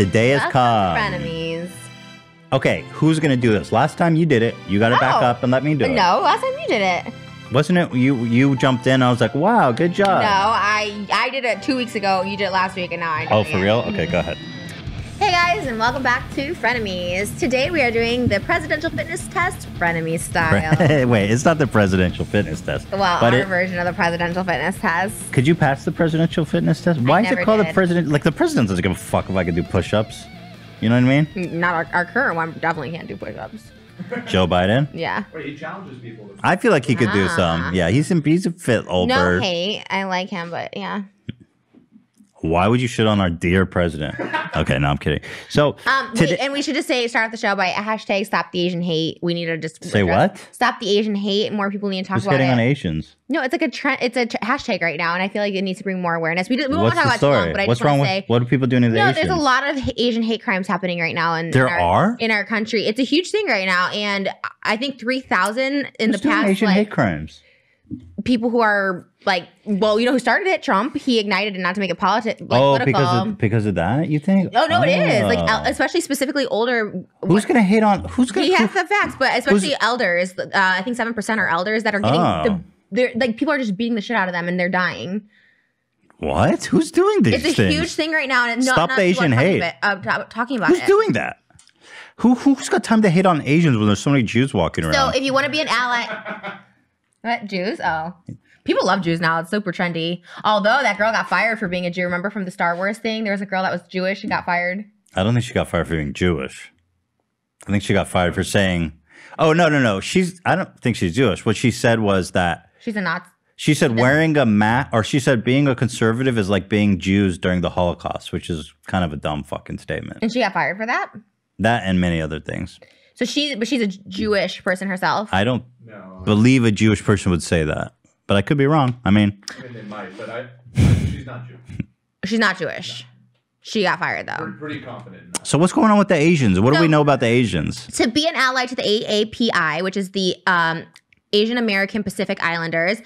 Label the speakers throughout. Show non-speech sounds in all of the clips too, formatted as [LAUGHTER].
Speaker 1: The day has come.
Speaker 2: frenemies.
Speaker 1: Okay, who's gonna do this? Last time you did it. You got to back
Speaker 2: oh.
Speaker 1: up and let me do it.
Speaker 2: No, last time you did it.
Speaker 1: Wasn't it you? You jumped in. I was like, wow, good job.
Speaker 2: no, I I did it two weeks ago. You did it last week, and now I.
Speaker 1: Oh, for real? Okay, go ahead.
Speaker 2: Hey guys, and welcome back to Frenemies. Today we are doing the presidential fitness test, Frenemy style. [LAUGHS]
Speaker 1: Wait, it's not the presidential fitness test.
Speaker 2: well,
Speaker 1: but
Speaker 2: our
Speaker 1: it,
Speaker 2: version of the presidential fitness test.
Speaker 1: could you pass the presidential fitness test? Why is it
Speaker 2: never
Speaker 1: called the president? Like the president doesn't give a fuck if I can do push-ups. You know what I mean?
Speaker 2: Not our, our current one. Definitely can't do push-ups.
Speaker 1: Joe Biden. [LAUGHS]
Speaker 2: Yeah.
Speaker 3: Wait, he challenges people.
Speaker 1: I feel like he could do
Speaker 2: Ah.
Speaker 1: some. Yeah, he's a, he's a fit old
Speaker 2: No
Speaker 1: bird.
Speaker 2: hate. I like him, but yeah.
Speaker 1: Why would you shit on our dear president? [LAUGHS] Okay, no, I'm kidding. So
Speaker 2: Um,
Speaker 1: today,
Speaker 2: wait, and we should just say start off the show by hashtag stop the Asian hate. We need to just
Speaker 1: Say
Speaker 2: address-
Speaker 1: what?
Speaker 2: Stop the Asian hate. More people need to talk
Speaker 1: who's
Speaker 2: about
Speaker 1: hitting
Speaker 2: it.
Speaker 1: on Asians?
Speaker 2: No, it's like a trend. It's a tr- hashtag right now, and I feel like it needs to bring more awareness. We, did, we won't talk about it too long,
Speaker 1: story?
Speaker 2: but I
Speaker 1: What's
Speaker 2: just
Speaker 1: wrong with
Speaker 2: say.
Speaker 1: what are people doing to the
Speaker 2: No,
Speaker 1: Asians?
Speaker 2: there's a lot of Asian hate crimes happening right now, and
Speaker 1: There
Speaker 2: in our,
Speaker 1: are?
Speaker 2: in our country. It's a huge thing right now, and I think three thousand in
Speaker 1: Who's
Speaker 2: the past,
Speaker 1: Asian
Speaker 2: like
Speaker 1: hate crimes.
Speaker 2: People who are like, well, you know, who started it? Trump. He ignited it, not to make it politi- like
Speaker 1: oh,
Speaker 2: political.
Speaker 1: because of because of that, you think?
Speaker 2: oh no, it is like
Speaker 1: Oh.
Speaker 2: especially specifically older.
Speaker 1: who's gonna hate on? Who's gonna?
Speaker 2: He has the facts, but especially elders. Uh, I think seven percent are elders that are getting
Speaker 1: Oh.
Speaker 2: the. They're like people are just beating the shit out of them and they're dying.
Speaker 1: what? Who's doing these
Speaker 2: It's a
Speaker 1: things?
Speaker 2: huge thing right now, and it's not,
Speaker 1: Stop
Speaker 2: not
Speaker 1: the Asian
Speaker 2: talking
Speaker 1: hate.
Speaker 2: About, uh, talking about
Speaker 1: Who's
Speaker 2: it.
Speaker 1: doing that? Who who's got time to hate on Asians when there's so many Jews walking around?
Speaker 2: So if you want to be an ally, what Jews? Oh, people love Jews now. It's super trendy. Although that girl got fired for being a Jew. Remember from the Star Wars thing? There was a girl that was Jewish and got fired.
Speaker 1: I don't think she got fired for being Jewish. I think she got fired for saying, "Oh no no no, she's." I don't think she's Jewish. What she said was that
Speaker 2: She's a Nazi.
Speaker 1: she said wearing a mat, or she said being a conservative is like being Jews during the Holocaust, which is kind of a dumb fucking statement.
Speaker 2: and she got fired for that.
Speaker 1: That and many other things.
Speaker 2: So she, but she's a Jewish person herself.
Speaker 1: I don't
Speaker 3: no,
Speaker 1: believe a Jewish person would say that, but I could be wrong. I mean,
Speaker 3: I mean they might, but I, she's not Jewish.
Speaker 2: She's not Jewish. She got fired though.
Speaker 3: Pretty, pretty confident in that.
Speaker 1: so what's going on with the Asians? What do
Speaker 2: So-
Speaker 1: we know about the Asians?
Speaker 2: to be an ally to the AAPI, which is the um, Asian American Pacific Islanders,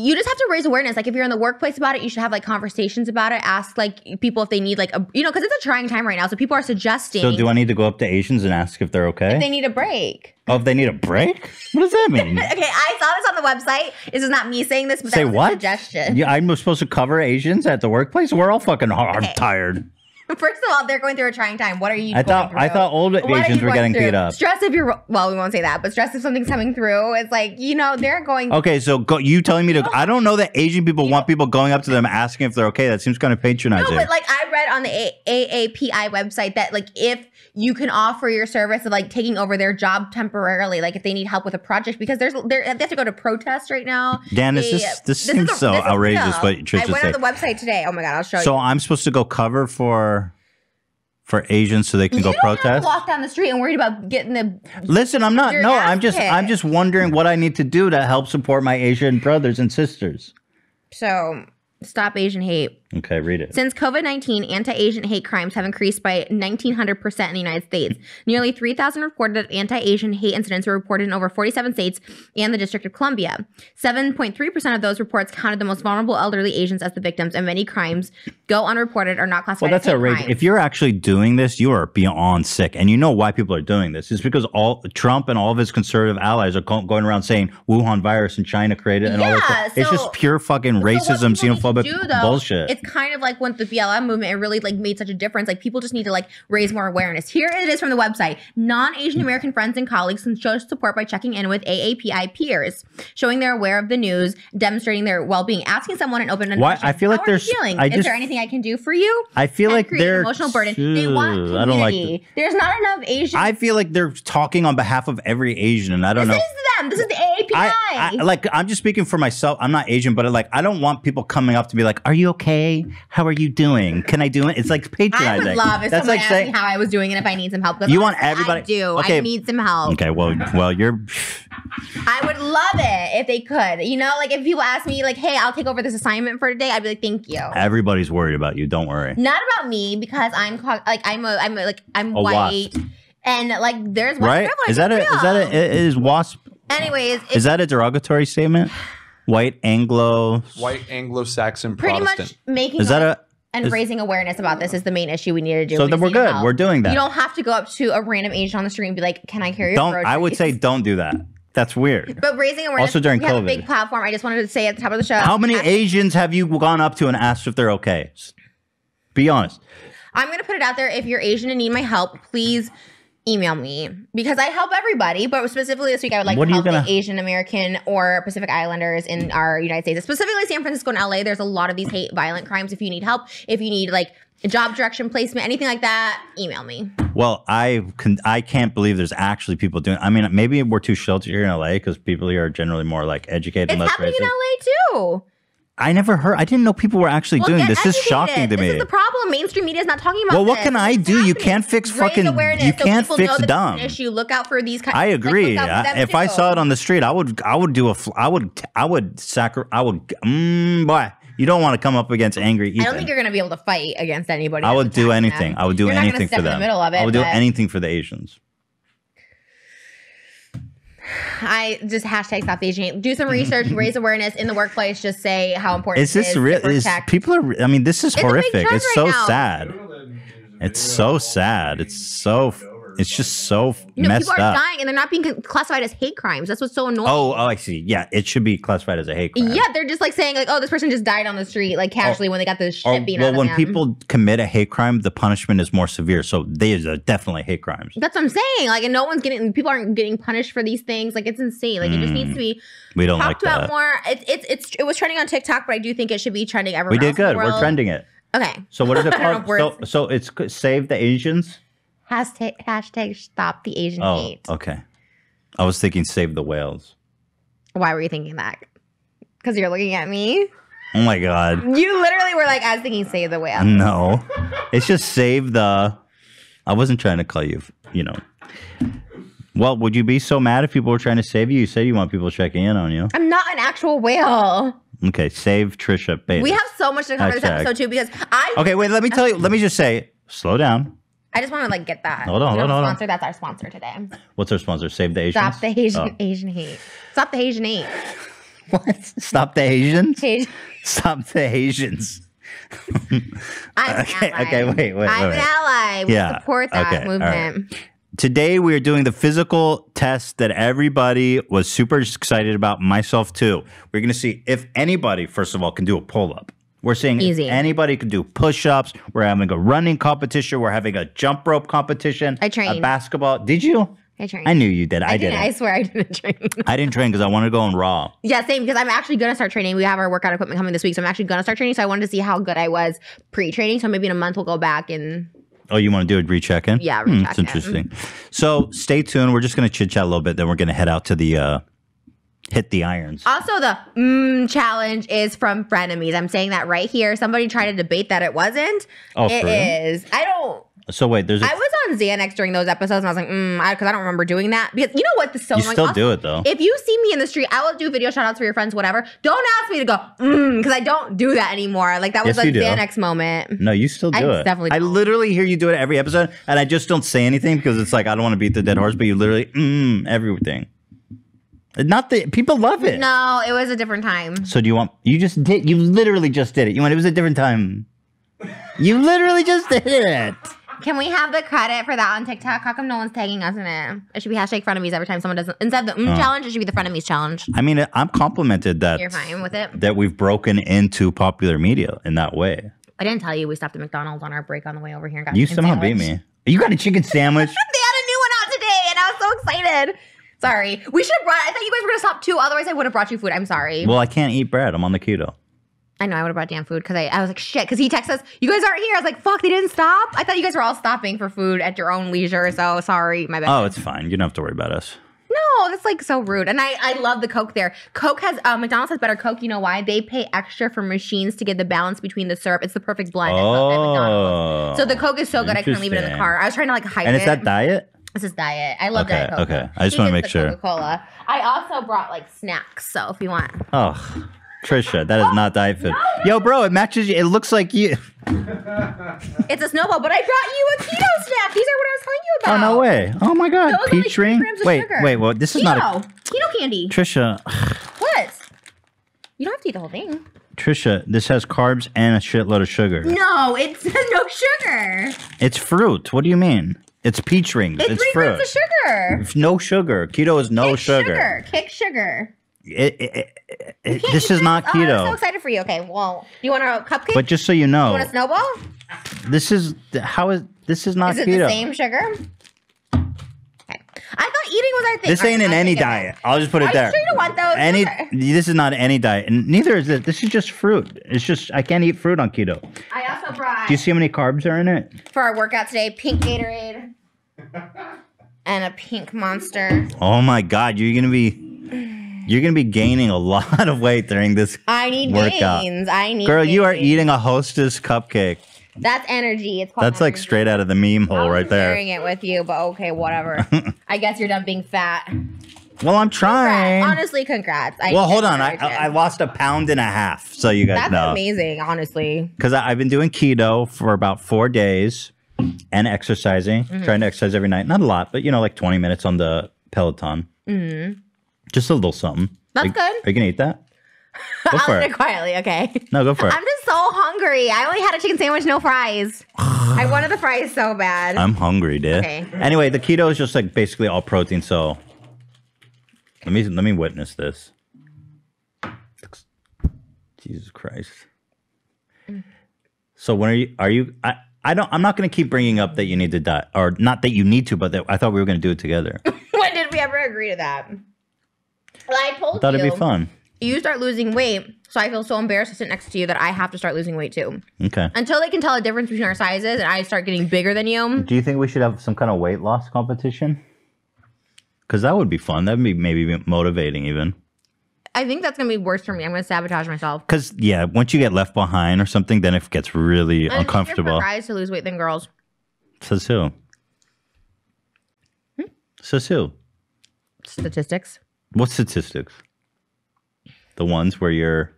Speaker 2: you just have to raise awareness. Like if you're in the workplace about it, you should have like conversations about it. Ask like people if they need like a you know because it's a trying time right now. So people are suggesting
Speaker 1: So do I need to go up to Asians and ask if they're okay?
Speaker 2: if they need a break.
Speaker 1: oh, if they need a break? What does that [LAUGHS] mean?
Speaker 2: Okay, I saw this on the website. This is not me saying this, but
Speaker 1: Say what?
Speaker 2: a suggestion.
Speaker 1: Yeah, I'm supposed to cover Asians at the workplace. We're all fucking hard,
Speaker 2: Okay.
Speaker 1: tired. [LAUGHS]
Speaker 2: First of all, they're going through a trying time. What are you?
Speaker 1: I
Speaker 2: going
Speaker 1: thought I thought old Asians were getting beat
Speaker 2: through?
Speaker 1: up.
Speaker 2: Stress if you're well, we won't say that, but stress if something's coming through. It's like you know they're going.
Speaker 1: Okay, so go, you telling me to? I don't know that Asian people want people going up to them asking if they're okay. That seems kind of patronizing.
Speaker 2: No, but like I read on the AAPI website that like if you can offer your service of like taking over their job temporarily, like if they need help with a project, because there's they're, they have to go to protest right now.
Speaker 1: Dan, is
Speaker 2: They-
Speaker 1: this this
Speaker 2: is
Speaker 1: seems
Speaker 2: a-
Speaker 1: so
Speaker 2: this is
Speaker 1: outrageous?
Speaker 2: real.
Speaker 1: What Trish
Speaker 2: I went on the website today. Oh my god, I'll show
Speaker 1: So
Speaker 2: you.
Speaker 1: So I'm supposed to go cover for for Asians so they can
Speaker 2: you
Speaker 1: go
Speaker 2: don't have to
Speaker 1: protest.
Speaker 2: walk down the street and worried about getting the.
Speaker 1: Listen, I'm not. No, I'm just. I'm just wondering what I need to do to help support my Asian brothers and sisters.
Speaker 2: So stop Asian hate.
Speaker 1: Okay, read it.
Speaker 2: Since COVID 19, anti Asian hate crimes have increased by 1,900% in the United States. Nearly 3,000 reported anti Asian hate incidents were reported in over 47 states and the District of Columbia. 7.3% of those reports counted the most vulnerable elderly Asians as the victims, and many crimes go unreported or not classified. Well, that's
Speaker 1: outrageous.
Speaker 2: crimes.
Speaker 1: If you're actually doing this, you are beyond sick, and you know why people are doing this. It's because all Trump and all of his conservative allies are going around saying Wuhan virus in China created and all this.
Speaker 2: Yeah,
Speaker 1: Stuff. It's
Speaker 2: so-
Speaker 1: just pure fucking racism,
Speaker 2: to
Speaker 1: xenophobic
Speaker 2: do, though,
Speaker 1: bullshit.
Speaker 2: It's kind of like when the BLM movement it really like made such a difference. Like people just need to like raise more awareness. Here it is from the website. Non-Asian American friends and colleagues can show support by checking in with AAPI peers, showing they're aware of the news, demonstrating their well-being, asking someone an open and
Speaker 1: Why- I feel like
Speaker 2: How
Speaker 1: there's-
Speaker 2: feeling?
Speaker 1: I
Speaker 2: is
Speaker 1: just-
Speaker 2: there anything I can do for you?
Speaker 1: I feel
Speaker 2: And
Speaker 1: like they're
Speaker 2: emotional burden. They want community.
Speaker 1: I don't like.
Speaker 2: There's not enough Asian.
Speaker 1: I feel like they're talking on behalf of every Asian, and I don't
Speaker 2: this
Speaker 1: know.
Speaker 2: Is. This is the AAPI.
Speaker 1: I, I like I'm just speaking for myself. I'm not Asian, but like I don't want people coming up to me like, "Are you okay? How are you doing? Can I do it?" It's like patronizing.
Speaker 2: I would love if
Speaker 1: That's
Speaker 2: someone
Speaker 1: like
Speaker 2: asked
Speaker 1: saying,
Speaker 2: me how I was doing and if I need some help.
Speaker 1: You want
Speaker 2: honestly,
Speaker 1: everybody-
Speaker 2: I do.
Speaker 1: Okay.
Speaker 2: I need some help.
Speaker 1: "Okay, well, well, you're."
Speaker 2: I would love it if they could. You know, like if people ask me, like, "Hey, I'll take over this assignment for today," I'd be like, "Thank you."
Speaker 1: Everybody's worried about you. Don't worry.
Speaker 2: Not about me because I'm co- like I'm a I'm a, like I'm
Speaker 1: A
Speaker 2: white and like there's white
Speaker 1: Right?
Speaker 2: privilege.
Speaker 1: Is that a is that a is wasp?
Speaker 2: Anyways,
Speaker 1: Is that a derogatory statement? White Anglo.
Speaker 4: White Anglo-Saxon
Speaker 2: pretty
Speaker 4: Protestant.
Speaker 2: much making
Speaker 1: Is that a
Speaker 2: And
Speaker 1: Is-
Speaker 2: raising awareness about this is the main issue we need to do.
Speaker 1: So
Speaker 2: we
Speaker 1: then we're
Speaker 2: need
Speaker 1: good.
Speaker 2: help.
Speaker 1: We're doing that.
Speaker 2: You don't have to go up to a random Asian on the street and be like, "Can I carry your
Speaker 1: Don't. I would
Speaker 2: groceries?"
Speaker 1: say don't do that. That's weird.
Speaker 2: But raising awareness.
Speaker 1: Also during
Speaker 2: we have a
Speaker 1: COVID.
Speaker 2: big platform. I just wanted to say at the top of the show.
Speaker 1: How many
Speaker 2: ask-
Speaker 1: Asians have you gone up to and asked if they're okay? Be honest.
Speaker 2: I'm gonna put it out there. If you're Asian and need my help, please email me because I help everybody. But specifically this week, I would like
Speaker 1: What
Speaker 2: to
Speaker 1: you
Speaker 2: help
Speaker 1: gonna-
Speaker 2: the Asian American or Pacific Islanders in our United States, specifically San Francisco and LA. There's a lot of these hate violent crimes. If you need help, if you need like job direction placement, anything like that, email me.
Speaker 1: Well, I can. I can't believe there's actually people doing. I mean, maybe we're too sheltered here in LA because people here are generally more like educated
Speaker 2: It's
Speaker 1: and less
Speaker 2: happening
Speaker 1: racist.
Speaker 2: in LA too.
Speaker 1: I never heard. I didn't know people were actually
Speaker 2: Well,
Speaker 1: doing this. This is shocking to
Speaker 2: this
Speaker 1: me.
Speaker 2: is the problem. Mainstream media is not talking about
Speaker 1: Well, what
Speaker 2: this.
Speaker 1: can I do? You can't fix
Speaker 2: Raise
Speaker 1: fucking-
Speaker 2: awareness
Speaker 1: you can't
Speaker 2: people
Speaker 1: fix
Speaker 2: know that it's an
Speaker 1: dumb.
Speaker 2: issue. Look out for these. Kind,
Speaker 1: I agree.
Speaker 2: for
Speaker 1: I- if I saw it on the street, I would. I would do a. I would. I would sacri- I would. Mm, boy, you don't want to come up against angry Ethan.
Speaker 2: I don't think you're going to be able to fight against anybody.
Speaker 1: I would do anything.
Speaker 2: them.
Speaker 1: I would do
Speaker 2: You're
Speaker 1: anything
Speaker 2: step
Speaker 1: for
Speaker 2: in
Speaker 1: them.
Speaker 2: the middle of it.
Speaker 1: I would do anything for the Asians.
Speaker 2: I just hashtag stop Asian. Do some research, [LAUGHS] raise awareness in the workplace. Just say how important.
Speaker 1: Is this
Speaker 2: it
Speaker 1: real? Is people are? I mean, this is
Speaker 2: It's
Speaker 1: horrific. It's
Speaker 2: right
Speaker 1: so
Speaker 2: now.
Speaker 1: sad. It's so sad. It's so. It's just so
Speaker 2: No,
Speaker 1: messed
Speaker 2: people are
Speaker 1: up.
Speaker 2: dying and they're not being classified as hate crimes. That's what's so annoying.
Speaker 1: Oh, oh, I see. Yeah, it should be classified as a hate crime.
Speaker 2: yeah, they're just like saying like, oh, this person just died on the street, like oh, casually when they got the shit
Speaker 1: oh,
Speaker 2: beat
Speaker 1: well,
Speaker 2: out of
Speaker 1: when people commit a hate crime, the punishment is more severe. So these are uh, definitely hate crimes.
Speaker 2: That's what I'm saying. Like, and no one's getting, people aren't getting punished for these things. Like, it's insane. Like, it just needs to be mm.
Speaker 1: We don't like
Speaker 2: talked about
Speaker 1: that.
Speaker 2: more. It's, it's, it's, it was trending on TikTok, but I do think it should be trending everywhere.
Speaker 1: We did
Speaker 2: else in the
Speaker 1: good. We're trending it.
Speaker 2: Okay.
Speaker 1: So what is it [LAUGHS] called? So, so it's save the Asians.
Speaker 2: Hashtag, hashtag stop the Asian
Speaker 1: Oh,
Speaker 2: hate.
Speaker 1: okay. I was thinking save the whales.
Speaker 2: Why were you thinking that? Because you're looking at me.
Speaker 1: Oh my god.
Speaker 2: You literally were like, I was thinking save the whale.
Speaker 1: No, it's just save the. I wasn't trying to call you. You know. Well, would you be so mad if people were trying to save you? You said you want people checking in on you.
Speaker 2: I'm not an actual whale.
Speaker 1: Okay, save Trisha Bailey.
Speaker 2: We have so much to cover this episode too because I
Speaker 1: Okay, wait. Let me tell you. Let [LAUGHS] me just say. Slow down.
Speaker 2: I just want to like get that.
Speaker 1: Hold on, hold on, hold on.
Speaker 2: Sponsor. That's our sponsor today.
Speaker 1: What's our sponsor? Save the Asians.
Speaker 2: Stop the Asian
Speaker 1: Oh.
Speaker 2: Asian hate. Stop the Asian hate. [LAUGHS]
Speaker 1: What? Stop the Asians. [LAUGHS]
Speaker 2: Asian-
Speaker 1: Stop the Asians. [LAUGHS]
Speaker 2: I'm an
Speaker 1: Okay,
Speaker 2: ally.
Speaker 1: okay, wait, wait,
Speaker 2: I'm
Speaker 1: wait.
Speaker 2: an ally. We
Speaker 1: Yeah,
Speaker 2: support that
Speaker 1: okay, all right.
Speaker 2: movement.
Speaker 1: Today we are doing the physical test that everybody was super excited about, myself too. We're going to see if anybody, first of all, can do a pull up. We're seeing
Speaker 2: Easy.
Speaker 1: anybody can do push ups. We're having a running competition. We're having a jump rope competition.
Speaker 2: I trained.
Speaker 1: basketball. Did you?
Speaker 2: I trained.
Speaker 1: I knew you did. I,
Speaker 2: I
Speaker 1: did.
Speaker 2: didn't. I swear I didn't train. [LAUGHS]
Speaker 1: I didn't train because I wanted to go on raw.
Speaker 2: yeah, same. Because I'm actually gonna start training. We have our workout equipment coming this week, so I'm actually gonna start training. So I wanted to see how good I was pre-training. So maybe in a month we'll go back and
Speaker 1: Oh, you want to do a recheck in?
Speaker 2: Yeah,
Speaker 1: Hmm, It's interesting. So stay tuned. We're just going to chit chat a little bit. Then we're going to head out to the uh, hit the irons.
Speaker 2: Also, the mm challenge is from frenemies. I'm saying that right here. Somebody tried to debate that it wasn't.
Speaker 1: Oh,
Speaker 2: It
Speaker 1: for.
Speaker 2: I don't.
Speaker 1: So wait, there's a,
Speaker 2: I was on Xanax during those episodes, and I was like, mm, because I, don't remember doing that. Because you know what? The so
Speaker 1: you
Speaker 2: annoying.
Speaker 1: still
Speaker 2: Also,
Speaker 1: do it though.
Speaker 2: If you see me in the street, I will do video shout outs for your friends, whatever. Don't ask me to go, mm, because I don't do that anymore. Like that was
Speaker 1: Yes,
Speaker 2: like
Speaker 1: do.
Speaker 2: Xanax moment.
Speaker 1: No, you still
Speaker 2: I
Speaker 1: do it.
Speaker 2: definitely
Speaker 1: I
Speaker 2: don't.
Speaker 1: literally hear you do it every episode, and I just don't say anything because it's like I don't want to beat the dead horse. But you literally mm, everything. Not that people love it.
Speaker 2: No, it was a different time.
Speaker 1: So do you want? You just did. You literally just did it. You want? It was a different time. You literally just did it.
Speaker 2: Can we have the credit for that on TikTok? How come no one's tagging us in it? It should be hashtag frenemies every time someone doesn't. Instead of the mm
Speaker 1: Oh.
Speaker 2: challenge, it should be the frenemies challenge.
Speaker 1: I mean, I'm complimented that
Speaker 2: You're fine with it.
Speaker 1: that we've broken into popular media in that way.
Speaker 2: I didn't tell you we stopped at McDonald's on our break on the way over here and got
Speaker 1: You somehow beat me. You got a chicken sandwich. [LAUGHS]
Speaker 2: They had a new one out today, and I was so excited. Sorry, we should have brought. I thought you guys were gonna stop too. Otherwise, I would have brought you food. I'm sorry.
Speaker 1: well, I can't eat bread. I'm on the keto.
Speaker 2: I know I would have brought Dan food because I, I was like shit. Because he texts us, you guys aren't here. I was like, fuck, they didn't stop. I thought you guys were all stopping for food at your own leisure. So sorry, my bad.
Speaker 1: Oh, it's fine. You don't have to worry about us.
Speaker 2: No, that's like so rude. And I, I love the Coke there. Coke has uh, McDonald's has better Coke. You know why? They pay extra for machines to get the balance between the syrup. It's the perfect blend. at Coke- at McDonald's.
Speaker 1: Oh,
Speaker 2: So the Coke is so good I couldn't leave it in the car. I was trying to like hide it.
Speaker 1: and
Speaker 2: it.
Speaker 1: it's that diet.
Speaker 2: This is diet. I love
Speaker 1: Okay,
Speaker 2: diet Coke.
Speaker 1: okay. I just wanna make sure.
Speaker 2: Coca Cola. I also brought like snacks. So if you want,
Speaker 1: Oh, Trisha, that is not diet food. Yo, bro, it matches you. It looks like you. [LAUGHS]
Speaker 2: it's a snowball. But I brought you a keto snack. These are what I was telling you about.
Speaker 1: Oh no way. Oh my God,
Speaker 2: Those are like
Speaker 1: peach ring. Wait,
Speaker 2: sugar.
Speaker 1: wait. Well, this is
Speaker 2: Keto.
Speaker 1: not a
Speaker 2: keto candy.
Speaker 1: Trisha.
Speaker 2: What? You don't have to eat the whole thing.
Speaker 1: Trisha, this has carbs and a shitload of sugar.
Speaker 2: No, it's [LAUGHS] no sugar.
Speaker 1: It's fruit. What do you mean? It's peach rings.
Speaker 2: It's,
Speaker 1: It's, fruit.
Speaker 2: sugar.
Speaker 1: It's no sugar. Keto is no
Speaker 2: Kick
Speaker 1: sugar.
Speaker 2: Kick sugar.
Speaker 1: It- it- it- it- this is not
Speaker 2: Oh, I'm so excited for you. Okay, well, do you want a cupcake?
Speaker 1: But just so you know, you
Speaker 2: want a snowball?
Speaker 1: this is how is this is not
Speaker 2: Is it
Speaker 1: keto.
Speaker 2: the same sugar? Okay. I thought eating was our thing.
Speaker 1: This ain't in any diet. I'll just put it
Speaker 2: Are you
Speaker 1: there.
Speaker 2: sure you want those?
Speaker 1: Any
Speaker 2: Okay.
Speaker 1: this is not any diet, and neither is this. This is just fruit. It's just I can't eat fruit on keto.
Speaker 2: I also brought
Speaker 1: Do you see how many carbs are in it?
Speaker 2: for our workout today pink Gatorade and a pink Monster.
Speaker 1: Oh my god, you're gonna be you're gonna be gaining a lot of weight during this.
Speaker 2: I need
Speaker 1: Workout.
Speaker 2: gains. I need.
Speaker 1: Girl, you are eating a Hostess cupcake.
Speaker 2: That's energy. It's
Speaker 1: That's like
Speaker 2: energy.
Speaker 1: straight out of the meme hole right there.
Speaker 2: Sharing it with you, but okay, whatever. [LAUGHS] I guess you're done being fat.
Speaker 1: Well, I'm
Speaker 2: Congrats.
Speaker 1: trying.
Speaker 2: Honestly, congrats. I
Speaker 1: Well, hold on. I. I lost a pound and a half, so you guys
Speaker 2: That's
Speaker 1: know.
Speaker 2: amazing, honestly.
Speaker 1: Because I've been doing keto for about four days and exercising,
Speaker 2: Mm-hmm.
Speaker 1: trying to exercise every night. Not a lot, but you know, like 20 minutes on the Peloton. Just a little something.
Speaker 2: Mm-hmm. That's
Speaker 1: Are
Speaker 2: good.
Speaker 1: Are you gonna eat that? [LAUGHS] Go
Speaker 2: I'll eat
Speaker 1: it.
Speaker 2: it quietly, okay?
Speaker 1: No, go for it.
Speaker 2: I'm just so hungry. I only had a chicken sandwich, no fries. I wanted the fries so bad.
Speaker 1: I'm hungry, dude.
Speaker 2: Okay.
Speaker 1: Anyway, the keto is just like basically all protein. So let me let me witness this. Jesus Christ. So when are you? Are you? I I don't. I'm not going to keep bringing up that you need to die, or not that you need to, but that I thought we were going to do it together. [LAUGHS]
Speaker 2: When did we ever agree to that? Well, I told
Speaker 1: thought
Speaker 2: you.
Speaker 1: it'd be fun.
Speaker 2: You start losing weight, so I feel so embarrassed to sit next to you that I have to start losing weight too.
Speaker 1: Okay.
Speaker 2: Until they can tell a difference between our sizes and I start getting bigger than you.
Speaker 1: Do you think we should have some kind of weight loss competition? Because that would be fun. That'd be maybe motivating even.
Speaker 2: I think that's gonna be worse for me. I'm gonna sabotage myself.
Speaker 1: Because yeah, once you get left behind or something, then it gets really
Speaker 2: easier
Speaker 1: uncomfortable.
Speaker 2: for guys to lose weight than girls.
Speaker 1: Says who?
Speaker 2: Hmm?
Speaker 1: Says who?
Speaker 2: Statistics.
Speaker 1: What statistics? The ones where you're.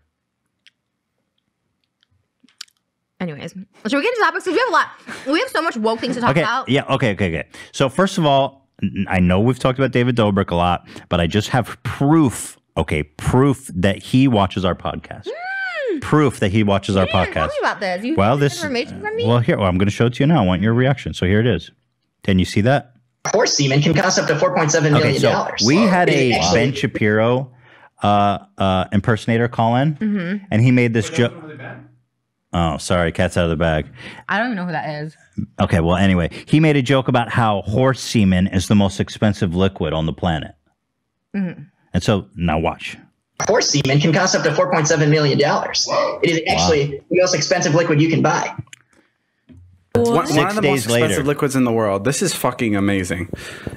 Speaker 2: Anyways, should we get into topics? Because we have a lot. We have so much woke things to talk
Speaker 1: Okay.
Speaker 2: about.
Speaker 1: Yeah. Okay. Okay. Okay. So first of all, I know we've talked about David Dobrik a lot, but I just have proof. Okay, proof that he watches our podcast. Proof that he watches our
Speaker 2: You didn't tell
Speaker 1: podcast.
Speaker 2: me about this. You
Speaker 1: Well, this.
Speaker 2: information from me.
Speaker 1: Well, here. Well, I'm going to show it to you now. I want your reaction. So here it is. Can you see that?
Speaker 4: horse semen can cost up to four point seven
Speaker 1: Okay,
Speaker 4: million
Speaker 1: so
Speaker 4: dollars.
Speaker 1: we had a
Speaker 4: actually-
Speaker 1: Ben Shapiro uh, uh, impersonator call in,
Speaker 2: Mm-hmm.
Speaker 1: and he made this joke. Oh, sorry, cat's out of the bag.
Speaker 2: I don't even know who that is.
Speaker 1: Okay, well, anyway, he made a joke about how horse semen is the most expensive liquid on the planet.
Speaker 2: Mm-hmm.
Speaker 1: And so now watch.
Speaker 4: horse semen can cost up to four point seven million dollars. It is actually the most expensive liquid you can buy.
Speaker 5: One, one
Speaker 1: Six
Speaker 5: of the
Speaker 1: days
Speaker 5: most expensive
Speaker 1: later.
Speaker 5: liquids in the world. This is fucking amazing.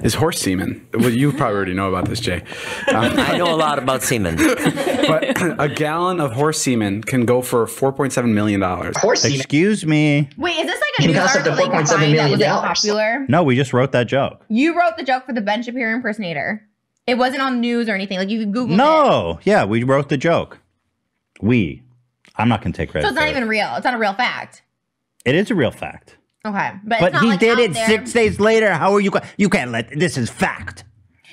Speaker 5: Is horse semen. Well, you probably already know about this, Jay. Um, [LAUGHS]
Speaker 6: I know a lot about semen. [LAUGHS]
Speaker 5: but [CLEARS THROAT] a gallon of horse semen can go for four point seven million dollars.
Speaker 4: Horse semen
Speaker 1: Excuse me.
Speaker 2: Wait, is this like a
Speaker 4: Can
Speaker 2: news
Speaker 4: cost up to
Speaker 2: article like you
Speaker 4: $4.7
Speaker 2: find that was
Speaker 4: million
Speaker 2: like popular?
Speaker 1: No, we just wrote that joke.
Speaker 2: You wrote the joke for the Ben Shapiro impersonator. It wasn't on news or anything. Like you could Google it.
Speaker 1: No, yeah, we wrote the joke. We. I'm not going to take credit.
Speaker 2: So it's not
Speaker 1: for it.
Speaker 2: even real. It's not a real fact.
Speaker 1: It is a real fact.
Speaker 2: Okay. But,
Speaker 1: But
Speaker 2: it's not,
Speaker 1: he
Speaker 2: like,
Speaker 1: did it
Speaker 2: there.
Speaker 1: six days later. How are you? You can't let this is fact.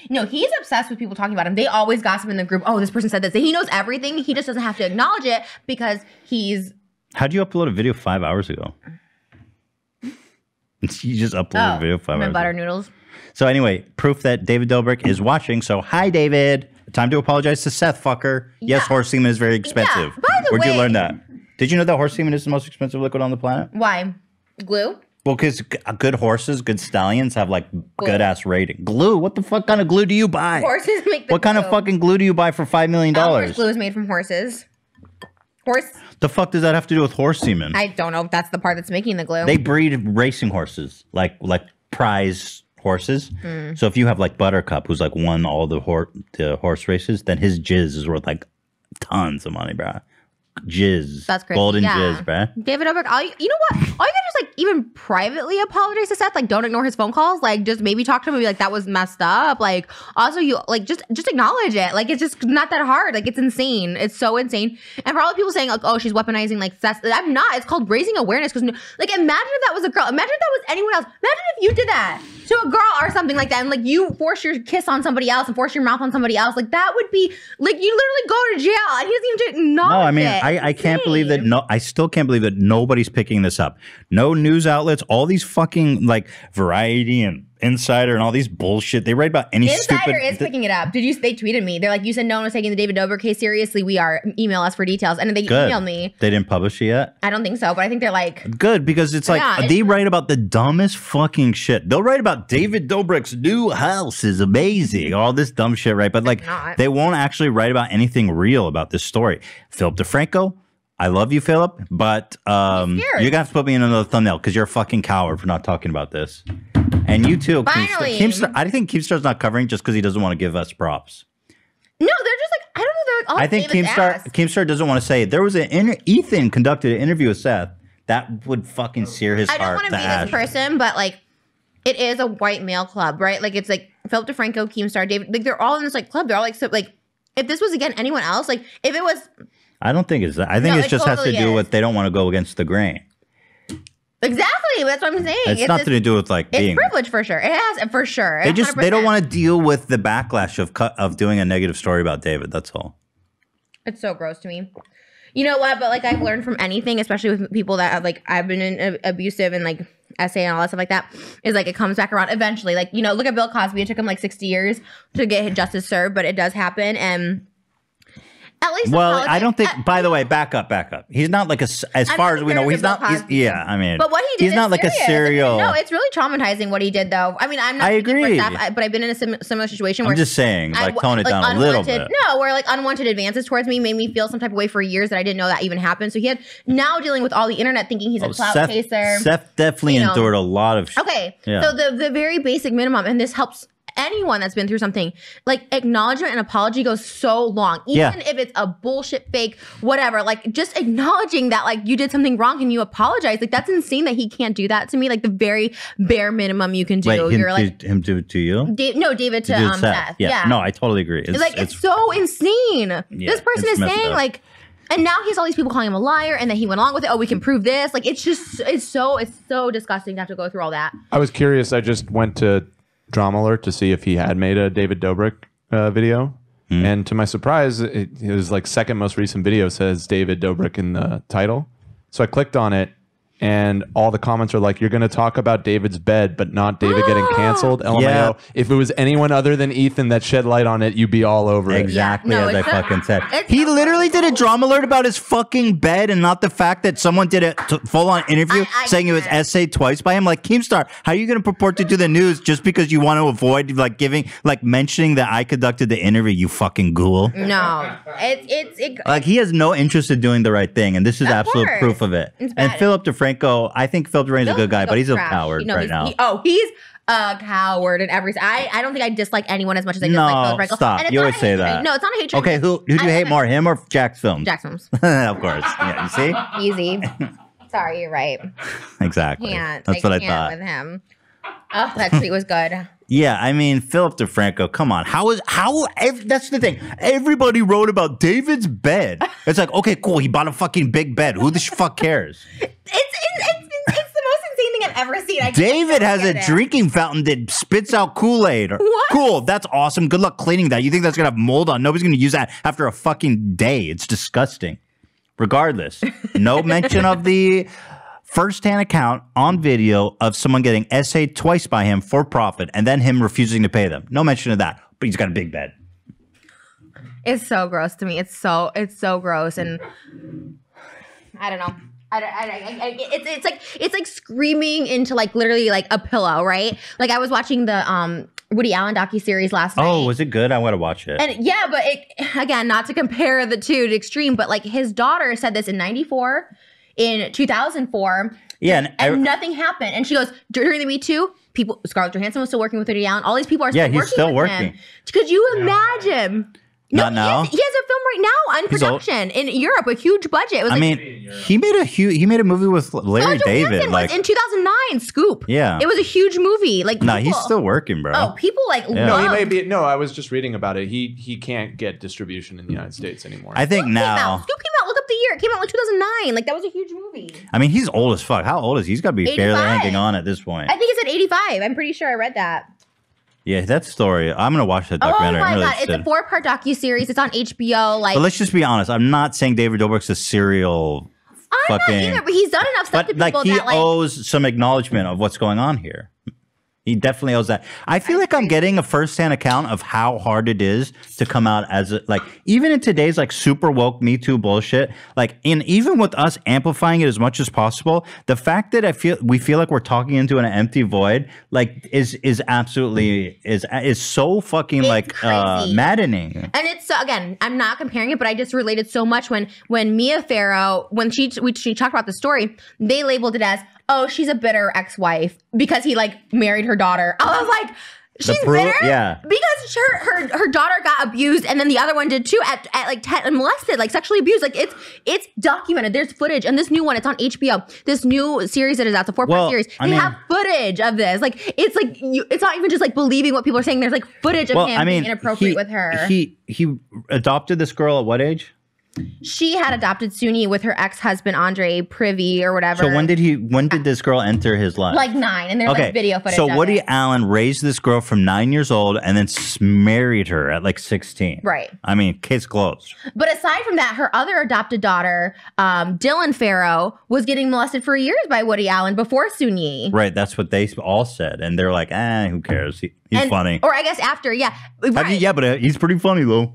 Speaker 2: No, he's obsessed with people talking about him. They always gossip in the group. Oh, this person said this. He knows everything. He just doesn't have to acknowledge it because he's
Speaker 1: How'd you upload a video five hours ago? [LAUGHS] You just uploaded
Speaker 2: oh,
Speaker 1: a video five
Speaker 2: my
Speaker 1: hours
Speaker 2: butter
Speaker 1: ago.
Speaker 2: noodles.
Speaker 1: So anyway, proof that David Dobrik is watching. So hi, David. Time to apologize to Seth Fucker. Yes, horse semen is very expensive. Yeah.
Speaker 2: by the
Speaker 1: Where'd you learn that? Did you know that horse semen is the most expensive liquid on the planet?
Speaker 2: Why? Glue?
Speaker 1: Well, because uh, good horses, good stallions have like good ass rating. Glue? What the fuck kind of glue do you buy?
Speaker 2: Horses [LAUGHS] make the
Speaker 1: what kind of fucking glue do you buy for five million
Speaker 2: Elmer's
Speaker 1: dollars?
Speaker 2: glue is made from horses. Horse?
Speaker 1: The fuck does that have to do with horse semen?
Speaker 2: I don't know if that's the part that's making the glue.
Speaker 1: they breed racing horses, like like prize horses.
Speaker 2: Hmm.
Speaker 1: So if you have like Buttercup, who's like won all the, hor- the horse races, then his jizz is worth like tons of money, bruh. Jizz,
Speaker 2: That's crazy.
Speaker 1: golden
Speaker 2: yeah.
Speaker 1: jizz, bruh.
Speaker 2: David Dobrik, all you, you know what? All you gotta just like even privately apologize to Seth. Like, don't ignore his phone calls. Like, just maybe talk to him and be like, that was messed up. Like, also you like just just acknowledge it. Like, it's just not that hard. Like, it's insane. It's so insane. And for all the people saying like, oh, she's weaponizing like Seth, I'm not. It's called raising awareness. Because like, imagine if that was a girl. Imagine if that was anyone else. Imagine if you did that. To a girl or something like that, and like you force your kiss on somebody else and force your mouth on somebody else, like that would be like you literally go to jail, and he doesn't even acknowledge
Speaker 1: No, I mean,
Speaker 2: it.
Speaker 1: I, I can't believe that. No, I still can't believe that nobody's picking this up. No news outlets, all these fucking like Variety and Insider and all these bullshit. They write about any
Speaker 2: Insider
Speaker 1: stupid.
Speaker 2: is picking it up. Did you? They tweeted me. They're like, "You said no one was taking the David Dobrik case seriously. We are. Email us for details." And they
Speaker 1: Good.
Speaker 2: emailed me.
Speaker 1: They didn't publish it yet.
Speaker 2: I don't think so, but I think they're like,
Speaker 1: Good because it's like they write about the dumbest fucking shit. They'll write about David Dobrik's new house is amazing, all this dumb shit, right? But like they won't actually write about anything real about this story. Philip DeFranco, I love you, Philip, but um, you're gonna have to put me in another thumbnail because you're a fucking coward for not talking about this. And you too, Keemstar.
Speaker 2: Finally.
Speaker 1: Keemstar. I think Keemstar's not covering just because he doesn't want to give us props.
Speaker 2: no, they're just like, I don't know. They're like, oh,
Speaker 1: I think Keemstar
Speaker 2: ass.
Speaker 1: Keemstar doesn't want to say there was an inter- Ethan conducted an interview with Seth that would fucking sear his
Speaker 2: I don't
Speaker 1: heart.
Speaker 2: want to
Speaker 1: to
Speaker 2: be
Speaker 1: ash.
Speaker 2: this person, but like, it is a white male club, right? Like, it's like Philip DeFranco, Keemstar, David. Like, they're all in this like club. They're all like, so, like, if this was again anyone else, like, if it was
Speaker 1: I don't think it's that. I think
Speaker 2: No,
Speaker 1: it just has to do
Speaker 2: is.
Speaker 1: with they don't want to go against the grain.
Speaker 2: exactly, that's what I'm saying.
Speaker 1: It's, nothing to do with like
Speaker 2: It's
Speaker 1: being.
Speaker 2: privilege for sure. It has for sure.
Speaker 1: They just they don't want to deal with the backlash of cut of doing a negative story about David. That's all.
Speaker 2: It's so gross to me. You know what? But like I've learned from anything, especially with people that have like I've been in a- abusive and like essay and all that stuff like that, is like it comes back around eventually. Like you know, look at Bill Cosby. It took him like sixty years to get justice served, but it does happen. And at least
Speaker 1: Well, I don't think.
Speaker 2: uh,
Speaker 1: by the way, back up, back up. He's not like a. As
Speaker 2: I'm
Speaker 1: far as we know, he's not. He's, yeah, I mean,
Speaker 2: But what he did
Speaker 1: He's not like a serial.
Speaker 2: No, it's really traumatizing what he did, though. I mean, I'm not.
Speaker 1: I agree.
Speaker 2: I- but I've been in a sim- similar situation
Speaker 1: I'm just saying,
Speaker 2: I
Speaker 1: like
Speaker 2: w-
Speaker 1: tone it
Speaker 2: like,
Speaker 1: down a little bit.
Speaker 2: No, where like unwanted advances towards me made me feel some type of way for years that I didn't know that even happened. So he had now dealing with all the internet thinking he's a
Speaker 1: Oh,
Speaker 2: clout
Speaker 1: Seth,
Speaker 2: chaser.
Speaker 1: Seth definitely
Speaker 2: you know.
Speaker 1: endured a lot of. Sh-
Speaker 2: Okay.
Speaker 1: Yeah.
Speaker 2: So the the very basic minimum, and this helps anyone that's been through something, like acknowledgement and apology goes so long. Even
Speaker 1: Yeah.
Speaker 2: if it's a bullshit fake, whatever, like just acknowledging that like you did something wrong and you apologize. Like that's insane that he can't do that to me. Like the very bare minimum you can do.
Speaker 1: Wait, him,
Speaker 2: You're like
Speaker 1: did him do it to you?
Speaker 2: Da- no, David to
Speaker 1: Did
Speaker 2: um Seth.
Speaker 1: Yeah.
Speaker 2: Yeah.
Speaker 1: No, I totally agree. It's,
Speaker 2: It's like it's, so insane. this person is saying
Speaker 1: up.
Speaker 2: like, and now he has all these people calling him a liar, and then he went along with it. Oh, we can prove this. Like it's just it's so it's so disgusting to have to go through all that.
Speaker 6: I was curious. I just went to Drama Alert to see if he had made a David Dobrik uh, video.
Speaker 1: Hmm.
Speaker 6: And to my surprise, it, was like second most recent video says David Dobrik in the title. So I clicked on it, and all the comments are like, "You're going to talk about David's bed, but not David getting ah. canceled." LMAO.
Speaker 1: Yeah.
Speaker 6: If it was anyone other than Ethan that shed light on it, you'd be all over it.
Speaker 1: Exactly
Speaker 2: Yeah, no,
Speaker 1: as I
Speaker 2: it's so-
Speaker 1: fucking said.
Speaker 2: it's
Speaker 1: He
Speaker 2: so
Speaker 1: literally did a drama alert about his fucking bed and not the fact that someone did a t- full on interview
Speaker 2: I- I
Speaker 1: saying it was
Speaker 2: can't.
Speaker 1: essayed twice by him. Like, Keemstar, how are you going to purport to do the news just because you want to avoid like giving, like mentioning that I conducted the interview, you fucking ghoul?
Speaker 2: No, it's it's it,
Speaker 1: Like he has no interest in doing the right thing, and this is
Speaker 2: Of
Speaker 1: absolute
Speaker 2: course.
Speaker 1: proof of it.
Speaker 2: It's
Speaker 1: And
Speaker 2: bad.
Speaker 1: Philip DeFranco, I think Philip DeFranco's a good guy, but he's a
Speaker 2: trash.
Speaker 1: coward
Speaker 2: No,
Speaker 1: right now.
Speaker 2: he- oh, he's a coward in every. I I don't think I dislike anyone as much as I dislike
Speaker 1: No,
Speaker 2: Philip Frankel.
Speaker 1: stop.
Speaker 2: And it's
Speaker 1: You always say that.
Speaker 2: No, it's not a hatred.
Speaker 1: okay, who who do
Speaker 2: I
Speaker 1: you hate more, him or Jacksfilms?
Speaker 2: Jack's films. [LAUGHS]
Speaker 1: of course. Yeah, you see? [LAUGHS]
Speaker 2: Easy. [LAUGHS] Sorry, you're right.
Speaker 1: Exactly.
Speaker 2: Can't.
Speaker 1: That's what I
Speaker 2: can't
Speaker 1: thought.
Speaker 2: with him. Oh, that tweet was good.
Speaker 1: Yeah, I mean Philip DeFranco. Come on, how is how? Ev- that's the thing. Everybody wrote about David's bed. It's like, okay, cool. He bought a fucking big bed. Who the fuck cares?
Speaker 2: It's, it's the most insane thing I've ever seen. I
Speaker 1: David has a
Speaker 2: it.
Speaker 1: drinking fountain that spits out Kool Aid. [LAUGHS]
Speaker 2: What?
Speaker 1: Cool, that's awesome. Good luck cleaning that. You think that's gonna have mold on? Nobody's gonna use that after a fucking day. It's disgusting. Regardless, no [LAUGHS] mention of the first-hand account on video of someone getting essayed twice by him for profit, and then him refusing to pay them. No mention of that. But he's got a big bed.
Speaker 2: It's so gross to me. It's so it's so gross, and I don't know. I, don't- I, I, I, it's it's like it's like screaming into like literally like a pillow, right? Like I was watching the um Woody Allen docu series last night.
Speaker 1: Oh, was it good? I want to watch it.
Speaker 2: And yeah, but it, again, not to compare the two to extreme, but like his daughter said this in '94, in 2004,
Speaker 1: yeah, and,
Speaker 2: and
Speaker 1: I-
Speaker 2: nothing happened. And she goes during the Me Too, people Scarlett Johansson was still working with Woody Allen. All these people are
Speaker 1: Yeah,
Speaker 2: still
Speaker 1: he's
Speaker 2: working
Speaker 1: still
Speaker 2: with
Speaker 1: working.
Speaker 2: him. Could you imagine?
Speaker 1: Not
Speaker 2: he
Speaker 1: now?
Speaker 2: Has, he has a film right now on
Speaker 1: He's old.
Speaker 2: production in Europe, a huge budget. It was
Speaker 1: I
Speaker 2: like,
Speaker 1: mean, he made a huge. He made a movie with Larry
Speaker 2: Scarlett
Speaker 1: David. Like,
Speaker 2: was in 2009. Scoop.
Speaker 1: Yeah.
Speaker 2: it was a huge movie. Like,
Speaker 1: no, he's still working, bro.
Speaker 2: Oh, people like
Speaker 1: Yeah.
Speaker 6: No, he may be. No, I was just reading about it. He he can't get distribution in the United States anymore.
Speaker 1: I think
Speaker 2: Scoop
Speaker 1: now.
Speaker 2: out. Scoop came out. Look up the year. year. It came out in like 2009. Like that was a huge movie.
Speaker 1: I mean, he's old as fuck. How old is he? He's got to be barely hanging on at this point.
Speaker 2: I think it's at 85. I'm pretty sure I read that.
Speaker 1: Yeah, that story. I'm gonna watch that documentary.
Speaker 2: Oh
Speaker 1: documentary.
Speaker 2: my
Speaker 1: I'm really
Speaker 2: god, it's a four part docu series. It's on HBO. Like
Speaker 1: But let's just be honest. I'm not saying David Dobrik's a serial,
Speaker 2: I'm
Speaker 1: fucking-
Speaker 2: not either, but he's done enough stuff
Speaker 1: but
Speaker 2: to
Speaker 1: like
Speaker 2: people
Speaker 1: he
Speaker 2: that like.
Speaker 1: owes some acknowledgement of what's going on here. He definitely owes that. I feel like I'm getting a firsthand account of how hard it is to come out as a, like even in today's like super woke Me Too bullshit. Like in even with us amplifying it as much as possible, the fact that I feel we feel like we're talking into an empty void, like is is absolutely is is so fucking
Speaker 2: It's
Speaker 1: like uh, maddening.
Speaker 2: and it's so again, I'm not comparing it, but I just related so much when when Mia Farrow when she we, she talked about the story, they labeled it as oh she's a bitter ex wife because he like married her daughter. I was like. She's
Speaker 1: proof-
Speaker 2: bitter,
Speaker 1: yeah.
Speaker 2: because her, her her daughter got abused, and then the other one did too at, at like ten, and molested, like sexually abused. Like it's it's documented. There's footage, and this new one, it's on HBO. This new series that is out, the four part
Speaker 1: Well,
Speaker 2: series.
Speaker 1: I
Speaker 2: They
Speaker 1: mean-
Speaker 2: have footage of this. Like it's like you, it's not even just like believing what people are saying. There's like footage of
Speaker 1: Well,
Speaker 2: him
Speaker 1: I mean,
Speaker 2: being inappropriate
Speaker 1: he-
Speaker 2: with her.
Speaker 1: He he adopted this girl at what age?
Speaker 2: She had adopted Soon-Yi with her ex husband Andre Privy or whatever.
Speaker 1: So when did he? When did this girl enter his life?
Speaker 2: like nine, and there's
Speaker 1: okay,
Speaker 2: like video footage.
Speaker 1: so Woody
Speaker 2: it.
Speaker 1: Allen raised this girl from nine years old and then married her at like sixteen.
Speaker 2: Right.
Speaker 1: I mean, case closed.
Speaker 2: But aside from that, her other adopted daughter, um, Dylan Farrow, was getting molested for years by Woody Allen before Soon-Yi.
Speaker 1: Right. That's what they all said, and they're like, "Ah, who cares? He, he's
Speaker 2: And-
Speaker 1: funny."
Speaker 2: Or I guess after, yeah. Right.
Speaker 1: yeah, but uh, he's pretty funny though.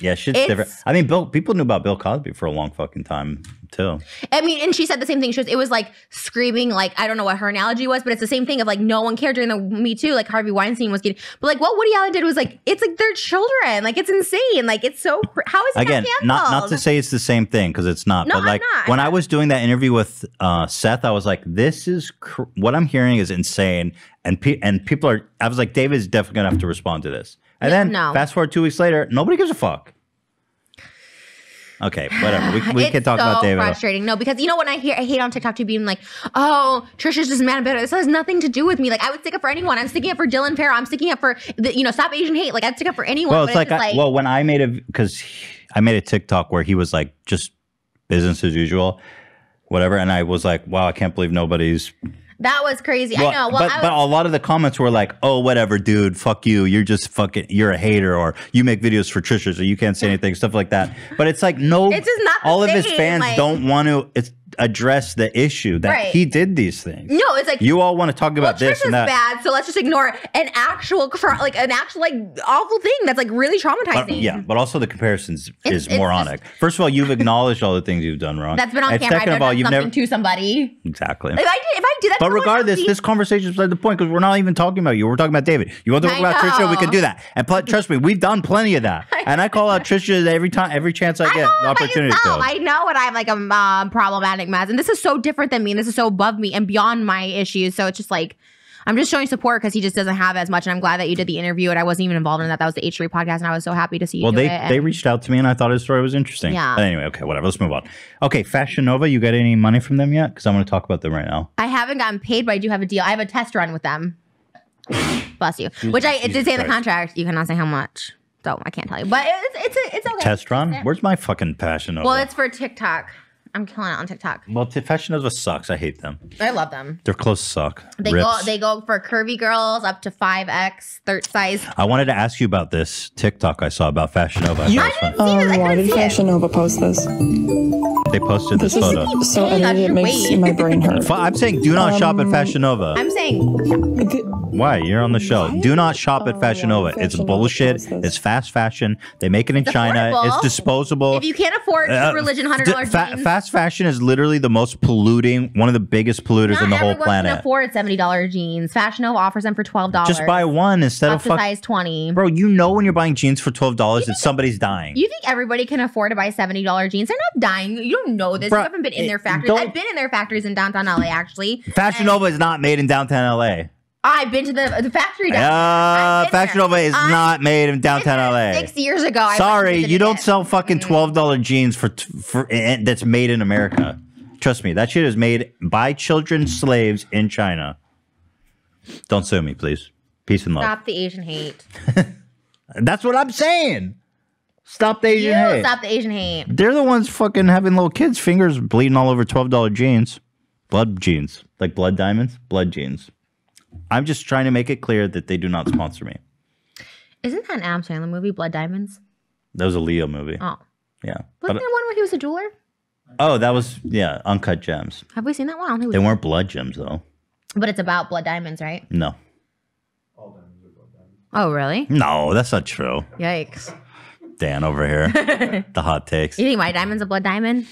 Speaker 1: Yeah, shit's
Speaker 2: It's-
Speaker 1: different. I mean, Bill. People knew about Bill Cosby for a long fucking time too.
Speaker 2: I mean, and she said the same thing. She was, it was like screaming, like, I don't know what her analogy was, but it's the same thing of like, no one cared during the Me Too. Like, Harvey Weinstein was getting, but like, what Woody Allen did was like, it's like their children. Like, it's insane. Like, it's so, how is it
Speaker 1: again not not to say it's the same thing because it's not
Speaker 2: No,
Speaker 1: but
Speaker 2: I'm
Speaker 1: like
Speaker 2: not.
Speaker 1: when i was doing that interview with uh, seth i was like this is cr- what i'm hearing is insane and pe- and people are i was like david's definitely gonna have to respond to this and then
Speaker 2: no.
Speaker 1: fast forward two weeks later nobody gives a fuck okay whatever we, we can talk
Speaker 2: so
Speaker 1: about david
Speaker 2: frustrating. No, because you know when I hear I hate on TikTok too being like, oh, Trisha's just mad about it. This has nothing to do with me. Like I would stick up for anyone. I'm sticking up for Dylan Farrow. I'm sticking up for the, you know, stop Asian hate. Like I'd stick up for anyone.
Speaker 1: well it's like, I, well when i made a because i made a tiktok where he was like just business as usual whatever and i was like wow i can't believe nobody's
Speaker 2: that was crazy. I know. Well,
Speaker 1: but,
Speaker 2: was,
Speaker 1: but a lot of the comments were like, "Oh, whatever, dude. Fuck you. You're just fucking. You're a hater, or you make videos for Trisha, so you can't say anything, stuff like that." But it's like, no,
Speaker 2: It's just not
Speaker 1: all of his fans
Speaker 2: like-
Speaker 1: don't want to it's address the issue that
Speaker 2: Right.
Speaker 1: he did these things.
Speaker 2: no, it's like
Speaker 1: You all want to talk
Speaker 2: well,
Speaker 1: about this
Speaker 2: Trisha's
Speaker 1: and that.
Speaker 2: bad, so let's just ignore an actual, like an actual, like awful thing that's like really
Speaker 1: But,
Speaker 2: traumatizing.
Speaker 1: yeah, but also the comparisons
Speaker 2: It's-
Speaker 1: is
Speaker 2: it's
Speaker 1: moronic. First of all, you've acknowledged all the things you've done wrong.
Speaker 2: that's been on
Speaker 1: and
Speaker 2: camera.
Speaker 1: Second of all, you've never
Speaker 2: to somebody.
Speaker 1: exactly.
Speaker 2: If I did, if I did that,
Speaker 1: But regardless, this conversation is beside the point because we're not even talking about you. We're talking about David. You want to talk
Speaker 2: I
Speaker 1: about Trisha? We can do that. And pl- [LAUGHS] trust me, we've done plenty of that. And I call out [LAUGHS] Trisha every time, every chance I
Speaker 2: I
Speaker 1: get,
Speaker 2: know
Speaker 1: the opportunity
Speaker 2: myself.
Speaker 1: to.
Speaker 2: I know what I'm like a um, problematic mess, and this is so different than me. And this is so above me and beyond my issues. So it's just like I'm just showing support because he just doesn't have as much. And I'm glad that you did the interview, and I wasn't even involved in that. That was the H3 podcast, and I was so happy to see you.
Speaker 1: Well,
Speaker 2: do
Speaker 1: they they reached out to me and I thought his story was interesting.
Speaker 2: Yeah.
Speaker 1: But anyway, okay, whatever. Let's move on. Okay, Fashion Nova, you got any money from them yet? Because I'm going to talk about them right now.
Speaker 2: I haven't gotten paid, but I do have a deal. I have a test run with them. [LAUGHS] Bless you. Which I it did say in the contract. You cannot say how much, so I can't tell you. But it's it's it's okay.
Speaker 1: Test run? Where's my fucking Fashion Nova?
Speaker 2: Well, it's for TikTok. I'm killing it on TikTok.
Speaker 1: well, t- Fashion Nova sucks. I hate them.
Speaker 2: I love them.
Speaker 1: Their clothes suck.
Speaker 2: They
Speaker 1: Rips.
Speaker 2: go they go for curvy girls up to five X, third size.
Speaker 1: I wanted to ask you about this TikTok I saw about Fashion Nova. I thought it was
Speaker 2: I didn't see this. I
Speaker 7: Um, why
Speaker 2: couldn't
Speaker 7: did
Speaker 2: see it.
Speaker 7: Fashion Nova post this?
Speaker 1: They posted this
Speaker 7: This is
Speaker 1: photo.
Speaker 7: so
Speaker 2: Hey, that's
Speaker 7: edited, it
Speaker 2: your
Speaker 7: makes
Speaker 2: weight.
Speaker 7: my brain hurt.
Speaker 1: F- I'm saying do not shop at Fashion Nova.
Speaker 2: I'm saying
Speaker 1: Why? You're on the show. Do not shop at
Speaker 7: Oh,
Speaker 1: Fashion
Speaker 7: yeah,
Speaker 1: Nova. It's
Speaker 7: Fashion Nova
Speaker 1: bullshit.
Speaker 7: does this.
Speaker 1: It's fast fashion. They make it in
Speaker 2: It's
Speaker 1: China.
Speaker 2: affordable.
Speaker 1: It's disposable.
Speaker 2: if you can't afford
Speaker 1: Uh,
Speaker 2: religion hundred dollars
Speaker 1: fa-
Speaker 2: jeans,
Speaker 1: fast fashion is literally the most polluting, one of the biggest polluters
Speaker 2: not
Speaker 1: in the whole planet.
Speaker 2: can afford seventy dollars jeans. Fashion Nova offers them for twelve dollars.
Speaker 1: Just buy one instead of fuck.
Speaker 2: size twenty.
Speaker 1: Bro, you know when you're buying jeans for twelve dollars that somebody's dying.
Speaker 2: You think everybody can afford to buy seventy dollars jeans? They're not dying. You don't know this.
Speaker 1: Bruh,
Speaker 2: you haven't been in their factories. I've been in their factories in downtown LA. Actually,
Speaker 1: Fashion Nova is not made in downtown LA.
Speaker 2: I've been to the the factory. down-
Speaker 1: Uh,
Speaker 2: I've been
Speaker 1: Fashion
Speaker 2: there.
Speaker 1: Nova is
Speaker 2: I've
Speaker 1: not made in downtown LA.
Speaker 2: Six years ago. I
Speaker 1: Sorry,
Speaker 2: and
Speaker 1: you don't
Speaker 2: it.
Speaker 1: sell fucking twelve dollar jeans for for that's made in America. Trust me, that shit is made by children slaves in China. Don't sue me, please. Peace and love.
Speaker 2: Stop the Asian hate. [LAUGHS]
Speaker 1: That's what I'm saying. Stop the Asian
Speaker 2: You
Speaker 1: hate.
Speaker 2: stop the Asian hate.
Speaker 1: They're the ones fucking having little kids' fingers bleeding all over twelve dollar jeans, blood jeans, like blood diamonds, blood jeans. I'm just trying to make it clear that they do not sponsor me.
Speaker 2: Isn't that an Adam Sandler movie, Blood Diamonds?
Speaker 1: That was a Leo movie.
Speaker 2: Oh.
Speaker 1: Yeah.
Speaker 2: Wasn't
Speaker 1: But,
Speaker 2: there one where he was a jeweler?
Speaker 1: oh, that was yeah, uncut gems.
Speaker 2: Have we seen that one? I don't think we
Speaker 1: They weren't blood gems though.
Speaker 2: But it's about blood diamonds, right?
Speaker 1: No. All diamonds are blood diamonds.
Speaker 2: Oh, really?
Speaker 1: No, that's not true.
Speaker 2: Yikes.
Speaker 1: Dan over here. [LAUGHS] the hot takes.
Speaker 2: You think my diamond's a blood diamond?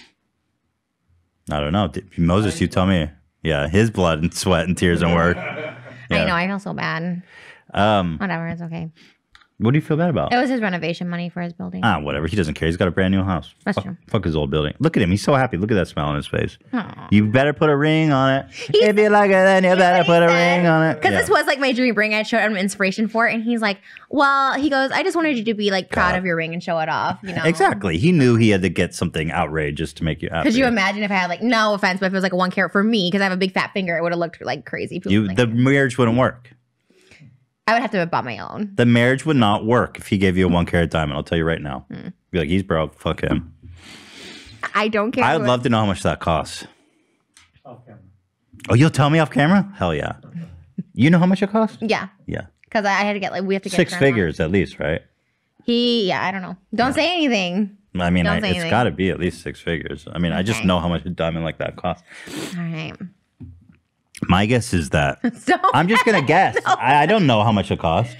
Speaker 1: I don't know. Moses, you tell me. Yeah, his blood and sweat and tears and work.
Speaker 2: I know, I feel so bad.
Speaker 1: Um,
Speaker 2: Whatever, it's okay.
Speaker 1: What do you feel bad about?
Speaker 2: It was his renovation money for his building.
Speaker 1: Ah, whatever. He doesn't care. He's got a brand new house.
Speaker 2: That's
Speaker 1: fuck,
Speaker 2: true.
Speaker 1: Fuck his old building. Look at him. He's so happy. Look at that smile on his face. You better put a ring on it. if you like it, then you better put a ring on it.
Speaker 2: Because
Speaker 1: Yeah.
Speaker 2: this was like my dream ring. I showed him inspiration for it, and he's like, "Well, he goes, I just wanted you to be like proud
Speaker 1: God.
Speaker 2: of your ring and show it off, you know."
Speaker 1: Exactly. He knew he had to get something outrageous to make you happy.
Speaker 2: Could you imagine if I had like no offense, but if it was like a one carat for me because I have a big fat finger, it would have looked like crazy.
Speaker 1: You, the marriage wouldn't work.
Speaker 2: I would have to have bought my own.
Speaker 1: The marriage would not work if he gave you a one carat diamond. I'll tell you right now.
Speaker 2: Hmm.
Speaker 1: Be like, he's broke. Fuck him.
Speaker 2: I don't care.
Speaker 1: I would love to know how much that costs. Off camera. Oh, you'll tell me off camera? Hell yeah. You know how much it costs?
Speaker 2: Yeah,
Speaker 1: Yeah.
Speaker 2: because I I had to get like we have to get
Speaker 1: Six
Speaker 2: grandma.
Speaker 1: figures at least, right?
Speaker 2: He, yeah, I don't know. Don't say anything.
Speaker 1: I mean,
Speaker 2: Don't
Speaker 1: I,
Speaker 2: say
Speaker 1: it's
Speaker 2: anything.
Speaker 1: got to be at least six figures. I mean, I just know how much a diamond like that costs.
Speaker 2: All right.
Speaker 1: My guess is that [LAUGHS]
Speaker 2: So
Speaker 1: I'm just gonna [LAUGHS] guess. I, I don't know how much it costs.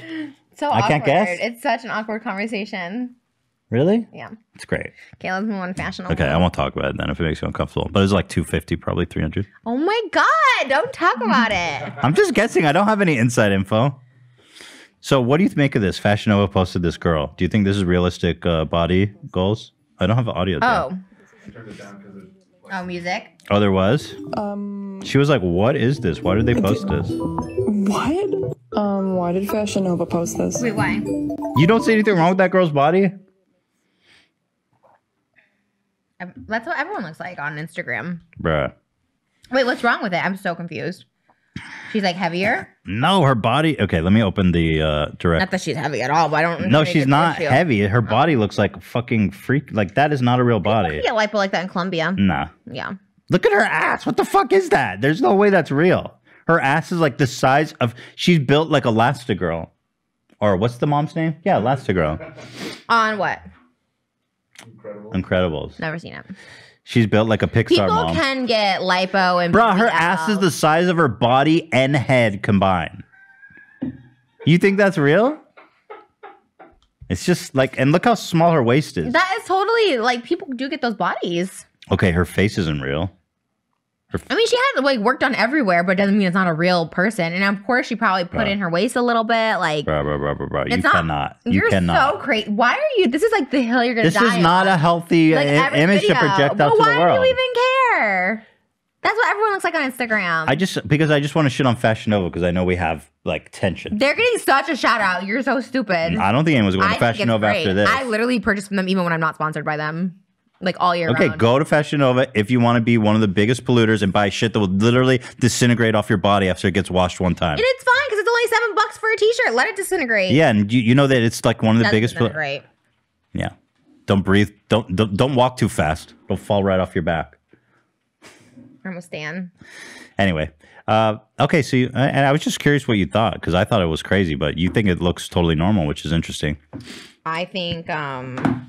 Speaker 2: so
Speaker 1: I
Speaker 2: awkward.
Speaker 1: can't guess?
Speaker 2: It's such an awkward conversation.
Speaker 1: Really?
Speaker 2: Yeah.
Speaker 1: It's great.
Speaker 2: Okay, let's move on to fashion.
Speaker 1: Okay, I won't talk about it then if it makes you uncomfortable. But it's like 250, probably 300.
Speaker 2: Oh my god! Don't talk about it. [LAUGHS]
Speaker 1: I'm just guessing. I don't have any inside info. So, what do you make of this? Fashion Nova posted this girl. Do you think this is realistic uh, body goals? I don't have an audio. down.
Speaker 2: Oh,
Speaker 3: it down because it's
Speaker 2: oh, music.
Speaker 1: Oh, there was. Um. She was like, "What is this? Why did they post this?"
Speaker 7: What? Um, why did Fashion Nova post this?
Speaker 2: Wait, why?
Speaker 1: You don't see anything wrong with that girl's body?
Speaker 2: Ev- That's what everyone looks like on Instagram.
Speaker 1: Bruh.
Speaker 2: Wait, what's wrong with it? I'm so confused. She's like heavier.
Speaker 1: No, her body. Okay, let me open the uh, direct.
Speaker 2: Not that she's heavy at all, but I don't.
Speaker 1: no, she's not
Speaker 2: issue.
Speaker 1: heavy. Her body looks like a fucking freak. Like that is not a real body.
Speaker 2: You
Speaker 1: body.
Speaker 2: get lipo like that in Colombia.
Speaker 1: Nah.
Speaker 2: Yeah.
Speaker 1: Look at her ass. What the fuck is that? There's no way that's real. Her ass is like the size of. She's built like Elastigirl. Or what's the mom's name? Yeah, Elastigirl.
Speaker 2: On what?
Speaker 3: incredible.
Speaker 1: Incredibles.
Speaker 2: Never seen it.
Speaker 1: She's built like a Pixar
Speaker 2: People
Speaker 1: mom.
Speaker 2: can get lipo and.
Speaker 1: Bruh, her
Speaker 2: BBL.
Speaker 1: ass is the size of her body and head combined. You think that's real? It's just like, and look how small her waist is.
Speaker 2: That is totally like people do get those bodies.
Speaker 1: Okay, her face isn't real.
Speaker 2: I mean, she had like worked on everywhere, but it doesn't mean it's not a real person. And of course, she probably put in her waist a little bit. Like,
Speaker 1: Bro, bro, bro, bro. You
Speaker 2: not.
Speaker 1: cannot. You
Speaker 2: You're
Speaker 1: cannot.
Speaker 2: so crazy. Why are you? This is like the hill you're gonna
Speaker 1: this
Speaker 2: die
Speaker 1: is not
Speaker 2: on.
Speaker 1: a healthy
Speaker 2: like
Speaker 1: uh,
Speaker 2: i-
Speaker 1: image
Speaker 2: video.
Speaker 1: to project
Speaker 2: but
Speaker 1: out to the world.
Speaker 2: Why do you even care? That's what everyone looks like on Instagram.
Speaker 1: I just because I just want to shit on Fashion Nova because I know we have like tension.
Speaker 2: They're getting such a shout out. You're so stupid.
Speaker 1: I don't think anyone's going
Speaker 2: I
Speaker 1: to Fashion Nova
Speaker 2: great.
Speaker 1: after this.
Speaker 2: I literally purchase from them even when I'm not sponsored by them, like all year
Speaker 1: Okay,
Speaker 2: round.
Speaker 1: go to Fashion Nova if you want to be one of the biggest polluters and buy shit that will literally disintegrate off your body after it gets washed one time.
Speaker 2: And it's fine because it's only seven bucks for a t-shirt. Let it disintegrate.
Speaker 1: Yeah, and you, you know that it's like one of the
Speaker 2: Doesn't
Speaker 1: biggest. Pollu-
Speaker 2: disintegrate.
Speaker 1: yeah, don't breathe. Don't, don't don't walk too fast. It'll fall right off your back.
Speaker 2: From a stand.
Speaker 1: Anyway, uh, okay. So, you, and I was just curious what you thought because I thought it was crazy, but you think it looks totally normal, which is interesting.
Speaker 2: I think um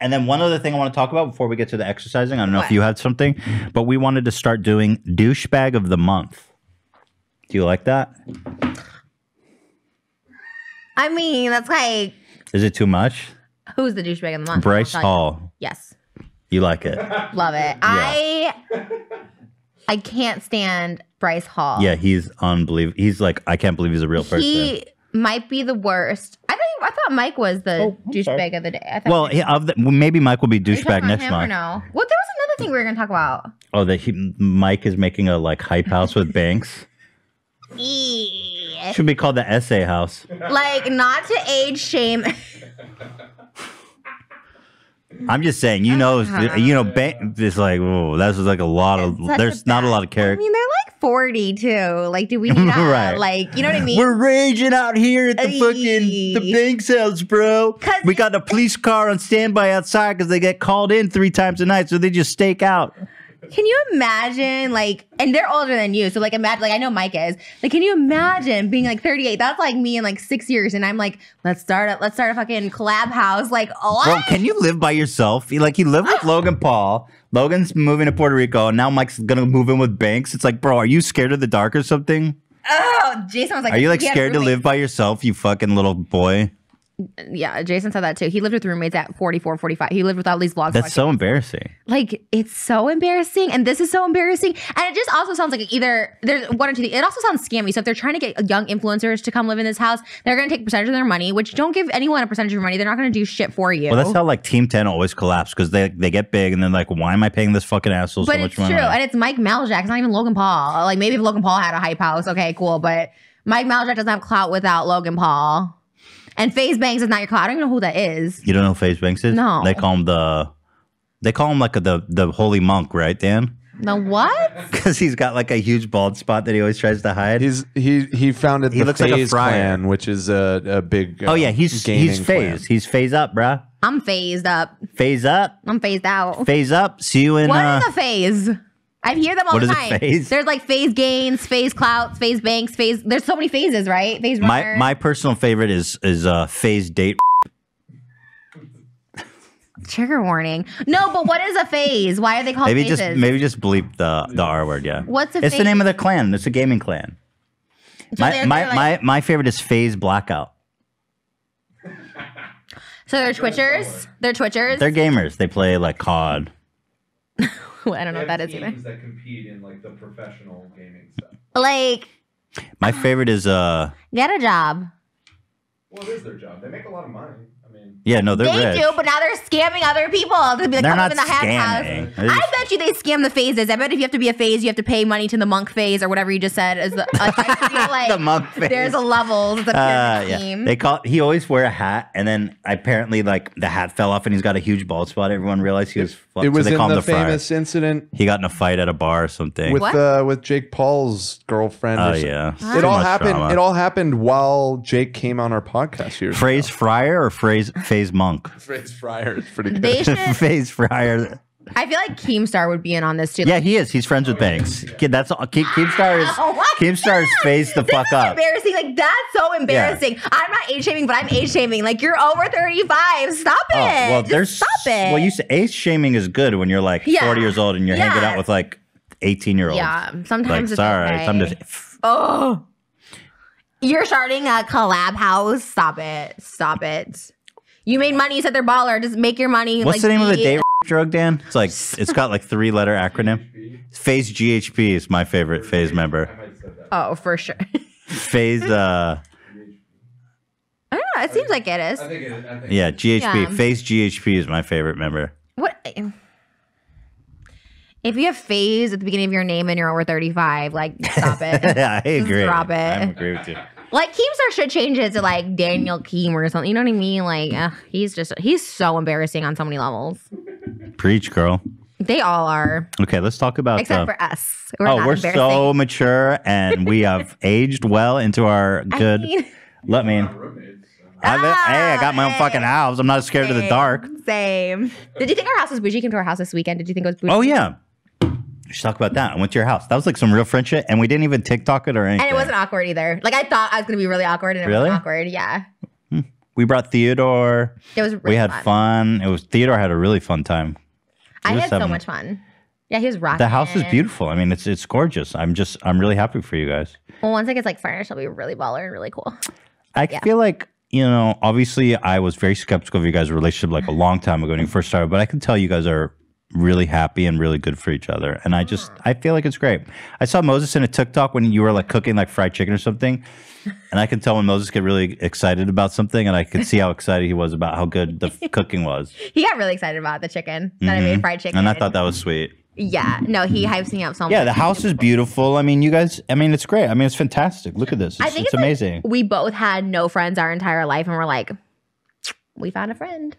Speaker 1: And then one other thing I want to talk about before we get to the exercising. I don't know if you had something, but we wanted to start doing douchebag of the month. Do you like that?
Speaker 2: I mean that's like
Speaker 1: Is it too much?
Speaker 2: who's the douchebag of the month?
Speaker 1: Bryce
Speaker 2: I'll you.
Speaker 1: Hall.
Speaker 2: Yes.
Speaker 1: You like it?
Speaker 2: Love it. I I can't stand Bryce Hall.
Speaker 1: Yeah, he's unbelievable. He's like, I can't believe he's a real person.
Speaker 2: He might be the worst. I thought I thought Mike was the
Speaker 1: Oh, I'm sorry.
Speaker 2: douchebag of the day. I thought
Speaker 1: well, he, of the, well, maybe Mike will be
Speaker 2: Are you talking
Speaker 1: douchebag
Speaker 2: about
Speaker 1: next
Speaker 2: him or
Speaker 1: month.
Speaker 2: no? Well, there was another thing we were gonna talk about.
Speaker 1: Oh, that he, Mike is making a like hype house with banks. Should be called the essay house.
Speaker 2: like not to age shame.
Speaker 1: I'm just saying, you know, uh-huh. you know, bank is like, oh, that's like a lot of.
Speaker 2: Such a
Speaker 1: There's not a lot of character.
Speaker 2: I mean, they're like 40 too. Like, do we need [LAUGHS] to,
Speaker 1: Right.
Speaker 2: like, you know what I mean?
Speaker 1: We're raging out here at the
Speaker 2: Ay.
Speaker 1: fucking the bank house, bro. We got a police car on standby outside because they get called in three times a night, so they just stake out.
Speaker 2: Can you imagine, like, and they're older than you, so like, imagine, like, I know Mike is. Like, can you imagine being like 38? That's like me in like six years, and I'm like, let's start a, let's start a fucking collab house. Like, what?
Speaker 1: Bro, can you live by yourself? Like you live with [GASPS] Logan Paul. Logan's moving to Puerto Rico, and now Mike's gonna move in with Banks. It's like, bro, are you scared of the dark or something?
Speaker 2: oh, Jason was like,
Speaker 1: Are you like scared to live by yourself, you fucking little boy?
Speaker 2: Yeah, Jason said that too. He lived with roommates at 44, 45. He lived with all these vlogs.
Speaker 1: That's so embarrassing.
Speaker 2: like it's so embarrassing and this is so embarrassing and it just also sounds like either there's one or two it also sounds scammy so if they're trying to get young influencers to come live in this house they're going to take a percentage of their money which don't give anyone a percentage of your money they're not going to do shit for you
Speaker 1: Well, that's how like Team Ten always collapse because they they get big and then like, why am I paying this fucking asshole
Speaker 2: but
Speaker 1: so
Speaker 2: it's
Speaker 1: much
Speaker 2: true
Speaker 1: money?
Speaker 2: and it's Mike Majlak it's not even logan paul like maybe if logan paul had a hype house okay cool but Mike Majlak doesn't have clout without logan paul and FaZe Banks is not your clout. I don't even know who that is.
Speaker 1: You don't know who FaZe Banks is?
Speaker 2: No.
Speaker 1: They call him the they call him like a, the the holy monk, right, Dan?
Speaker 2: The what? [LAUGHS]
Speaker 1: Because he's got like a huge bald spot that he always tries to hide.
Speaker 6: He's he he founded
Speaker 1: He
Speaker 6: the
Speaker 1: looks like a
Speaker 6: FaZe clan, which is a, a big.
Speaker 1: oh
Speaker 6: uh,
Speaker 1: yeah, he's
Speaker 6: gaming
Speaker 1: he's
Speaker 6: clan.
Speaker 1: phase. He's phase up, bruh.
Speaker 2: I'm phased up.
Speaker 1: Phase up,
Speaker 2: I'm phased out.
Speaker 1: phase up. See you in.
Speaker 2: What
Speaker 1: uh,
Speaker 2: is a phase? I hear them all
Speaker 1: What
Speaker 2: the time.
Speaker 1: phase?
Speaker 2: There's like phase gains, phase clouts, FaZe Banks, phase. There's so many phases, right? Phase
Speaker 1: my
Speaker 2: runner.
Speaker 1: my personal favorite is is uh phase date.
Speaker 2: trigger warning. No, but what is a phase? Why are they called
Speaker 1: Maybe
Speaker 2: phases?
Speaker 1: just maybe just bleep the the R word. Yeah.
Speaker 2: What's a
Speaker 1: It's the name of the clan. It's a gaming clan.
Speaker 2: So
Speaker 1: My
Speaker 2: they're-
Speaker 1: my,
Speaker 2: they're like-
Speaker 1: my my favorite is phase blackout.
Speaker 2: So they're twitchers. They're twitchers.
Speaker 1: They're gamers. They play like COD. [LAUGHS] [LAUGHS]
Speaker 2: I don't know what that is either.
Speaker 3: That compete in like the professional gaming stuff.
Speaker 2: Like,
Speaker 1: My favorite is uh
Speaker 2: get a job.
Speaker 3: Well, it is their job. They make a lot of money. I mean,
Speaker 1: yeah no they're
Speaker 2: They
Speaker 1: rich.
Speaker 2: do, but now they're scamming other people to be like,
Speaker 1: They're not
Speaker 2: in the
Speaker 1: scamming.
Speaker 2: house. I bet you they scam the phases. I bet if you have to be a phase, you have to pay money to the monk phase or whatever you just said. Is [LAUGHS] the, like, I feel like
Speaker 1: The monk phase.
Speaker 2: There's a levels. It's a
Speaker 1: Uh, yeah. They call he always wear a hat, and then apparently like the hat fell off, and he's got a huge bald spot. Everyone realized he was. Fucked,
Speaker 6: It was
Speaker 1: so they
Speaker 6: in
Speaker 1: call him
Speaker 6: the,
Speaker 1: the Friar.
Speaker 6: famous incident
Speaker 1: He got in a fight at a bar or something.
Speaker 6: with
Speaker 2: What?
Speaker 6: uh, with Jake Paul's girlfriend.
Speaker 1: oh
Speaker 6: something.
Speaker 1: yeah,
Speaker 6: It
Speaker 1: Too
Speaker 6: all happened.
Speaker 1: drama.
Speaker 6: It all happened while Jake came on our podcast here.
Speaker 1: phrase friar or phrase phase monk.
Speaker 6: phrase Fryer is pretty good.
Speaker 2: They should. [LAUGHS]
Speaker 1: phase friar.
Speaker 2: I feel like Keemstar would be in on this too.
Speaker 1: Yeah, he is. He's friends with Banks. Kid, that's all. Keep Keemstar is
Speaker 2: Oh my
Speaker 1: Keemstar is phase the
Speaker 2: This
Speaker 1: fuck
Speaker 2: is
Speaker 1: up.
Speaker 2: embarrassing. Like that's so embarrassing. I'm not age shaming, but I'm age shaming. Like you're over 35. Stop oh, it.
Speaker 1: Oh well,
Speaker 2: Just
Speaker 1: there's
Speaker 2: stop it.
Speaker 1: well, you say age shaming is good when you're like
Speaker 2: Yeah.
Speaker 1: 40 years old and you're hanging
Speaker 2: Yeah.
Speaker 1: out with like 18 year olds.
Speaker 2: Yeah,
Speaker 1: like
Speaker 2: sometimes it's
Speaker 1: sorry,
Speaker 2: okay.
Speaker 1: I'm just
Speaker 2: Oh. You're starting a collab house. Stop it. Stop it. You made money. You said they're baller. Just make your money.
Speaker 1: What's
Speaker 2: like,
Speaker 1: the name of the
Speaker 2: be-
Speaker 1: date drug, Dan? It's like it's got like three letter acronym. Phase GHB is my favorite phase member.
Speaker 3: I might said that.
Speaker 2: Oh, for sure. [LAUGHS]
Speaker 1: Phase uh
Speaker 2: I don't know. It seems like it is.
Speaker 3: I think it is. I think
Speaker 1: yeah, GHB.
Speaker 2: Yeah.
Speaker 1: Phase GHB is my favorite member.
Speaker 2: What? If you have phase at the beginning of your name and you're over 35, like stop it. [LAUGHS]
Speaker 1: yeah, I
Speaker 2: Just
Speaker 1: agree.
Speaker 2: drop it.
Speaker 1: I agree with you.
Speaker 2: Like Keemstar should change it to like Daniel Keem or something. You know what I mean? Like ugh, he's just he's so embarrassing on so many levels.
Speaker 1: Preach, girl.
Speaker 2: They all are,
Speaker 1: Okay, let's talk about
Speaker 2: except
Speaker 1: the,
Speaker 2: for us. We're
Speaker 1: Oh,
Speaker 2: not
Speaker 1: we're so mature and we [LAUGHS] have aged well into our
Speaker 2: I
Speaker 1: good.
Speaker 2: mean,
Speaker 1: Let me.
Speaker 3: roommates. so-
Speaker 1: I hey, I got my own
Speaker 2: Ah,
Speaker 1: fucking house. I'm not scared of the dark.
Speaker 2: Same. Did you think our house was bougie? Came to our house this weekend. Did you think it was bougie?
Speaker 1: Oh yeah. Should talk about that. I went to your house. That was like some real friendship, and we didn't even TikTok it or anything.
Speaker 2: And it wasn't awkward either. Like I thought I was gonna be really awkward, and it
Speaker 1: Really?
Speaker 2: wasn't awkward. Yeah, hmm.
Speaker 1: We brought Theodore.
Speaker 2: it was. Really
Speaker 1: we had
Speaker 2: fun.
Speaker 1: fun. It was Theodore had a really fun time.
Speaker 2: I
Speaker 1: was
Speaker 2: had so much fun. Yeah, he was rocking.
Speaker 1: The house is beautiful. I mean, it's it's gorgeous. I'm just I'm really happy for you guys.
Speaker 2: Well, once it gets like furnished, it'll be really baller and really cool.
Speaker 1: I feel like you know, obviously, I was very skeptical of you guys' relationship like a long time ago when you first started, but I can tell you guys are really happy and really good for each other, and I just I feel like it's great. I saw Moses in a TikTok when you were like cooking like fried chicken or something, [LAUGHS] and I can tell when Moses get really excited about something, and I could see how [LAUGHS] excited he was about how good the [LAUGHS] cooking was.
Speaker 2: He got really excited about the chicken that I made fried chicken.
Speaker 1: Mm-hmm. And I thought that was sweet.
Speaker 2: yeah, no, he hypes me up so much.
Speaker 1: Yeah, the house is beautiful. I mean, you guys. I mean, it's great. I mean, it's fantastic. Look at this. It's,
Speaker 2: I think
Speaker 1: it's
Speaker 2: it's like
Speaker 1: amazing.
Speaker 2: we both had no friends our entire life, and we're like, we found a friend.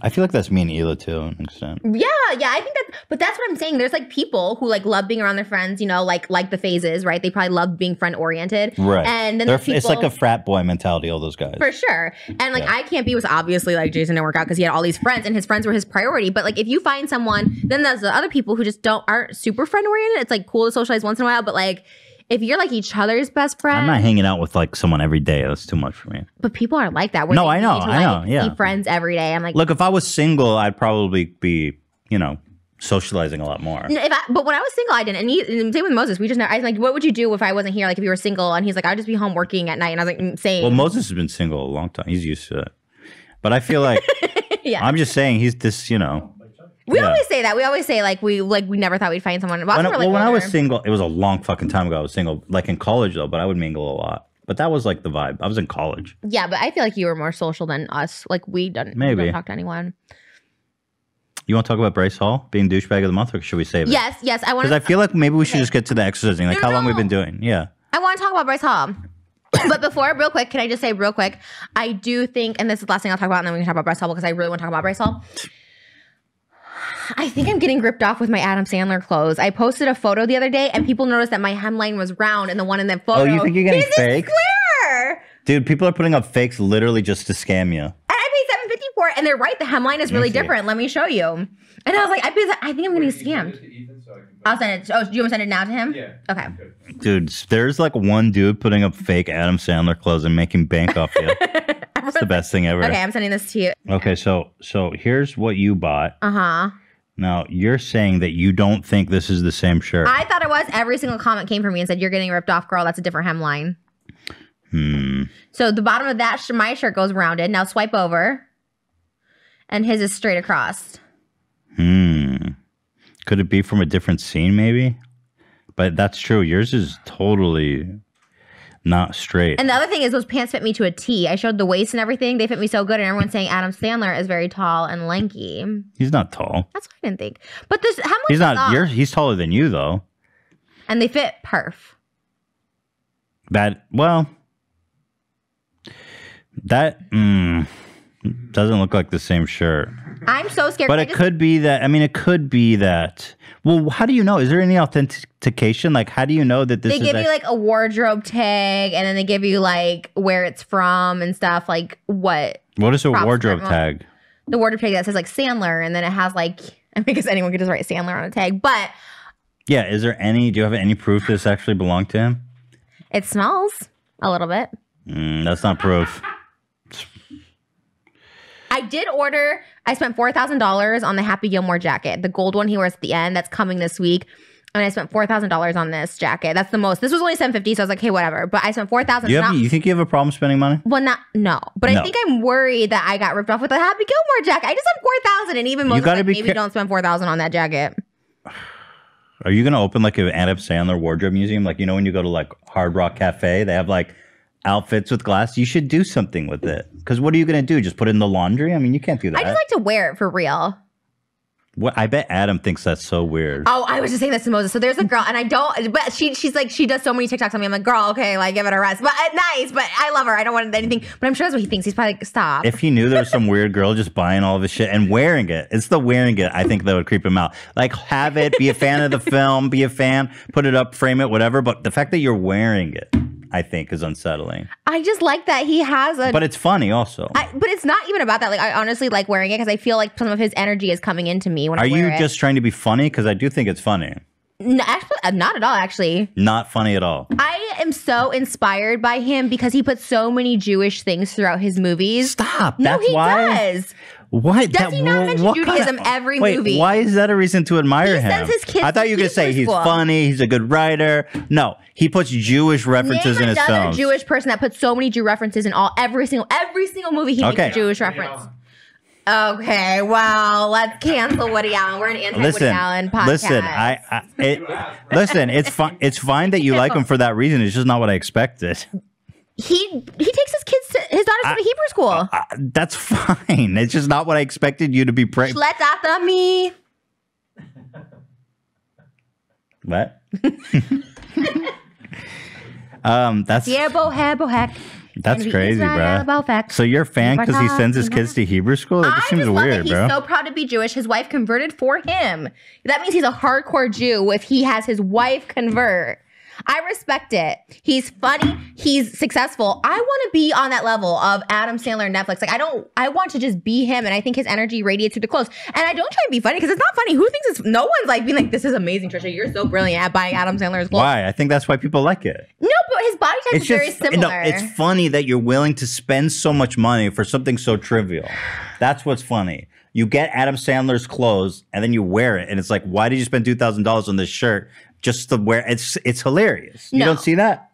Speaker 1: I feel like that's me and Hila to an extent.
Speaker 2: Yeah, yeah, I think that, but that's what I'm saying. There's like people who like love being around their friends, you know, like like the phases, right? They probably love being friend oriented,
Speaker 1: Right.
Speaker 2: And then people,
Speaker 1: it's like a frat boy mentality, all those guys.
Speaker 2: for sure. And like
Speaker 1: Yeah.
Speaker 2: I can't be with obviously like Jason didn't work out because he had all these friends and his friends were his priority. But like if you find someone, then there's the other people who just don't aren't super friend oriented. It's like cool to socialize once in a while, but like if you're like each other's best friend,
Speaker 1: I'm not hanging out with like someone every day. That's too much for me.
Speaker 2: but people aren't like that. where
Speaker 1: No, I know,
Speaker 2: to,
Speaker 1: I know, yeah.
Speaker 2: be friends every day. I'm like,
Speaker 1: Look, if I was single, I'd probably be, you know, socializing a lot more.
Speaker 2: If I, but when I was single, I didn't. And, he, and same with Moses. We just know. I was like, what would you do if I wasn't here? Like if you were single, and he's like, I'd just be home working at night. And I was like, mm, same.
Speaker 1: Well, Moses has been single a long time. He's used to it. But I feel like [LAUGHS]
Speaker 2: yeah.
Speaker 1: I'm just saying he's this, you know.
Speaker 2: We
Speaker 1: yeah.
Speaker 2: always say that. We always say like we like we never thought we'd find someone. Well,
Speaker 1: When, I-
Speaker 2: like,
Speaker 1: well, when I was single, it was a long fucking time ago. I was single, like in college though, but I would mingle a lot. But that was like the vibe. I was in college.
Speaker 2: yeah, but I feel like you were more social than us. Like we don't
Speaker 1: Maybe.
Speaker 2: don't talk to anyone.
Speaker 1: You want to talk about Bryce Hall being douchebag of the month, or should we save it?
Speaker 2: Yes, yes. I want to
Speaker 1: Because I feel like maybe we should just get to the exercising. Like
Speaker 2: No,
Speaker 1: how long we've been doing. Yeah.
Speaker 2: I want to talk about Bryce Hall. [COUGHS] but before, real quick, can I just say real quick? I do think, and this is the last thing I'll talk about, and then we can talk about Bryce Hall because I really want to talk about Bryce Hall. I think I'm getting ripped off with my Adam Sandler clothes. I posted a photo the other day, and people noticed that my hemline was round, and the one in the photo.
Speaker 1: Oh, you think you're getting
Speaker 2: is a
Speaker 1: fake?
Speaker 2: Square.
Speaker 1: Dude, people are putting up fakes literally just to scam you.
Speaker 2: And I paid seven fifty for it, and they're right. The hemline is really
Speaker 1: see.
Speaker 2: different. Let me show you. And I was like, I paid. I think I'm getting scammed. I'll send it. Oh, do you want to send it now to him?
Speaker 3: Yeah.
Speaker 2: Okay.
Speaker 1: Dude, there's like one dude putting up fake Adam Sandler clothes and making bank off you. [LAUGHS] It's the best thing ever.
Speaker 2: Okay, I'm sending this to you.
Speaker 1: Okay, so so here's what you bought.
Speaker 2: Uh huh.
Speaker 1: Now you're saying that you don't think this is the same shirt.
Speaker 2: I thought it was. Every single comment came from me and said, "You're getting ripped off, girl. That's a different hemline."
Speaker 1: hmm.
Speaker 2: So the bottom of that, sh- my shirt goes rounded. Now swipe over, and his is straight across.
Speaker 1: Hmm. Could it be from a different scene, maybe? But that's true. Yours is totally not straight.
Speaker 2: And the other thing is, those pants fit me to a T. I showed the waist and everything. They fit me so good, and everyone's saying Adam Sandler is very tall and lanky.
Speaker 1: he's not tall.
Speaker 2: That's what I didn't think. But this hemline,
Speaker 1: He's not.
Speaker 2: off,
Speaker 1: You're. He's taller than you, though.
Speaker 2: and they fit perf.
Speaker 1: That well. That mm, doesn't look like the same shirt.
Speaker 2: I'm so scared.
Speaker 1: But it
Speaker 2: just-
Speaker 1: could be that. I mean, it could be that. Well, how do you know? Is there any authentication? Like, how do you know that this
Speaker 2: they give you like a wardrobe tag, and then they give you like where it's from and stuff. Like what
Speaker 1: what is a wardrobe tag?
Speaker 2: the wardrobe tag that says like Sandler, and then it has like [LAUGHS] I guess anyone could just write Sandler on a tag, but
Speaker 1: Yeah. Is there any? Do you have any proof this actually belonged to him?
Speaker 2: it smells a little bit.
Speaker 1: Mm, that's not proof.
Speaker 2: I did order. I spent four thousand dollars on the Happy Gilmore jacket, the gold one he wears at the end. That's coming this week, and I spent four thousand dollars on this jacket. That's the most. This was only seven fifty, so I was like, hey, whatever. But I spent four thousand.
Speaker 1: You have? You think you have a problem spending money?
Speaker 2: well, not no, but
Speaker 1: No.
Speaker 2: I think I'm worried that I got ripped off with a Happy Gilmore jacket. I just spent four thousand, and even most
Speaker 1: gotta
Speaker 2: like,
Speaker 1: be
Speaker 2: maybe
Speaker 1: ca-
Speaker 2: don't spend four thousand on that jacket. [SIGHS]
Speaker 1: Are you gonna open like an Adam Sandler wardrobe museum? Like you know when you go to like Hard Rock Cafe, they have like outfits with glass. You should do something with it. Because what are you gonna do? Just put it in the laundry? I mean, you can't do that.
Speaker 2: I just like to wear it for real.
Speaker 1: what? I bet Adam thinks that's so weird.
Speaker 2: Oh, I was just saying this to Moses. So there's a girl, and I don't, but she she's like she does so many TikToks on me. I'm like, girl, okay, like give it a rest. But uh, nice, but I love her. I don't want anything. But I'm sure that's what he thinks. He's probably like, stop.
Speaker 1: If he knew there was some weird girl just buying all of his shit and wearing it, it's the wearing it I think that would creep him out. Like have it, be a fan of the film, be a fan, put it up, frame it, whatever. But the fact that you're wearing it, I think, is unsettling.
Speaker 2: I just like that he has a.
Speaker 1: But it's funny also.
Speaker 2: I, but it's not even about that. Like I honestly like wearing it because I feel like some of his energy is coming into me when
Speaker 1: Are
Speaker 2: I
Speaker 1: you
Speaker 2: wear it.
Speaker 1: Are you just trying to be funny? Because I do think it's funny.
Speaker 2: No, actually, uh, not at all. Actually,
Speaker 1: Not funny at all.
Speaker 2: I am so inspired by him because he puts so many Jewish things throughout his movies.
Speaker 1: Stop.
Speaker 2: No,
Speaker 1: That's
Speaker 2: he
Speaker 1: why.
Speaker 2: does.
Speaker 1: What?
Speaker 2: Does he not mention Judaism
Speaker 1: of-
Speaker 2: every
Speaker 1: Wait,
Speaker 2: movie?
Speaker 1: Why is that a reason to admire
Speaker 2: He
Speaker 1: him?
Speaker 2: sends his kids
Speaker 1: I thought you were gonna say he's
Speaker 2: school.
Speaker 1: funny. He's a good writer. No, he puts Jewish references
Speaker 2: Name
Speaker 1: in his
Speaker 2: another
Speaker 1: films.
Speaker 2: Jewish person that puts so many Jew references in all every single every single movie he
Speaker 1: Okay.
Speaker 2: makes a Jewish reference. Okay, well, let's cancel Woody Allen. We're an anti Woody
Speaker 1: listen,
Speaker 2: Allen podcast.
Speaker 1: listen. I, I it, listen. It's fine. It's fine that you like him for that reason. It's just not what I expected.
Speaker 2: he he takes his kids his daughters to Hebrew school.
Speaker 1: Uh, that's [LAUGHS] fine. It's just not what I expected you to be. Pre-
Speaker 2: Let after me.
Speaker 1: what? [LAUGHS] um, that's
Speaker 2: Yeah, bo heck.
Speaker 1: That's crazy, bro. So you're a fan because he sends his kids to Hebrew school? That just seems weird,
Speaker 2: he's
Speaker 1: bro.
Speaker 2: so proud to be Jewish. His wife converted for him. That means he's a hardcore Jew if he has his wife convert. I respect it. He's funny. He's successful. I want to be on that level of Adam Sandler and Netflix. Like I don't. I want to just be him, and I think his energy radiates through the clothes. And I don't try to be funny because it's not funny. Who thinks it's? No one's like being like, "This is amazing, Trisha. You're so brilliant at buying Adam Sandler's clothes."
Speaker 1: Why? I think that's why people like it.
Speaker 2: No, but his body type
Speaker 1: It's
Speaker 2: is very
Speaker 1: just
Speaker 2: similar.
Speaker 1: no, it's funny that you're willing to spend so much money for something so trivial. That's what's funny. You get Adam Sandler's clothes and then you wear it, and it's like, why did you spend two thousand dollars on this shirt just the where It's it's hilarious. You
Speaker 2: No.
Speaker 1: don't see that?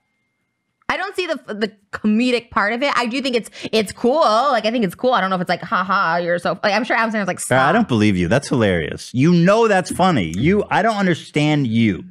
Speaker 2: I don't see the the comedic part of it. I do think it's it's cool. Like I think it's cool. I don't know if it's like, haha, you're so. Like, I'm sure Adam Sandler's like,
Speaker 1: Sarah, I don't believe you. That's hilarious. You know that's funny. You I don't understand you.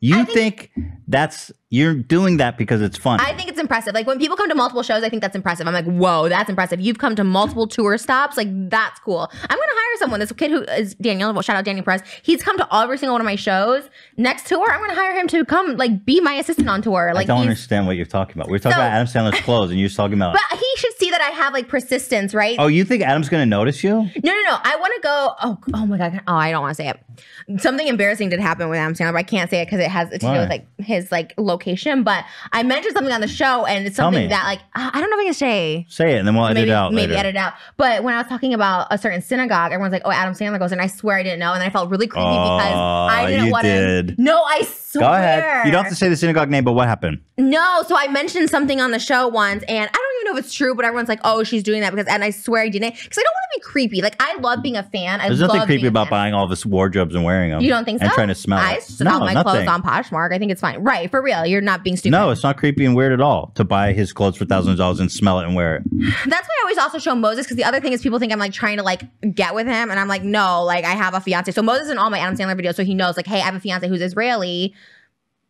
Speaker 1: You think, that's you're doing that because it's fun.
Speaker 2: I think it's impressive. Like when people come to multiple shows, I think that's impressive. I'm like, whoa, that's impressive. You've come to multiple tour stops. Like that's cool. I'm gonna hire someone. This kid who is Daniel. Well, shout out Daniel Perez. He's come to every single one of my shows. Next tour, I'm gonna hire him to come like be my assistant on tour. Like
Speaker 1: I
Speaker 2: don't
Speaker 1: understand what you're talking about. We're talking
Speaker 2: So-
Speaker 1: about Adam Sandler's [LAUGHS] clothes, and you're talking about.
Speaker 2: But he should see that I have like persistence, right?
Speaker 1: oh, you think Adam's gonna notice you?
Speaker 2: No, no, no. I want to go. Oh, oh my god. Oh, I don't want to say it. Something embarrassing did happen with Adam Sandler, but I can't say it because it has to do with like his like location. But I mentioned something on the show, and it's something that like I don't know if I can say.
Speaker 1: Say it, and then we'll edit
Speaker 2: maybe
Speaker 1: it out
Speaker 2: maybe
Speaker 1: later.
Speaker 2: edit it out. But when I was talking about a certain synagogue, everyone's like, "Oh, Adam Sandler goes," and I swear I didn't know, and then I felt really creepy because
Speaker 1: Oh,
Speaker 2: I didn't want to. No, I swear.
Speaker 1: Go ahead. You don't have to say the synagogue name, but what happened?
Speaker 2: No, so I mentioned something on the show once, and I don't even know if it's true, but everyone's like, "Oh, she's doing that because," and I swear I didn't because I don't want to be creepy. Like I love being a fan. I
Speaker 1: There's nothing creepy about buying all this wardrobes and wearing them.
Speaker 2: You don't think so?
Speaker 1: And trying to smell
Speaker 2: I
Speaker 1: it.
Speaker 2: smell
Speaker 1: no,
Speaker 2: my
Speaker 1: nothing.
Speaker 2: clothes on Poshmark. I think it's fine. Right, for real. You're not being stupid.
Speaker 1: No, it's not creepy and weird at all to buy his clothes for thousands of dollars and smell it and wear it.
Speaker 2: That's why I always also show Moses because the other thing is people think I'm like trying to like get with him, and I'm like, no, like I have a fiance. So Moses in all my Adam Sandler videos, so he knows like, hey, I have a fiance who's Israeli.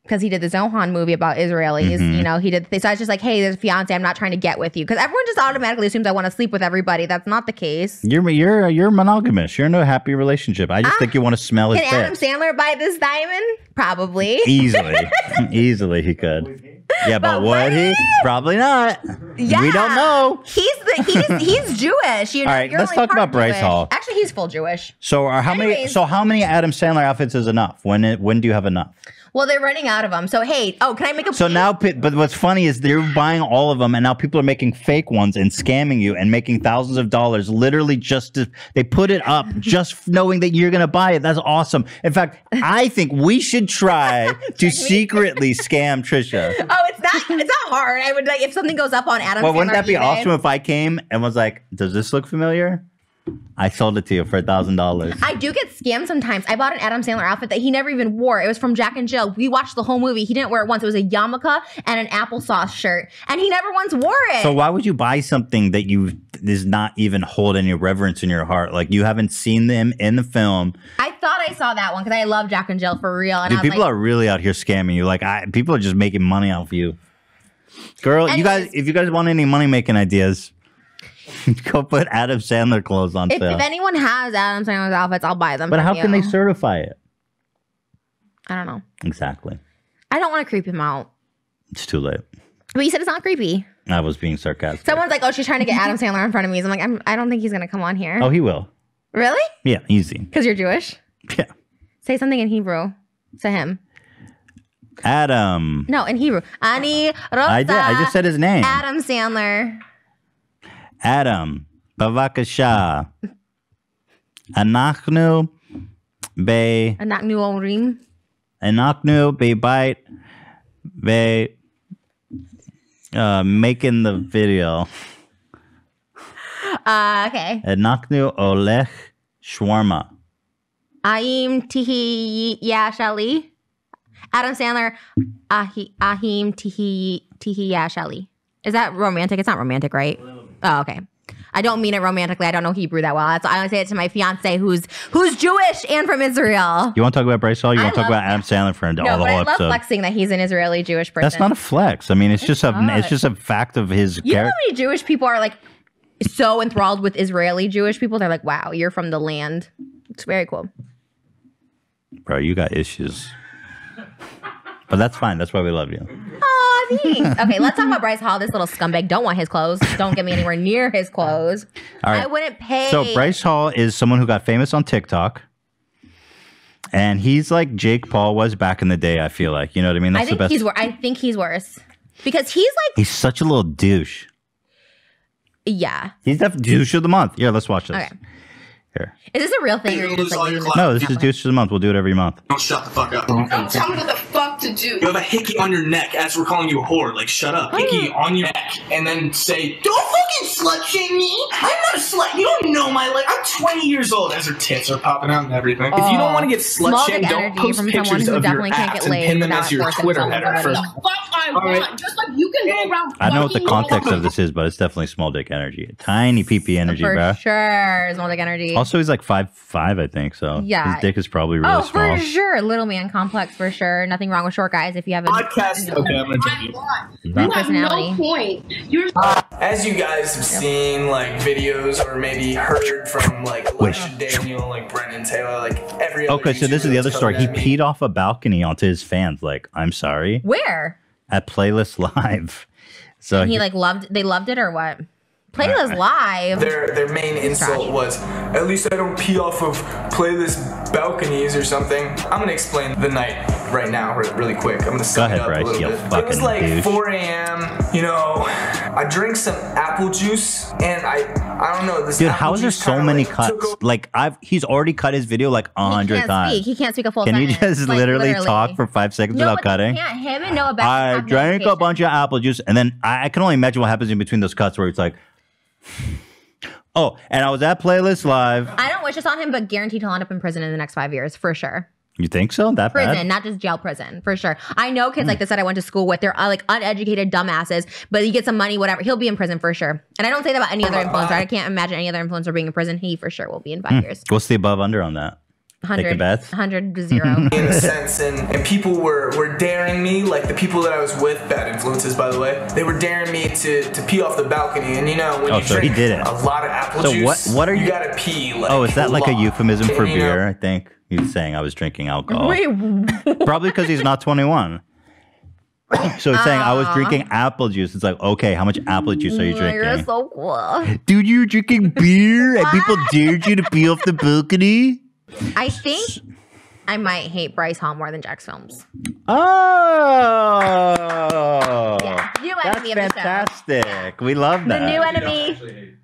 Speaker 2: Because he did the Zohan movie about Israelis,
Speaker 1: Mhm.
Speaker 2: you know, he did. So I was just like, "Hey, there's a fiance. I'm not trying to get with you." Because everyone just automatically assumes I want to sleep with everybody. That's not the case.
Speaker 1: You're you're you're monogamous. You're in a happy relationship. I just think you want to smell his
Speaker 2: Ah, Can Adam. Sandler buy this diamond? Probably.
Speaker 1: Easily, [LAUGHS] easily he could. Yeah, but,
Speaker 2: But
Speaker 1: would he? Probably not.
Speaker 2: Yeah.
Speaker 1: We don't know.
Speaker 2: He's the he's he's [LAUGHS] Jewish. You know,
Speaker 1: All right,
Speaker 2: you're
Speaker 1: let's talk about Bryce
Speaker 2: Jewish.
Speaker 1: Hall.
Speaker 2: Actually, he's full Jewish.
Speaker 1: So, are how many? So, how many Adam Sandler outfits is enough? When it, when do you have enough?
Speaker 2: Well, they're running out of them. So hey, oh, can I make a
Speaker 1: So now, but what's funny is they're buying all of them, and now people are making fake ones and scamming you and making thousands of dollars, literally just to they put it up [LAUGHS] just knowing that you're gonna buy it. That's awesome. In fact, I think we should try [LAUGHS] to secretly scam Trisha. [LAUGHS]
Speaker 2: Oh, it's not. It's not hard. I would like if something goes up on Adam.
Speaker 1: Well, wouldn't that be
Speaker 2: eBay-
Speaker 1: awesome if I came and was like, "Does this look familiar?" I sold it to you for a thousand dollars.
Speaker 2: I do get scammed sometimes. I bought an Adam Sandler outfit that he never even wore. It was from Jack and Jill. We watched the whole movie. He didn't wear it once. It was a yarmulke and an applesauce shirt, and he never once wore it.
Speaker 1: So why would you buy something that you does not even hold any reverence in your heart? Like you haven't seen them in the film.
Speaker 2: I thought I saw that one because I love Jack and Jill for real. And
Speaker 1: Dude, people
Speaker 2: like,
Speaker 1: are really out here scamming you. Like I, people are just making money off you. Girl, you guys, if you guys want any money making ideas, [LAUGHS] go put Adam Sandler clothes on
Speaker 2: if,
Speaker 1: sale.
Speaker 2: if anyone has Adam Sandler's outfits, I'll buy them.
Speaker 1: but how can they certify it?
Speaker 2: I don't know.
Speaker 1: Exactly.
Speaker 2: I don't want to creep him out.
Speaker 1: It's too late.
Speaker 2: But you said it's not creepy.
Speaker 1: I was being sarcastic.
Speaker 2: Someone's like, "Oh, she's trying to get Adam Sandler in front of me." So I'm like, I'm, I don't think he's gonna come on here.
Speaker 1: oh, he will.
Speaker 2: Really?
Speaker 1: Yeah, easy.
Speaker 2: Because you're Jewish.
Speaker 1: Yeah.
Speaker 2: Say something in Hebrew to him.
Speaker 1: Adam.
Speaker 2: No, in Hebrew. Ani Rosa.
Speaker 1: I did. I just said his name.
Speaker 2: Adam Sandler.
Speaker 1: Adam. Bavakasha. Anachnu. Be.
Speaker 2: Anak nu orim.
Speaker 1: Anachnu. Be bite. Be. Uh, making the video.
Speaker 2: Uh, okay.
Speaker 1: Anachnu olech shawarma.
Speaker 2: Aim tihi yashali. Adam Sandler. Ahi, ahim tihi tihi yashali. Is that romantic? It's not romantic, right? Oh, okay. I don't mean it romantically. I don't know Hebrew that well. That's I only say it to my fiance who's who's Jewish and from Israel.
Speaker 1: You want to talk about Bryce Hall? You
Speaker 2: I
Speaker 1: want to talk about Adam Sandler for all
Speaker 2: No,
Speaker 1: the
Speaker 2: but
Speaker 1: whole
Speaker 2: I love
Speaker 1: episode?
Speaker 2: flexing that he's an Israeli Jewish person.
Speaker 1: That's not a flex. I mean, it's just a it's just a fact of his
Speaker 2: You know how many Jewish people are like so enthralled with Israeli Jewish people? They're like, wow, you're from the land. It's very cool.
Speaker 1: Bro, you got issues. But that's fine. That's why we love you.
Speaker 2: Oh, I mean. Okay, let's talk about Bryce Hall. This little scumbag. Don't want his clothes. Don't get me anywhere near his [LAUGHS] clothes.
Speaker 1: All right.
Speaker 2: I wouldn't pay.
Speaker 1: So Bryce Hall is someone who got famous on TikTok. And he's like Jake Paul was back in the day, I feel like. You know what I mean?
Speaker 2: I
Speaker 1: That's the
Speaker 2: think
Speaker 1: best.
Speaker 2: he's. wor- I think he's worse because he's like,
Speaker 1: He's such a little douche.
Speaker 2: yeah.
Speaker 1: He's definitely douche of the month. Yeah, let's watch this.
Speaker 2: Okay.
Speaker 1: Here.
Speaker 2: Is this a real thing? Or you're just like leaving this
Speaker 1: No, this is
Speaker 2: out?
Speaker 1: douche of the month. We'll do it every month.
Speaker 8: Don't shut the fuck up.
Speaker 9: Don't tell me what the fuck to do.
Speaker 8: You have a hickey on your neck as we're calling you a whore. Like, shut up. Hickey oh. on your neck. And then say, don't fucking slut shame me. I'm not a slut. You don't know my life. I'm 20 years old as her tits are popping out and everything. Oh. if you don't want to get slut
Speaker 2: Small
Speaker 8: shamed, don't
Speaker 2: energy
Speaker 8: post
Speaker 2: from someone
Speaker 8: pictures
Speaker 2: who
Speaker 8: of your
Speaker 2: definitely can't
Speaker 8: abs
Speaker 2: get
Speaker 8: and
Speaker 2: laid
Speaker 8: pin them as your Twitter
Speaker 2: something
Speaker 8: header.
Speaker 2: on
Speaker 8: First,
Speaker 2: somebody.
Speaker 9: Fuck I
Speaker 8: All right.
Speaker 9: want. Just like you can go around.
Speaker 1: I know what the context of this is, but it's definitely small dick energy. Tiny PP energy,
Speaker 2: For
Speaker 1: bro.
Speaker 2: sure, small dick energy.
Speaker 1: Also, he's like five five, I think. So
Speaker 2: Yeah.
Speaker 1: his dick is probably really
Speaker 2: oh,
Speaker 1: small.
Speaker 2: for sure, little man complex for sure. Nothing wrong with short guys if you have a
Speaker 8: podcast. Okay, I'm going to tell you.
Speaker 9: You have no point. You're uh,
Speaker 8: As you guys have seen, like videos or maybe heard from like Elijah Daniel, like Brennan Taylor, like every other
Speaker 1: Okay, so this is the other story. He
Speaker 8: me.
Speaker 1: peed off a balcony onto his fans. Like, I'm sorry,
Speaker 2: Where?
Speaker 1: at Playlist Live. [LAUGHS] So
Speaker 2: He like loved. They loved it or what? Playlist live.
Speaker 8: Their their main insult was, at least I don't pee off of playlist balconies or something. I'm gonna explain the night right now, re- really quick. I'm gonna sum
Speaker 1: ahead,
Speaker 8: it up
Speaker 1: Bryce,
Speaker 8: a little
Speaker 1: you
Speaker 8: bit. It was like
Speaker 1: douche.
Speaker 8: 4 a.m. You know, I drank some apple juice and I I don't know this.
Speaker 1: Dude, how is there so many
Speaker 8: like,
Speaker 1: cuts?
Speaker 8: took
Speaker 1: Like I've he's already cut his video like a
Speaker 2: He
Speaker 1: hundred
Speaker 2: can't
Speaker 1: times.
Speaker 2: speak. He can't speak a full
Speaker 1: Can you
Speaker 2: sentence.
Speaker 1: just
Speaker 2: Like,
Speaker 1: literally, talk for five seconds
Speaker 2: no,
Speaker 1: without
Speaker 2: but
Speaker 1: cutting?
Speaker 2: He can't. Him and Noah Beck
Speaker 1: I
Speaker 2: have
Speaker 1: drank a bunch of apple juice, and then I, I can only imagine what happens in between those cuts where it's like, [LAUGHS] oh, and I was at Playlist Live.
Speaker 2: I don't wish this on him, but guaranteed he'll end up in prison in the next five years for sure.
Speaker 1: You think so? That
Speaker 2: Prison,
Speaker 1: bad?
Speaker 2: not just jail prison, for sure. I know kids like this that I went to school with. They're uh, like uneducated dumbasses, but you get some money, whatever. He'll be in prison for sure. And I don't say that about any other influencer. I can't imagine any other influencer being in prison. He for sure will be in five years.
Speaker 1: What's the above under on that?
Speaker 2: 100,
Speaker 1: bets?
Speaker 2: 100 to zero. [LAUGHS]
Speaker 8: in a sense and, and people were, were daring me like the people that i was with bad influences by the way they were daring me to, to pee off the balcony and you know when
Speaker 1: Oh,
Speaker 8: you
Speaker 1: so he
Speaker 8: drink
Speaker 1: did it.
Speaker 8: a lot of apple
Speaker 1: So
Speaker 8: juice
Speaker 1: what- what are
Speaker 8: you
Speaker 1: you-
Speaker 8: gotta pee like
Speaker 1: Oh, is that like a euphemism for
Speaker 8: And, you know,
Speaker 1: beer? I think he's saying I was drinking alcohol.
Speaker 2: Wait,
Speaker 1: Probably because he's not 21. so he's saying I was drinking apple juice. It's like, okay, how much apple juice are you mm,
Speaker 2: you're
Speaker 1: drinking?
Speaker 2: so cool.
Speaker 1: Dude, you're drinking beer and people [LAUGHS] dared you to pee off the balcony?
Speaker 2: I think I might hate Bryce Hall more than Jacksfilms.
Speaker 1: Oh,
Speaker 2: Yeah, new
Speaker 1: that's
Speaker 2: enemy of the show.
Speaker 1: fantastic. We love that.
Speaker 2: The new enemy.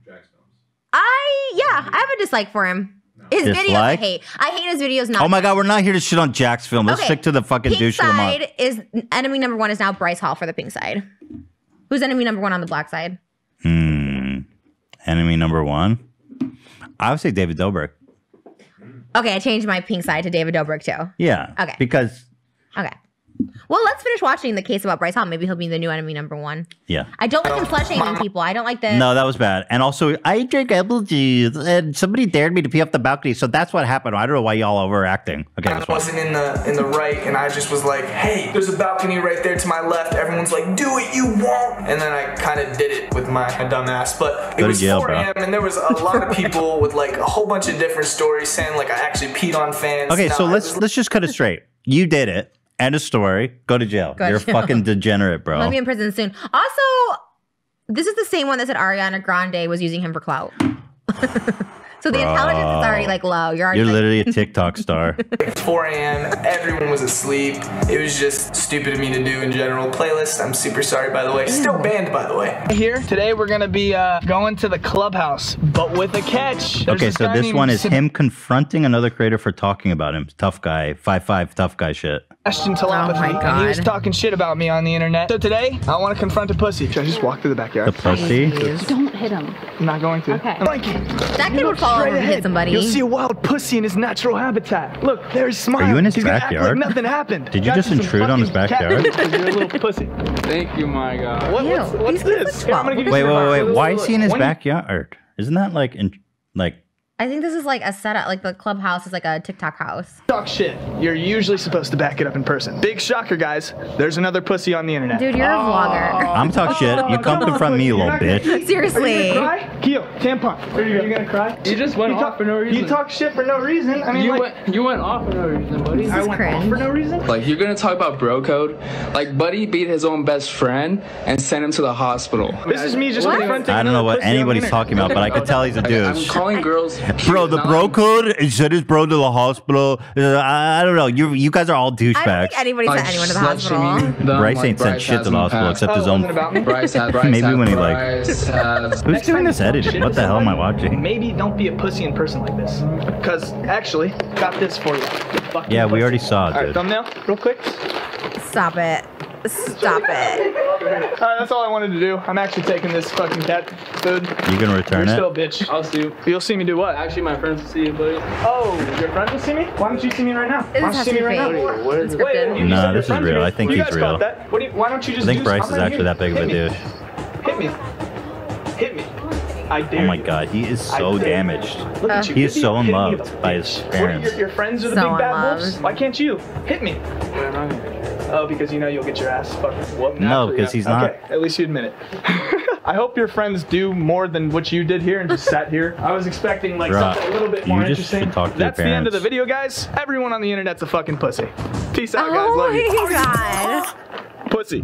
Speaker 2: I yeah, I have a dislike for him. His videos I hate. I hate his videos. Not
Speaker 1: oh my god, we're not here to shit on Jack's film. Let's
Speaker 2: Okay.
Speaker 1: stick to the fucking
Speaker 2: Pink
Speaker 1: douche of the month.
Speaker 2: side is enemy number one is now Bryce Hall for the pink side. Who's enemy number one on the black side?
Speaker 1: Hmm. Enemy number one. I would say David Dobrik.
Speaker 2: Okay, I changed my pink side to David Dobrik too.
Speaker 1: Yeah.
Speaker 2: Okay.
Speaker 1: Because
Speaker 2: Okay. Well, let's finish watching the case about Bryce Hall. Maybe he'll be the new enemy number one.
Speaker 1: yeah.
Speaker 2: I don't like him slut shaming people. I don't like the.
Speaker 1: No, that was bad. And also, I drank apple juice, and somebody dared me to pee off the balcony. So that's what happened. I don't know why y'all overacting. Okay,
Speaker 8: I wasn't in the in the right, and I just was like, "Hey, there's a balcony right there to my left." Everyone's like, "Do it, you won't!" And then I kind of did it with my dumb ass. But it
Speaker 1: Go
Speaker 8: was
Speaker 1: jail,
Speaker 8: 4
Speaker 1: bro.
Speaker 8: a.m. and there was a lot of people [LAUGHS] with like a whole bunch of different stories saying like I actually peed on fans.
Speaker 1: Okay,
Speaker 8: No,
Speaker 1: so
Speaker 8: I
Speaker 1: let's
Speaker 8: just-
Speaker 1: let's just cut it straight. You did it. End of story. Go to jail.
Speaker 2: Go
Speaker 1: You're
Speaker 2: jail.
Speaker 1: a fucking degenerate, bro.
Speaker 2: He'll be in prison soon. Also, this is the same one that said Ariana Grande was using him for clout. [LAUGHS] so the intelligence is already like low. You're already
Speaker 1: You're
Speaker 2: like,
Speaker 1: literally a [LAUGHS] TikTok star.
Speaker 8: it's 4 a.m. Everyone was asleep. It was just stupid of me to do in general. Playlist. I'm super sorry, by the way. Still banned, by the way.
Speaker 10: Here today, we're gonna be uh, going to the clubhouse, but with a catch. There's
Speaker 1: Okay, so this one is him confronting another creator for talking about him. Tough guy, five five, tough guy shit.
Speaker 10: Sebastian Telepathy,
Speaker 2: Oh my
Speaker 10: and he was talking shit about me on the internet. So today, I want to confront a pussy. Should I just walk through the backyard?
Speaker 1: The pussy.
Speaker 9: Don't hit him.
Speaker 10: I'm not going to.
Speaker 9: Okay.
Speaker 10: Blanket.
Speaker 2: that kid would fall over and hit somebody.
Speaker 10: You'll see a wild pussy in his natural habitat. Look, there's smile.
Speaker 1: Are you in his
Speaker 10: He's
Speaker 1: backyard?
Speaker 10: like nothing happened.
Speaker 1: Did you
Speaker 10: Got
Speaker 1: just
Speaker 10: some
Speaker 1: intrude on his backyard?
Speaker 10: You're a little pussy.
Speaker 5: Thank you, my God.
Speaker 10: What,
Speaker 2: Ew,
Speaker 10: what's what's this? Here, I'm gonna
Speaker 2: swell.
Speaker 10: give you
Speaker 1: Wait, wait, wait, Why is he in his backyard? Isn't that like in like
Speaker 2: I think this is like a setup. Like the clubhouse is like a TikTok house.
Speaker 10: Talk shit. You're usually supposed to back it up in person. Big shocker, guys. There's another pussy on the internet.
Speaker 2: Dude, you're a vlogger. Ah.
Speaker 1: I'm talk shit. You oh. come confront me, you little bitch.
Speaker 2: Seriously.
Speaker 10: Are you gonna cry? Keo, tampon. Are you, gonna cry?
Speaker 11: You just went
Speaker 10: You
Speaker 11: off
Speaker 10: talk-
Speaker 11: for no reason.
Speaker 10: You talk shit for no reason. I mean,
Speaker 11: you
Speaker 10: like,
Speaker 11: went you went off for no reason, buddy.
Speaker 10: I went off for no reason.
Speaker 11: Like you're gonna talk about bro code? Like Buddy beat his own best friend and sent him to the hospital.
Speaker 10: This is me just
Speaker 2: What?
Speaker 10: confronting.
Speaker 1: I don't know what
Speaker 10: another pussy on the
Speaker 1: anybody's talking about, but I could tell he's a
Speaker 11: Like, I'm calling girls.
Speaker 1: Bro, the bro code he sent his bro to the hospital. I, I don't know. You you guys are all douchebags.
Speaker 2: I don't
Speaker 1: douchebags.
Speaker 2: think anybody sent anyone to the hospital.
Speaker 1: Bryce ain't sent shit to the hospital except his own.
Speaker 11: Bryce has, Bryce
Speaker 1: Maybe when he like.
Speaker 11: Has. [LAUGHS]
Speaker 1: Who's doing this editing? What the hell am I watching?
Speaker 10: Maybe don't be a pussy in person like this. Because actually, got this for you. you
Speaker 1: Yeah, we already saw it,
Speaker 10: All right, thumbnail, real quick.
Speaker 2: Stop it. Stop it.
Speaker 10: All right, that's all I wanted to do. I'm actually taking this fucking cat food.
Speaker 1: You gonna return
Speaker 10: You're
Speaker 1: it?
Speaker 10: still a bitch.
Speaker 11: I'll see you.
Speaker 10: You'll see me do what?
Speaker 11: Actually, my friends will see you, buddy.
Speaker 10: Oh, your friends will see me? Why don't you see me right now? Why
Speaker 2: This
Speaker 10: don't you see me
Speaker 2: be
Speaker 10: right now?
Speaker 2: fake.
Speaker 11: What is
Speaker 2: It's?
Speaker 10: Wait,
Speaker 2: scripted.
Speaker 10: you
Speaker 1: Nah, this is real. I think
Speaker 10: you
Speaker 1: he's real.
Speaker 10: that. What do you, why don't you just
Speaker 1: I
Speaker 10: just
Speaker 1: think Bryce is actually
Speaker 10: here.
Speaker 1: that big of a
Speaker 10: Hit
Speaker 1: douche.
Speaker 10: Hit me. Hit me. I dare
Speaker 1: Oh my
Speaker 10: you.
Speaker 1: god, he is so damaged.
Speaker 10: Look at uh. you.
Speaker 1: He is so
Speaker 10: Hit me,
Speaker 1: unloved
Speaker 10: little
Speaker 1: by his
Speaker 10: bitch. What,
Speaker 1: parents.
Speaker 10: your, your friends are the
Speaker 2: So
Speaker 10: big bad wolves? Why can't you? Hit me. Oh, because you know you'll get your ass fucking whooped.
Speaker 1: No, because he's not.
Speaker 10: Okay, at least you admit it. [LAUGHS] I hope your friends do more than what you did here and just sat here. I was expecting like
Speaker 1: Bruh,
Speaker 10: something a little bit more
Speaker 1: just
Speaker 10: interesting.
Speaker 1: talk to your
Speaker 10: That's the end of the video, guys. Everyone on the internet's a fucking pussy. Peace out, guys. Love you.
Speaker 2: Oh my god.
Speaker 10: Pussy.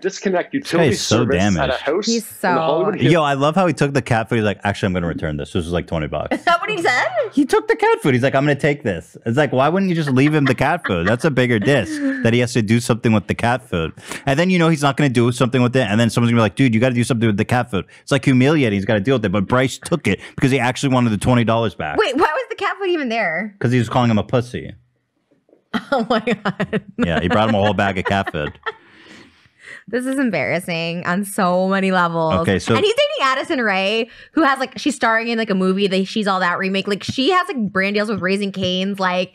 Speaker 12: Disconnect
Speaker 1: guy
Speaker 12: utility
Speaker 1: is so
Speaker 12: service at a
Speaker 1: damaged.
Speaker 12: house
Speaker 2: He's
Speaker 12: in the Hollywood
Speaker 2: so.
Speaker 1: Yo, I love how he took the cat food. He's like, actually, I'm gonna return this. This was like 20 bucks.
Speaker 2: Is that what he said?
Speaker 1: He took the cat food. He's like, I'm gonna take this. It's like, why wouldn't you just leave him the cat food? That's a bigger diss that he has to do something with the cat food. And then you know he's not gonna do something with it. And then someone's gonna be like, dude, you gotta do something with the cat food. It's like humiliating. He's gotta deal with it. But Bryce took it because he actually wanted the twenty dollars back.
Speaker 2: Wait, why was the cat food even there?
Speaker 1: Because he was calling him a pussy. [LAUGHS]
Speaker 2: Oh my god.
Speaker 1: Yeah, he brought him a whole bag of cat food. [LAUGHS]
Speaker 2: This is embarrassing on so many levels.
Speaker 1: Okay, so-
Speaker 2: and he's dating Addison Rae, who has like she's starring in like a movie. That she's all that remake. Like she has like brand deals with Raising Canes. Like,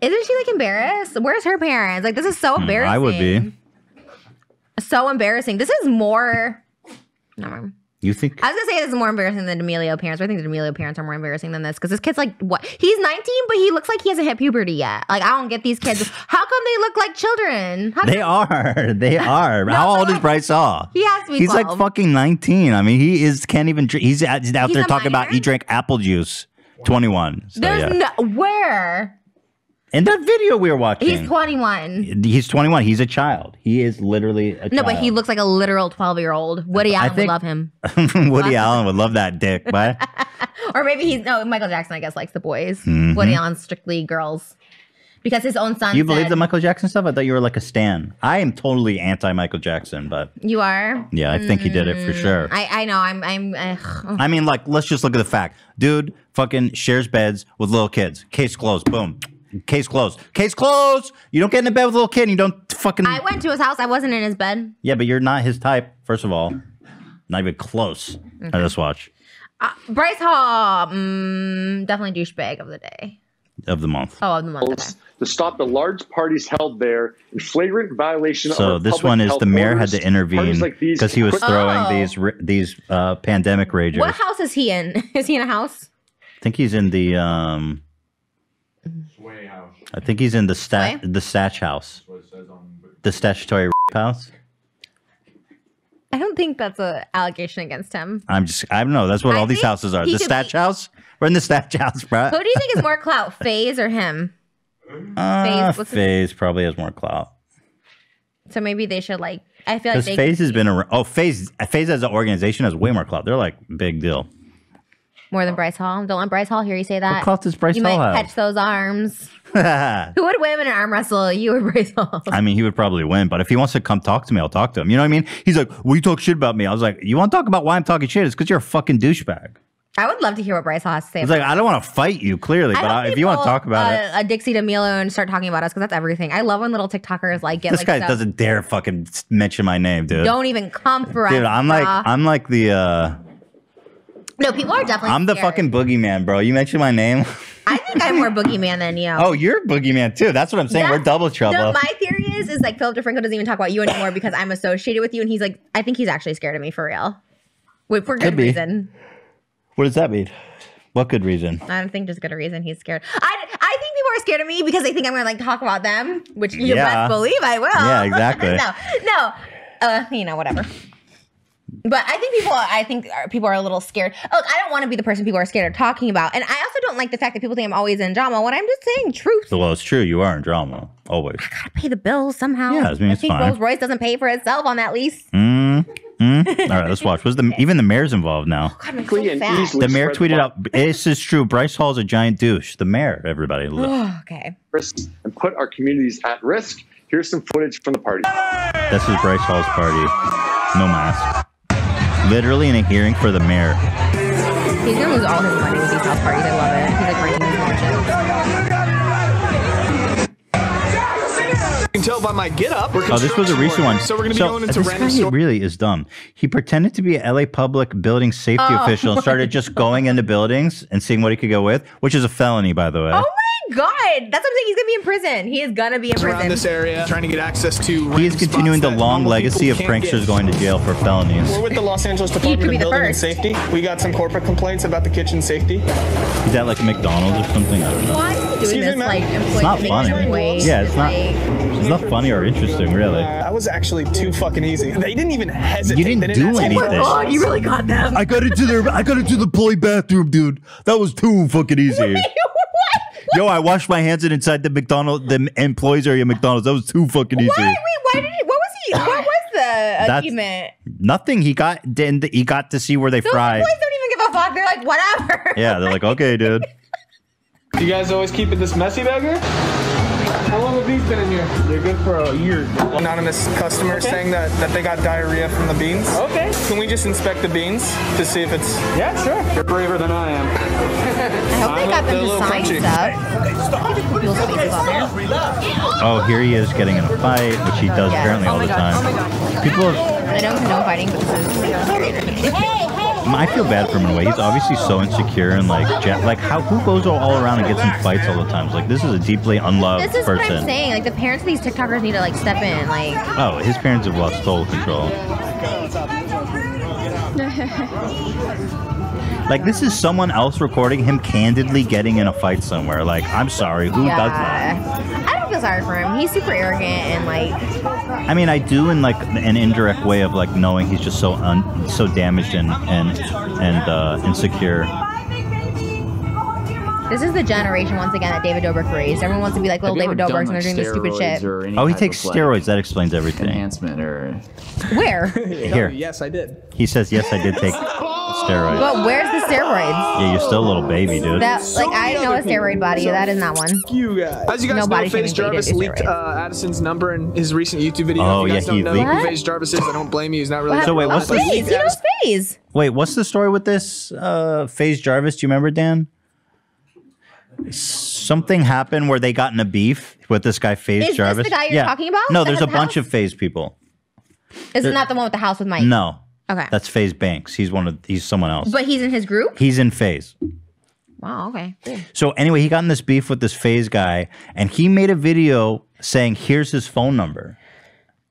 Speaker 2: isn't she like embarrassed? Where's her parents? Like, this is so embarrassing.
Speaker 1: Hmm, I would be.
Speaker 2: so embarrassing. This is more. Never.
Speaker 1: You think?
Speaker 2: I was gonna say this is more embarrassing than D'Amelio parents, I think the D'Amelio parents are more embarrassing than this because this kid's like what? He's 19, but he looks like he hasn't hit puberty yet. Like I don't get these kids. [LAUGHS] How come they look like children? How
Speaker 1: They are. [LAUGHS] They [LAUGHS] are. How old is Bryce Hall?
Speaker 2: He has to be
Speaker 1: He's like fucking 19. I mean, he is can't even drink. He's out, he's out
Speaker 2: He's
Speaker 1: there talking about he drank apple juice. 21. So,
Speaker 2: There's
Speaker 1: yeah.
Speaker 2: no where
Speaker 1: In that video we were watching.
Speaker 2: he's 21.
Speaker 1: He's 21. He's a child. He is literally a
Speaker 2: No, but he looks like a literal 12 year old. Woody Allen would
Speaker 1: think-
Speaker 2: love him. [LAUGHS]
Speaker 1: Woody Allen would love that dick, but [LAUGHS]
Speaker 2: Or maybe he's no Michael Jackson. I guess likes the boys.
Speaker 1: Mhm.
Speaker 2: Woody Allen's strictly girls because his own son.
Speaker 1: you believe
Speaker 2: said-
Speaker 1: the Michael Jackson stuff? I thought you were like a stan. I am totally anti Michael Jackson, but
Speaker 2: You are.
Speaker 1: yeah, I think he did it for sure.
Speaker 2: I I know. I'm I'm. ugh.
Speaker 1: I mean, like, let's just look at the fact. Dude fucking shares beds with little kids. Case closed. Boom. Case closed. Case closed. You don't get in a bed with a little kid and you don't fucking.
Speaker 2: I went to his house. I wasn't in his bed.
Speaker 1: yeah, but you're not his type, first of all. Not even close. All right, let's watch.
Speaker 2: Uh, Bryce Hall, mm, definitely douchebag of the day.
Speaker 1: Of the month.
Speaker 2: Oh, of the month. Okay.
Speaker 12: to stop the large parties held there in flagrant violation of
Speaker 1: So this one is the mayor had to intervene
Speaker 12: Parties like
Speaker 1: because he was throwing
Speaker 2: Oh.
Speaker 1: these these uh, pandemic ragers.
Speaker 2: What house is he in? [LAUGHS] Is he in a house?
Speaker 1: I think he's in the um. I think he's in the stat the Statch house. The statutory house.
Speaker 2: I don't think that's an allegation against him.
Speaker 1: I'm just I don't know. That's what
Speaker 2: I
Speaker 1: all these houses are. The
Speaker 2: could
Speaker 1: Statch
Speaker 2: be-
Speaker 1: house. We're in the Statch house, bro.
Speaker 2: Who do you think is more clout, [LAUGHS] FaZe or him?
Speaker 1: Uh,
Speaker 2: FaZe,
Speaker 1: FaZe probably has more clout.
Speaker 2: So maybe they should like. I feel like
Speaker 1: Because. FaZe has been around. Oh, FaZe, FaZe as an organization has way more clout. They're like big deal.
Speaker 2: More than Bryce Hall. Don't let Bryce Hall hear you say that.
Speaker 1: What clout does Bryce
Speaker 2: you
Speaker 1: Hall
Speaker 2: might
Speaker 1: have?
Speaker 2: catch those arms. [LAUGHS] Who would win in an arm wrestle? You or Bryce Hall?
Speaker 1: I mean, he would probably win, but if he wants to come talk to me, I'll talk to him. You know what I mean? He's like, "Well, you talk shit about me." I was like, "You want to talk about why I'm talking shit? It's because you're a fucking douchebag."
Speaker 2: I would love to hear what Bryce Hall has to say.
Speaker 1: It's like I don't want to fight you, clearly, but I, if you want to talk about
Speaker 2: uh,
Speaker 1: it,
Speaker 2: a Dixie D'Amelio and start talking about us because that's everything. I love when little TikTokers like get
Speaker 1: this
Speaker 2: like
Speaker 1: guy
Speaker 2: stuff-
Speaker 1: doesn't dare fucking mention my name, dude.
Speaker 2: Don't even come for us.
Speaker 1: dude, I'm like. I'm like the, uh
Speaker 2: no, people are definitely.
Speaker 1: I'm the
Speaker 2: scared.
Speaker 1: fucking boogeyman, bro. You mentioned my name. [LAUGHS]
Speaker 2: I think I'm more boogeyman than you.
Speaker 1: oh, you're boogeyman too. That's what I'm saying. We're double trouble.
Speaker 2: No, my theory is is like Philip DeFranco doesn't even talk about you anymore [LAUGHS] because I'm associated with you, and he's like, I think he's actually scared of me for real, Wait, for good reason.
Speaker 1: what does that mean? What good reason?
Speaker 2: I don't think just good a reason he's scared. I, I think people are scared of me because they think I'm gonna like talk about them, which you
Speaker 1: Yeah.
Speaker 2: best believe I will.
Speaker 1: Yeah, [LAUGHS] exactly.
Speaker 2: no, no, uh, you know, whatever. But I think people, I think are, people are a little scared. Look, I don't want to be the person people are scared of talking about, and I also don't like the fact that people think I'm always in drama when I'm just saying truth.
Speaker 1: Well, it's true. You are in drama always.
Speaker 2: I gotta pay the bills somehow.
Speaker 1: Yeah, I mean, it's
Speaker 2: think
Speaker 1: fine.
Speaker 2: Rolls Royce doesn't pay for itself on that lease.
Speaker 1: Mm, mm. All right, let's watch. Was the [LAUGHS] even the mayor's involved now?
Speaker 2: God, I'm so fat.
Speaker 1: The mayor tweeted out, "This is true. Bryce Hall's a giant douche." The mayor, everybody. Look.
Speaker 2: okay.
Speaker 12: And put our communities at risk. Here's some footage from the party.
Speaker 1: This is Bryce Hall's party. No mask. Literally in a hearing for the mayor.
Speaker 2: He's gonna lose all his money with these house parties. I love it. He's like breaking his mansion.
Speaker 10: You can tell by my get up.
Speaker 1: Oh, this was a recent one.
Speaker 10: So we're gonna be
Speaker 1: so
Speaker 10: going into
Speaker 1: this
Speaker 10: random
Speaker 1: guy
Speaker 10: store.
Speaker 1: really is dumb. He pretended to be a LA Public building safety
Speaker 2: Oh.
Speaker 1: official and started [LAUGHS] just going into buildings and seeing what he could go with, which is a felony, by the way.
Speaker 2: Oh my god, that's what I'm saying. He's gonna be in prison. He is gonna be in prison.
Speaker 10: around this area, trying to get access to.
Speaker 1: he is continuing the long legacy of pranksters
Speaker 10: get.
Speaker 1: going to jail for felonies.
Speaker 10: We're with the Los Angeles Department of
Speaker 2: the
Speaker 10: Building and. Safety. We got some corporate complaints about the kitchen safety.
Speaker 1: Is that like McDonald's or something? I don't know.
Speaker 2: Why doing
Speaker 10: Excuse me,
Speaker 2: this
Speaker 10: ma'am?
Speaker 2: like
Speaker 1: It's not funny.
Speaker 2: wage?
Speaker 1: Yeah, it's not.
Speaker 2: Like,
Speaker 1: It's not funny or interesting, really.
Speaker 10: Uh, that was actually too fucking easy. They didn't even hesitate.
Speaker 1: You didn't
Speaker 10: They
Speaker 1: do
Speaker 10: ask any
Speaker 1: anything.
Speaker 10: questions.
Speaker 2: Oh, you really got them.
Speaker 1: I got into the I got into the employee bathroom, dude. That was too fucking easy. [LAUGHS] Yo, I washed my hands inside the McDonald's, the employees area of McDonald's. That was too fucking easy.
Speaker 2: Why? Wait, why did he? What was he? What was the
Speaker 1: That's-
Speaker 2: achievement?
Speaker 1: Nothing. He got didn't he got to see where they
Speaker 2: Those
Speaker 1: fry.
Speaker 2: employees don't even give a fuck. They're like, whatever.
Speaker 1: Yeah, they're like, okay, dude.
Speaker 10: You guys always keep it this messy back here? How long have these been in here? They're good for a year. Anonymous customer saying that, that they got diarrhea from the beans. Okay. Can we just inspect the beans to see if it's. Yeah, sure. You're braver than I am.
Speaker 2: I hope they got them to sign stuff. Just put people's faces on there.
Speaker 1: Oh, here he is getting in a fight, which he does
Speaker 2: Yeah.
Speaker 1: apparently
Speaker 2: Oh
Speaker 1: all the
Speaker 2: God.
Speaker 1: time.
Speaker 2: Oh my God.
Speaker 1: People have,
Speaker 2: I don't condone fighting, but this is very entertaining.
Speaker 1: I feel bad for him in a way. He's obviously so insecure and like, like how who goes all, around and gets in fights all the time? Like this is a deeply unloved
Speaker 2: This is what I'm
Speaker 1: person.
Speaker 2: saying. Like the parents of these TikTokers need to like step in. Like
Speaker 1: Oh, his parents have lost total control. [LAUGHS] Like this is someone else recording him candidly getting in a fight somewhere. Like, I'm sorry, who does that?
Speaker 2: Yeah. I don't feel sorry for him. He's super arrogant and like
Speaker 1: I mean, I do in like an indirect way of like knowing he's just so un- so damaged and and and uh, insecure.
Speaker 2: this is the generation once again that David Dobrik raised. Everyone wants to be like little David
Speaker 13: ever
Speaker 2: Dobrik
Speaker 13: done,
Speaker 2: and they're doing this stupid shit.
Speaker 1: Oh, he takes
Speaker 13: of, like,
Speaker 1: steroids. That explains everything.
Speaker 13: enhancement or
Speaker 2: Where? [LAUGHS]
Speaker 1: Here,
Speaker 10: Yes, I did.
Speaker 1: he says, "Yes, I did take [LAUGHS] steroids."
Speaker 2: But where's the steroids?
Speaker 1: Yeah, you're still a little baby, dude.
Speaker 2: That like I know a steroid body. That is not one.
Speaker 10: You guys. As you guys
Speaker 2: No
Speaker 10: know,
Speaker 2: body
Speaker 10: FaZe
Speaker 2: shaming, but he did
Speaker 10: Jarvis leaked uh, Addison's number in his recent YouTube video.
Speaker 1: Oh,
Speaker 10: you guys
Speaker 1: yeah, he
Speaker 10: don't know
Speaker 1: leaked-
Speaker 10: who FaZe Jarvis is, I don't blame you. He's not really.
Speaker 1: So wait, what's the-
Speaker 2: Phase? He knows phase.
Speaker 1: Wait, what's the story with this uh, FaZe Jarvis? Do you remember, Dan? Something happened where they got in a beef with this guy, Phase
Speaker 2: Is this
Speaker 1: Jarvis.
Speaker 2: the guy you're talking about
Speaker 1: No, there's a
Speaker 2: the
Speaker 1: bunch
Speaker 2: house?
Speaker 1: of Phase people.
Speaker 2: Is
Speaker 1: There-
Speaker 2: it not the one with the house with Mike?
Speaker 1: No,
Speaker 2: Okay.
Speaker 1: that's FaZe Banks. He's one of he's someone else.
Speaker 2: But he's in his group.
Speaker 1: He's in Phase.
Speaker 2: Wow. Okay. Cool.
Speaker 1: So anyway, he got in this beef with this Phase guy, and he made a video saying, "Here's his phone number."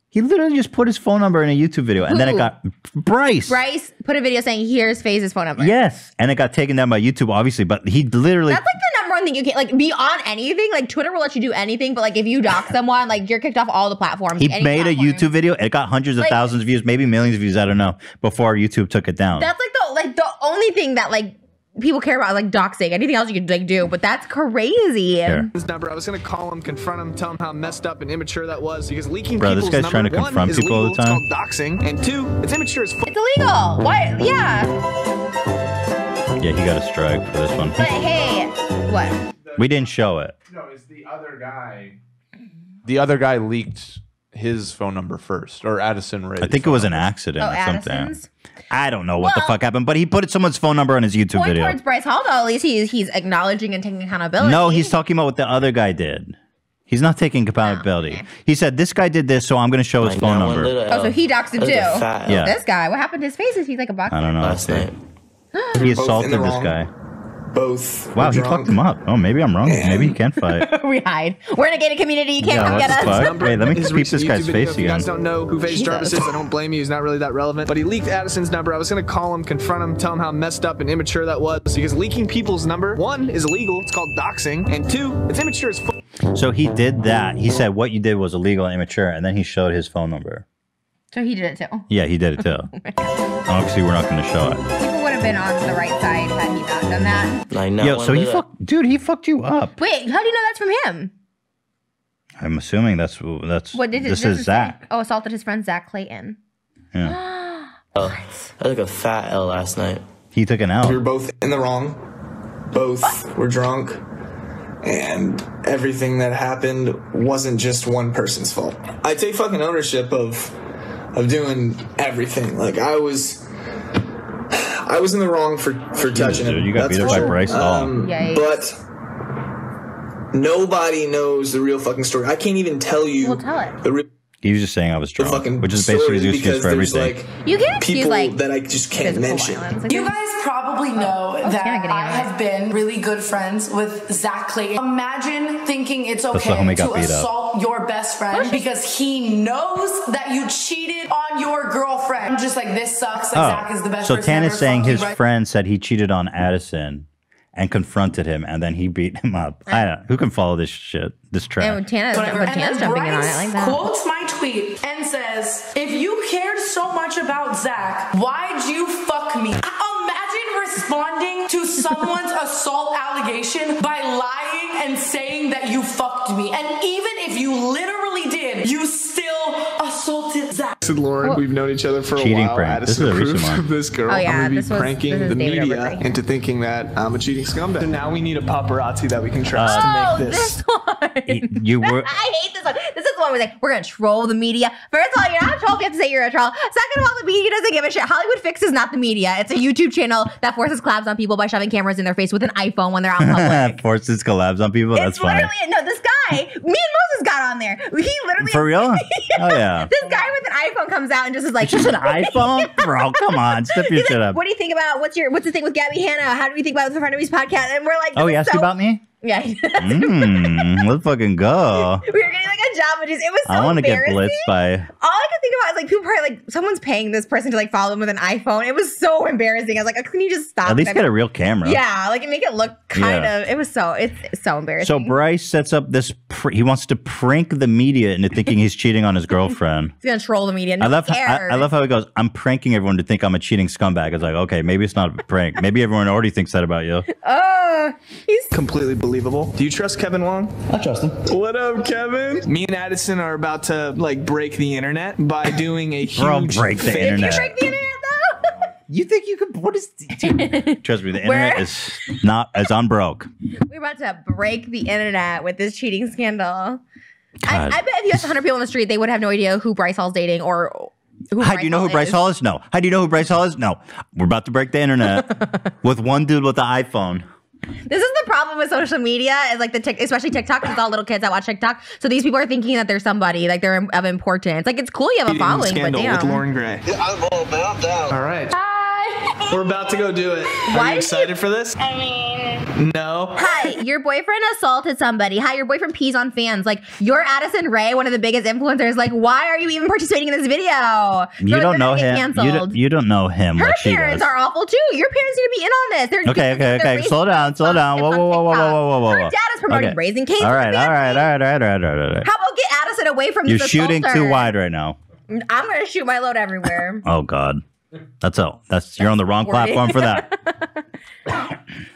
Speaker 1: He literally just put his phone number in a YouTube video, and then it got Bryce.
Speaker 2: Bryce put a video saying, "Here's Phase's phone number."
Speaker 1: Yes, and it got taken down by YouTube, obviously. But he literally
Speaker 2: That's like the number one thing you can't like be on anything. Like Twitter will let you do anything, but like if you dox [LAUGHS] someone, like you're kicked off all the platforms.
Speaker 1: He
Speaker 2: any
Speaker 1: made a. YouTube video. It got hundreds of
Speaker 2: Like-
Speaker 1: thousands of views, maybe millions of views. I don't know. Before YouTube took it down.
Speaker 2: That's like the like the only thing that like people care about, like doxing. Anything else you could like do, but that's crazy.
Speaker 1: Here.
Speaker 10: His number. I was gonna call him, confront him, tell him how messed up and immature that was because leaking
Speaker 1: Bro, this guy's trying to confront
Speaker 10: is
Speaker 1: people all the time.
Speaker 10: It's called doxing, and two, it's immature as fuck.
Speaker 2: It's illegal. What? Yeah.
Speaker 1: Yeah, he got a strike for this one.
Speaker 2: But hey, what?
Speaker 1: We didn't show it.
Speaker 3: No, it's the other guy.
Speaker 6: The other guy leaked his phone number first, or Addison Rae.
Speaker 1: I think it was an accident
Speaker 2: Oh,
Speaker 1: or something.
Speaker 2: Addison's?
Speaker 1: I don't know what the fuck happened, but he put someone's phone number on his YouTube
Speaker 2: Point
Speaker 1: video.
Speaker 2: towards Bryce Hall, though. At least he's he's acknowledging and taking accountability.
Speaker 1: No, he's talking about what the other guy did. He's not taking accountability. Oh, he said this guy did this, so I'm going to show his phone number.
Speaker 2: Oh, so he doxed him too.
Speaker 1: Yeah.
Speaker 2: This guy, what happened to his face? Is he like a boxer?
Speaker 1: I don't know. He assaulted this guy.
Speaker 13: both.
Speaker 1: Wow, he
Speaker 13: drunk.
Speaker 1: fucked him up. Oh, maybe I'm wrong. Maybe he can't fight. [LAUGHS]
Speaker 2: we hide. We're in a gated community. You can't
Speaker 1: Yeah,
Speaker 2: come
Speaker 1: what
Speaker 2: get
Speaker 1: the
Speaker 2: us.
Speaker 1: fuck?
Speaker 10: Number
Speaker 1: Wait, let me
Speaker 10: his
Speaker 1: peep
Speaker 10: recent
Speaker 1: this guy's
Speaker 10: YouTube video.
Speaker 1: face
Speaker 10: If you guys don't know who
Speaker 2: FaZe
Speaker 10: Jarvis is, I don't blame you. He's not really that relevant. But he leaked Addison's number. I was gonna call him, confront him, tell him how messed up and immature that was. Because leaking people's number, one, is illegal. It's called doxing, and two, it's immature as fuck.
Speaker 1: So he did that. He said what you did was illegal and immature, and then he showed his phone number.
Speaker 2: So he did it too.
Speaker 1: Yeah, he did it too. [LAUGHS] Oh Obviously, we're not going to show it.
Speaker 2: People been on the right side had he not done that.
Speaker 14: I
Speaker 1: Yo, so he fucked, dude. He fucked you up.
Speaker 2: Wait, how do you know that's from him?
Speaker 1: I'm assuming that's that's.
Speaker 2: What did it?
Speaker 1: this
Speaker 2: does
Speaker 1: is
Speaker 2: say?
Speaker 1: Zach.
Speaker 2: Oh, assaulted his friend Zach Clayton.
Speaker 1: Yeah. [GASPS]
Speaker 14: Oh, I took a fat L last night.
Speaker 1: He took an
Speaker 13: We
Speaker 1: L.
Speaker 13: were both in the wrong. Both were drunk. And everything that happened wasn't just one person's fault. I take fucking ownership of of doing everything. Like I was I was in the wrong for for touching
Speaker 1: dude,
Speaker 13: him.
Speaker 1: you got
Speaker 13: That's
Speaker 1: beat up by
Speaker 13: sure.
Speaker 1: Bryce Hall.
Speaker 13: Um, but nobody knows the real fucking story. I can't even tell you
Speaker 2: Well, tell it.
Speaker 13: the real
Speaker 1: He was just saying I was
Speaker 13: the
Speaker 1: drunk,
Speaker 13: fucking
Speaker 1: which is basically
Speaker 13: story
Speaker 1: the excuse for everything.
Speaker 13: like
Speaker 2: You can excuse
Speaker 13: people
Speaker 2: like
Speaker 13: that I just can't mention.
Speaker 2: violence. Like,
Speaker 15: You guys probably oh. know
Speaker 2: Hannah
Speaker 15: that
Speaker 2: getting
Speaker 15: I have been really good friends with Zach Clayton. Imagine thinking it's okay to
Speaker 1: got beat up.
Speaker 15: assault your best friend because he knows that you cheated on your girlfriend. I'm just like, this sucks. Like, oh. Zach is the best
Speaker 1: Oh, so
Speaker 15: person
Speaker 1: Tan is saying his
Speaker 15: right?
Speaker 1: friend said he cheated on Addison and confronted him, and then he beat him up. I don't. Who can follow this shit? This track.
Speaker 2: And Tana,
Speaker 15: Whatever.
Speaker 2: but Tana's
Speaker 15: then
Speaker 2: jumping in on it like that.
Speaker 15: quotes my tweet and says, "If you cared so much about Zach, why'd you fuck me?" Imagine responding to someone's [LAUGHS] assault allegation by lying and saying that you fucked me, and even if you literally did, you still assaulted Zach.
Speaker 10: Said Lauren, we've known each other for a while.
Speaker 1: prank. This
Speaker 10: Addison
Speaker 1: is a recent
Speaker 10: approves
Speaker 1: one.
Speaker 10: of [LAUGHS] this girl.
Speaker 2: Oh, yeah,
Speaker 10: I'm gonna be
Speaker 2: this was-
Speaker 10: pranking the
Speaker 2: David
Speaker 10: media
Speaker 2: Dobrik.
Speaker 10: into thinking that I'm a cheating scumbag. So now we need a paparazzi that we can trust
Speaker 2: Oh,
Speaker 10: to make oh, this.
Speaker 2: this one.
Speaker 1: you were. [LAUGHS]
Speaker 2: I hate this one. This is the one where like we're gonna troll the media. First of all, you're not a troll. You have to say you're a troll. Second of all, the media doesn't give a shit. Hollywood Fix is not the media. It's a YouTube channel that forces collabs on people by shoving cameras in their face with an iPhone when they're out in [LAUGHS] public.
Speaker 1: Forces collabs on people. That's
Speaker 2: it's
Speaker 1: funny.
Speaker 2: literally no. This guy, me and Moses got on there. He literally
Speaker 1: For real? Oh yeah.
Speaker 2: This guy with an iPhone comes out and just is like,
Speaker 1: just an [LAUGHS] iPhone, bro. Come on, step [LAUGHS] your
Speaker 2: He's
Speaker 1: shit
Speaker 2: like,
Speaker 1: up.
Speaker 2: What do you think about what's your what's the thing with Gabby Hanna? How do you think about the Frenemies podcast? And we're like,
Speaker 1: Oh, he asked you about me?
Speaker 2: Yeah, [LAUGHS]
Speaker 1: Mm, let's fucking go. [LAUGHS]
Speaker 2: we were getting like a job, which is it was so
Speaker 1: I want to get blitzed by.
Speaker 2: All I could think about is like people probably like someone's paying this person to like follow them with an iPhone. It was so embarrassing. I was like, can you just stop?
Speaker 1: At least get a real camera.
Speaker 2: Yeah, like make it look kind
Speaker 1: Yeah.
Speaker 2: of. It was so it's, it's so embarrassing.
Speaker 1: So Bryce sets up this. Pr- he wants to prank the media into thinking he's cheating on his girlfriend. [LAUGHS]
Speaker 2: He's gonna troll the media. No
Speaker 1: I love.
Speaker 2: one
Speaker 1: I. I love how he goes. I'm pranking everyone to think I'm a cheating scumbag. It's like, okay, maybe it's not a prank. Maybe everyone already thinks that about you.
Speaker 2: Oh, he's
Speaker 10: completely believable. Do you trust Kevin Wong?
Speaker 4: I trust him.
Speaker 10: What up, Kevin? Me and Addison are about to like break the internet by doing a huge
Speaker 1: Bro, break the
Speaker 10: fake-
Speaker 1: internet.
Speaker 2: break the internet though. [LAUGHS]
Speaker 1: You think you could? What is? Dude, [LAUGHS] trust me, the
Speaker 2: Where-
Speaker 1: internet is not as unbroke.
Speaker 2: We're about to break the internet with this cheating scandal. I,
Speaker 1: God.
Speaker 2: I bet if you asked 100 people on the street, they would have no idea who Bryce Hall's dating or who.
Speaker 1: How do you know who Bryce. Hall is? No. How do you know who Bryce Hall is? No. We're about to break the internet [LAUGHS] with one dude with the iPhone.
Speaker 2: This is the problem with social media, is like the tic, especially TikTok, it's all little kids that watch TikTok. So these people are thinking that they're somebody, like they're of importance. Like it's cool you have a
Speaker 10: Cheating
Speaker 2: following, but
Speaker 10: scandal with. Lauren Gray.
Speaker 13: I'm all about that.
Speaker 10: All right.
Speaker 2: Hi.
Speaker 10: We're about to go do it. Are
Speaker 2: Why
Speaker 10: you
Speaker 2: did
Speaker 10: excited for this?
Speaker 2: I mean,
Speaker 10: No.
Speaker 2: Hi, your boyfriend assaulted somebody. Hi, your boyfriend pees on fans. Like, you're Addison Rae, one of the biggest influencers. Like, why are you even participating in this video?
Speaker 1: You
Speaker 2: You're,
Speaker 1: don't know him. You don't, you don't know him.
Speaker 2: Her
Speaker 1: like
Speaker 2: parents are awful too. Your parents need to be in on this. They're
Speaker 1: Okay, okay, okay. Slow down, slow down. Whoa, whoa, whoa, whoa, whoa, whoa, whoa, whoa.
Speaker 2: Her dad is promoting
Speaker 1: Okay.
Speaker 2: Raising Cane's.
Speaker 1: All
Speaker 2: for
Speaker 1: right, all right, all right, all right, all right, all right, all right.
Speaker 2: How about get Addison away from
Speaker 1: You're
Speaker 2: this
Speaker 1: shooting too wide right now.
Speaker 2: I'm gonna shoot my load everywhere.
Speaker 1: Oh God, that's all. That's you're on the wrong
Speaker 2: Recording.
Speaker 1: platform for that. [LAUGHS] [COUGHS] [COUGHS] [COUGHS]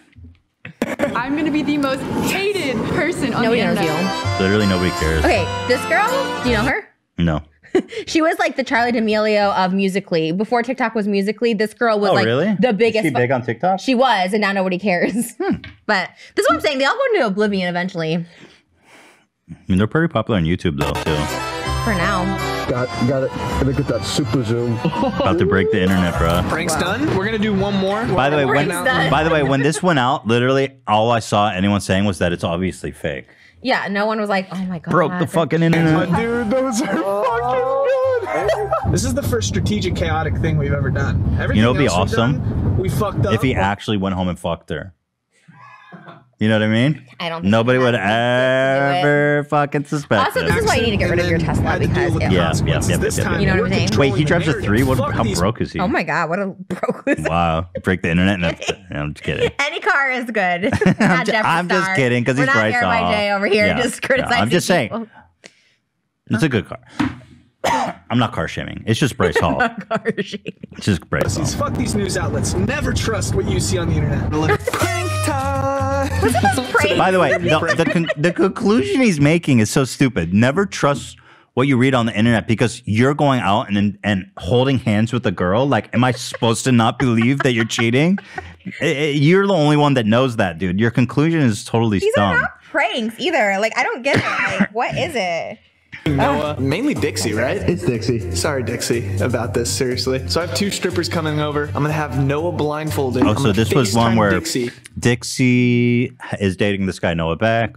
Speaker 16: I'm gonna be the most hated person on
Speaker 2: Nobody
Speaker 16: the
Speaker 2: knows
Speaker 16: internet.
Speaker 2: you.
Speaker 1: Literally nobody cares.
Speaker 2: Okay, this girl, do you know her?
Speaker 1: No. [LAUGHS]
Speaker 2: She was like the Charli D'Amelio of Musically. Before TikTok was Musically, this girl was
Speaker 1: Oh,
Speaker 2: like
Speaker 1: really?
Speaker 2: the
Speaker 1: Is
Speaker 2: biggest.
Speaker 1: she big on TikTok?
Speaker 2: She was, and now nobody cares. Hmm. [LAUGHS] But this is what I'm saying. They all go into oblivion eventually.
Speaker 1: I mean, they're pretty popular on YouTube though too.
Speaker 2: For now.
Speaker 17: Got got it. Gotta get that super zoom. [LAUGHS]
Speaker 1: About to break the internet, bro.
Speaker 10: Prank's done. We're gonna do one more.
Speaker 1: By the way, when
Speaker 10: done.
Speaker 1: by the way, when this went out, literally all I saw anyone saying was that it's obviously fake.
Speaker 2: Yeah, no one was like, "Oh my god."
Speaker 1: Broke the fucking internet.
Speaker 10: Dude, those are oh. fucking good. This is the first strategic, chaotic thing we've ever done. Everything
Speaker 1: You know, it'd be
Speaker 10: else we've
Speaker 1: awesome
Speaker 10: done, we fucked up.
Speaker 1: if he actually went home and fucked her. You know what I mean?
Speaker 2: I don't think
Speaker 1: Nobody would ever fucking suspect
Speaker 2: Also,
Speaker 1: it.
Speaker 2: this is why you need to get rid of your Tesla because
Speaker 1: yeah,
Speaker 2: it,
Speaker 1: yeah, yeah, yeah, yeah,
Speaker 2: You know what I'm saying?
Speaker 1: Wait, he drives a three. What? How broke is he?
Speaker 2: Oh my god, what a broke
Speaker 1: Wow, break the internet. No, [LAUGHS] I'm just kidding. [LAUGHS]
Speaker 2: Any car is good. [LAUGHS]
Speaker 1: I'm, ju-
Speaker 2: Jeffree
Speaker 1: I'm just
Speaker 2: Star.
Speaker 1: kidding because
Speaker 2: We're
Speaker 1: he's
Speaker 2: not
Speaker 1: right.
Speaker 2: Air by
Speaker 1: Saul.
Speaker 2: J over here
Speaker 1: Yeah,
Speaker 2: just
Speaker 1: yeah,
Speaker 2: criticizing.
Speaker 1: I'm just saying,
Speaker 2: people.
Speaker 1: it's a good car. I'm not car shaming. It's just Bryce Hall. car shaming. It's just Bryce Hall.
Speaker 10: Fuck these news outlets. Never trust what you see on the internet. Prank time.
Speaker 1: By the way, the, the, con- the conclusion he's making is so stupid. Never trust what you read on the internet because you're going out and and holding hands with a girl. Like, am I supposed to not believe that you're cheating? I- I- you're the only one that knows that, dude. Your conclusion is totally
Speaker 2: These
Speaker 1: dumb.
Speaker 2: are not pranks either. Like I don't get it. Like what is it?
Speaker 10: Noah, mainly Dixie, right? It's Dixie. Sorry, Dixie, about this. Seriously. So I have two strippers coming over. I'm gonna have Noah blindfolded.
Speaker 1: Oh,
Speaker 10: I'm
Speaker 1: so this was one where
Speaker 10: Dixie.
Speaker 1: Dixie. is dating this guy Noah back.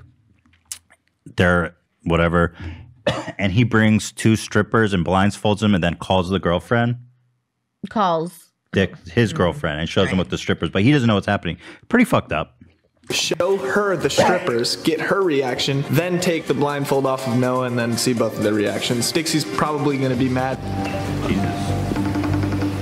Speaker 1: They're whatever, [COUGHS] and he brings two strippers and blindfolds them, and then calls the girlfriend,
Speaker 2: Calls.
Speaker 1: Dick, his girlfriend, and shows him with the strippers, but he doesn't know what's happening. Pretty fucked up.
Speaker 10: Show her the strippers, get her reaction, then take the blindfold off of Noah, and then see both of their reactions. Dixie's probably gonna be mad.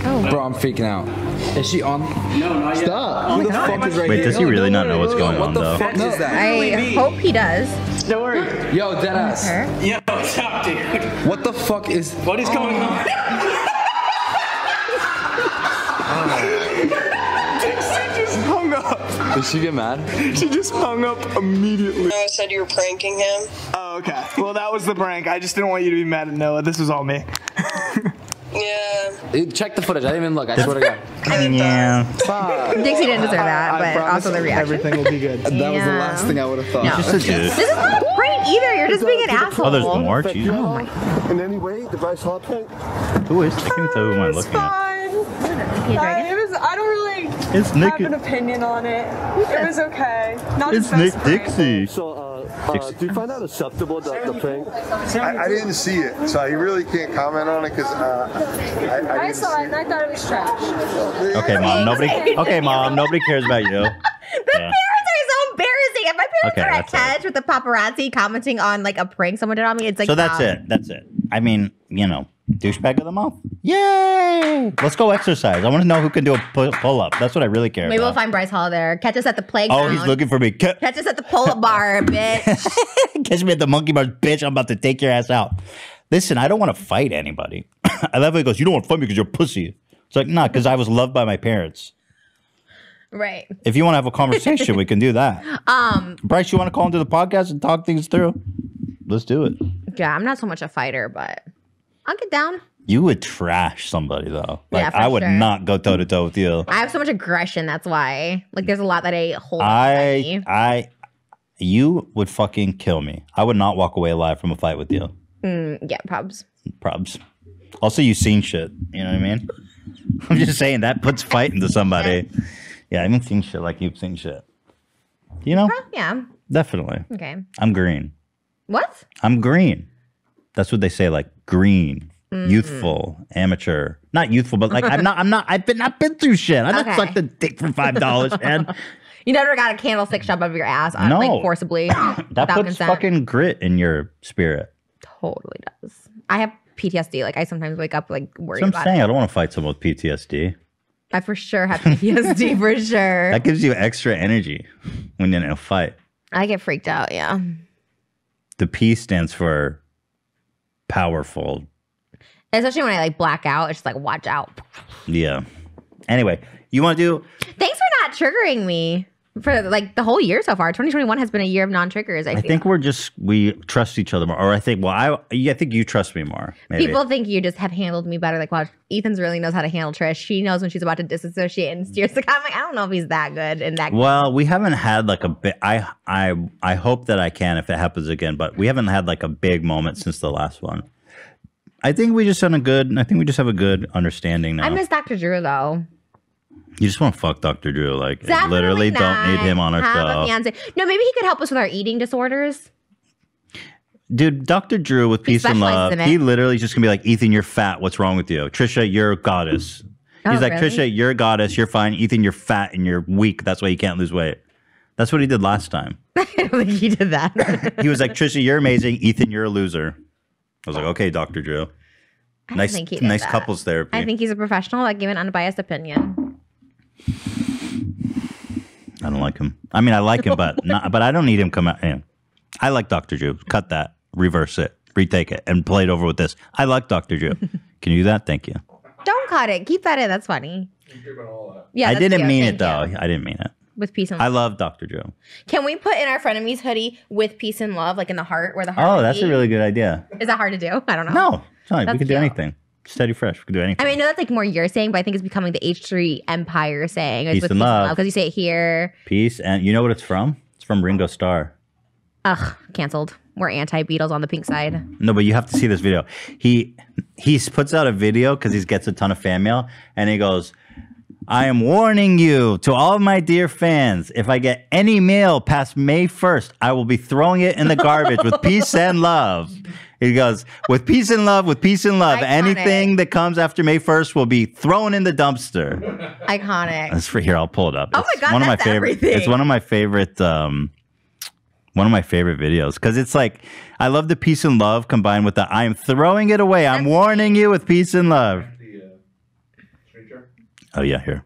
Speaker 10: Oh.
Speaker 18: Bro, I'm freaking out. Is she on? No, not yet. Stop. Oh Who the fuck is right
Speaker 1: Wait,
Speaker 18: here?
Speaker 1: does he really not know what's going on though? What the fuck is that?
Speaker 2: I hope he does.
Speaker 18: Don't worry. Yo, deadass.
Speaker 2: Her.
Speaker 8: Yo, what's up, dude?
Speaker 18: What the fuck is?
Speaker 8: What is going on? [LAUGHS]
Speaker 18: Did she get mad? [LAUGHS]
Speaker 10: She just hung up immediately.
Speaker 19: I said you were pranking him.
Speaker 10: Oh, okay. Well, that was the prank. I just didn't want you to be mad at Noah. This was all me. [LAUGHS]
Speaker 19: Yeah.
Speaker 18: Check the footage. I didn't even look. I swear to God. [LAUGHS]
Speaker 1: yeah. Fuck.
Speaker 2: Dixie didn't deserve that,
Speaker 10: I
Speaker 2: but
Speaker 10: promise
Speaker 2: also the reaction.
Speaker 10: Everything will be good.
Speaker 18: That was the last thing I would have thought.
Speaker 2: No.
Speaker 1: Just a dude.
Speaker 2: This is not a prank either. You're just being an asshole.
Speaker 1: Oh, there's more. Jesus.
Speaker 2: Oh my
Speaker 17: In any way, the Bryce Hall prank?
Speaker 1: Who is? I can't even tell who am I looking at.
Speaker 16: I, it was, I don't really
Speaker 1: It's
Speaker 16: have
Speaker 1: Nick-
Speaker 16: an opinion on it. It was okay. Not
Speaker 1: It's Nick. Dixie.
Speaker 17: So, uh, uh, do you find that acceptable, the, the prank? I, I didn't see it, so I really can't comment on it because uh, I, I
Speaker 16: I
Speaker 17: didn't
Speaker 16: saw it and I thought it was trash.
Speaker 1: Okay, mom. Nobody. Okay, mom. Nobody cares about you. [LAUGHS]
Speaker 2: The
Speaker 1: Yeah.
Speaker 2: parents are so embarrassing. If my parents
Speaker 1: Okay,
Speaker 2: are
Speaker 1: that's it.
Speaker 2: with the paparazzi commenting on like a prank someone did on me, it's like
Speaker 1: so that's
Speaker 2: um,
Speaker 1: it. That's it. I mean, you know, douchebag of the month. Yay! Let's go exercise. I want to know who can do a pull up. That's what I really care about.
Speaker 2: Maybe we'll find Bryce Hall there. Catch us at the playground.
Speaker 1: oh, he's looking for me. Ca-
Speaker 2: Catch us at the pull-up bar, [LAUGHS] bitch. [LAUGHS]
Speaker 1: Catch me at the monkey bars, bitch. I'm about to take your ass out. Listen, I don't want to fight anybody. [COUGHS] I love how he goes, You don't want to fight me because you're a pussy. It's like, nah, because I was loved by my parents.
Speaker 2: right.
Speaker 1: If you want to have a conversation, we can do that. [LAUGHS]
Speaker 2: Um.
Speaker 1: Bryce, you want to call into the podcast and talk things through? Let's do it.
Speaker 2: Yeah, I'm not so much a fighter, but I'll get down.
Speaker 1: You would trash somebody though. Like
Speaker 2: Yeah, for
Speaker 1: I would
Speaker 2: sure.
Speaker 1: not go toe to toe with you.
Speaker 2: I have so much aggression. That's why. Like, there's a lot that I hold.
Speaker 1: I
Speaker 2: me.
Speaker 1: I you would fucking kill me. I would not walk away alive from a fight with you.
Speaker 2: Mm, yeah, probs.
Speaker 1: Probs. Also, you've seen shit. You know what I mean? [LAUGHS] I'm just saying that puts fight into somebody. Yeah, I haven't seen shit like you've seen shit. You know?
Speaker 2: Yeah.
Speaker 1: Definitely.
Speaker 2: Okay.
Speaker 1: I'm green.
Speaker 2: What?
Speaker 1: I'm green. That's what they say, like green,
Speaker 2: Mhm.
Speaker 1: youthful, amateur. Not youthful, but like I'm not. I'm not. I've been. I've been through shit. I
Speaker 2: Okay.
Speaker 1: suck the dick for five dollars, [LAUGHS] man.
Speaker 2: You never got a candlestick shoved up your ass, on,
Speaker 1: No.
Speaker 2: like forcibly, [COUGHS]
Speaker 1: That
Speaker 2: without
Speaker 1: puts
Speaker 2: consent.
Speaker 1: fucking grit in your spirit.
Speaker 2: Totally does. I have PTSD. Like I sometimes wake up like worried
Speaker 1: So I'm
Speaker 2: about
Speaker 1: saying
Speaker 2: it.
Speaker 1: I don't want to fight someone with PTSD.
Speaker 2: I for sure have PTSD [LAUGHS] for sure.
Speaker 1: That gives you extra energy when you're in a fight.
Speaker 2: I get freaked out. Yeah.
Speaker 1: The P stands for powerful.
Speaker 2: Especially when I like black out. It's just like watch out.
Speaker 1: Yeah. Anyway, you want to do?
Speaker 2: Thanks for not triggering me for like the whole year so far. 2021 has been a year of non-triggers. I,
Speaker 1: I think we're just we trust each other more, or I think. Well, I yeah, I think you trust me more. Maybe.
Speaker 2: People think you just have handled me better. Like, wow, Ethan's really knows how to handle Trish. She knows when she's about to disassociate and steers the [LAUGHS] I'm like, I don't know if he's that good and that.
Speaker 1: Well, we haven't had like a bit. I I I hope that I can if it happens again, but we haven't had like a big moment since the last one. I think we just done a good. I think we just have a good understanding now.
Speaker 2: I miss Dr. Drew though.
Speaker 1: You just want to fuck Dr. Drew, like
Speaker 2: Definitely
Speaker 1: literally don't need him on our
Speaker 2: Have a
Speaker 1: show,
Speaker 2: fiance. No, maybe he could help us with our eating disorders.
Speaker 1: dude. Dr. Drew with peace and love. He literally just gonna be like, Ethan, you're fat. What's wrong with you? Trisha, you're a goddess.
Speaker 2: Oh,
Speaker 1: He's like,
Speaker 2: really?
Speaker 1: Trisha, you're a goddess. You're fine. Ethan, you're fat and you're weak. That's why you can't lose weight. That's what he did last time. [LAUGHS]
Speaker 2: I don't think he did that. [LAUGHS]
Speaker 1: He was like, Trisha, you're amazing. Ethan, you're a loser. I was like, okay, Dr. Drew.
Speaker 2: I
Speaker 1: Nice,
Speaker 2: think he did
Speaker 1: nice
Speaker 2: that.
Speaker 1: couples therapy.
Speaker 2: I think he's a professional that gave an unbiased opinion.
Speaker 1: I don't like him. I mean, I like him, but [LAUGHS] not, but I don't need him come out. Yeah. I like Dr. Drew. Cut that, reverse it, retake it, and play it over with this. I like Dr. Drew. [LAUGHS] Can you do that? Thank you.
Speaker 2: Don't cut it. Keep that in. That's funny. Yeah,
Speaker 1: I
Speaker 2: that's
Speaker 1: didn't
Speaker 2: cute.
Speaker 1: mean
Speaker 2: Thank
Speaker 1: it though. I didn't mean it.
Speaker 2: With peace and love.
Speaker 1: I
Speaker 2: love.
Speaker 1: love Dr. Drew.
Speaker 2: Can we put in our frenemies hoodie with peace and love, like in the heart where the heart?
Speaker 1: Oh,
Speaker 2: would
Speaker 1: that's
Speaker 2: be?
Speaker 1: a really good idea.
Speaker 2: Is that hard to do? I don't know.
Speaker 1: No, it's not. We
Speaker 2: That's
Speaker 1: can do
Speaker 2: cute.
Speaker 1: anything. Teddy Fresh. We can do anything.
Speaker 2: I mean, I know that's like more you're saying, but I think it's becoming the H3 Empire saying.
Speaker 1: Peace
Speaker 2: with
Speaker 1: and love.
Speaker 2: because you say it here.
Speaker 1: Peace. And you know what it's from? It's from Ringo Starr.
Speaker 2: Ugh, canceled. We're anti Beatles on the pink side.
Speaker 1: No, but you have to see this video. He he puts out a video because he gets a ton of fan mail, and he goes, "I am warning you to all of my dear fans. If I get any mail past May first, I will be throwing it in the garbage with peace and love." [LAUGHS] He goes, "With peace and love, with peace and love.
Speaker 2: Iconic.
Speaker 1: Anything that comes after May first will be thrown in the dumpster."
Speaker 2: Iconic.
Speaker 1: That's for here. I'll pull it up.
Speaker 2: Oh my God,
Speaker 1: one of my
Speaker 2: that's
Speaker 1: favorite.
Speaker 2: everything.
Speaker 1: It's one of my favorite. Um, one of my favorite videos because it's like I love the peace and love combined with the I am throwing it away. I'm warning you with peace and love. Oh yeah, here.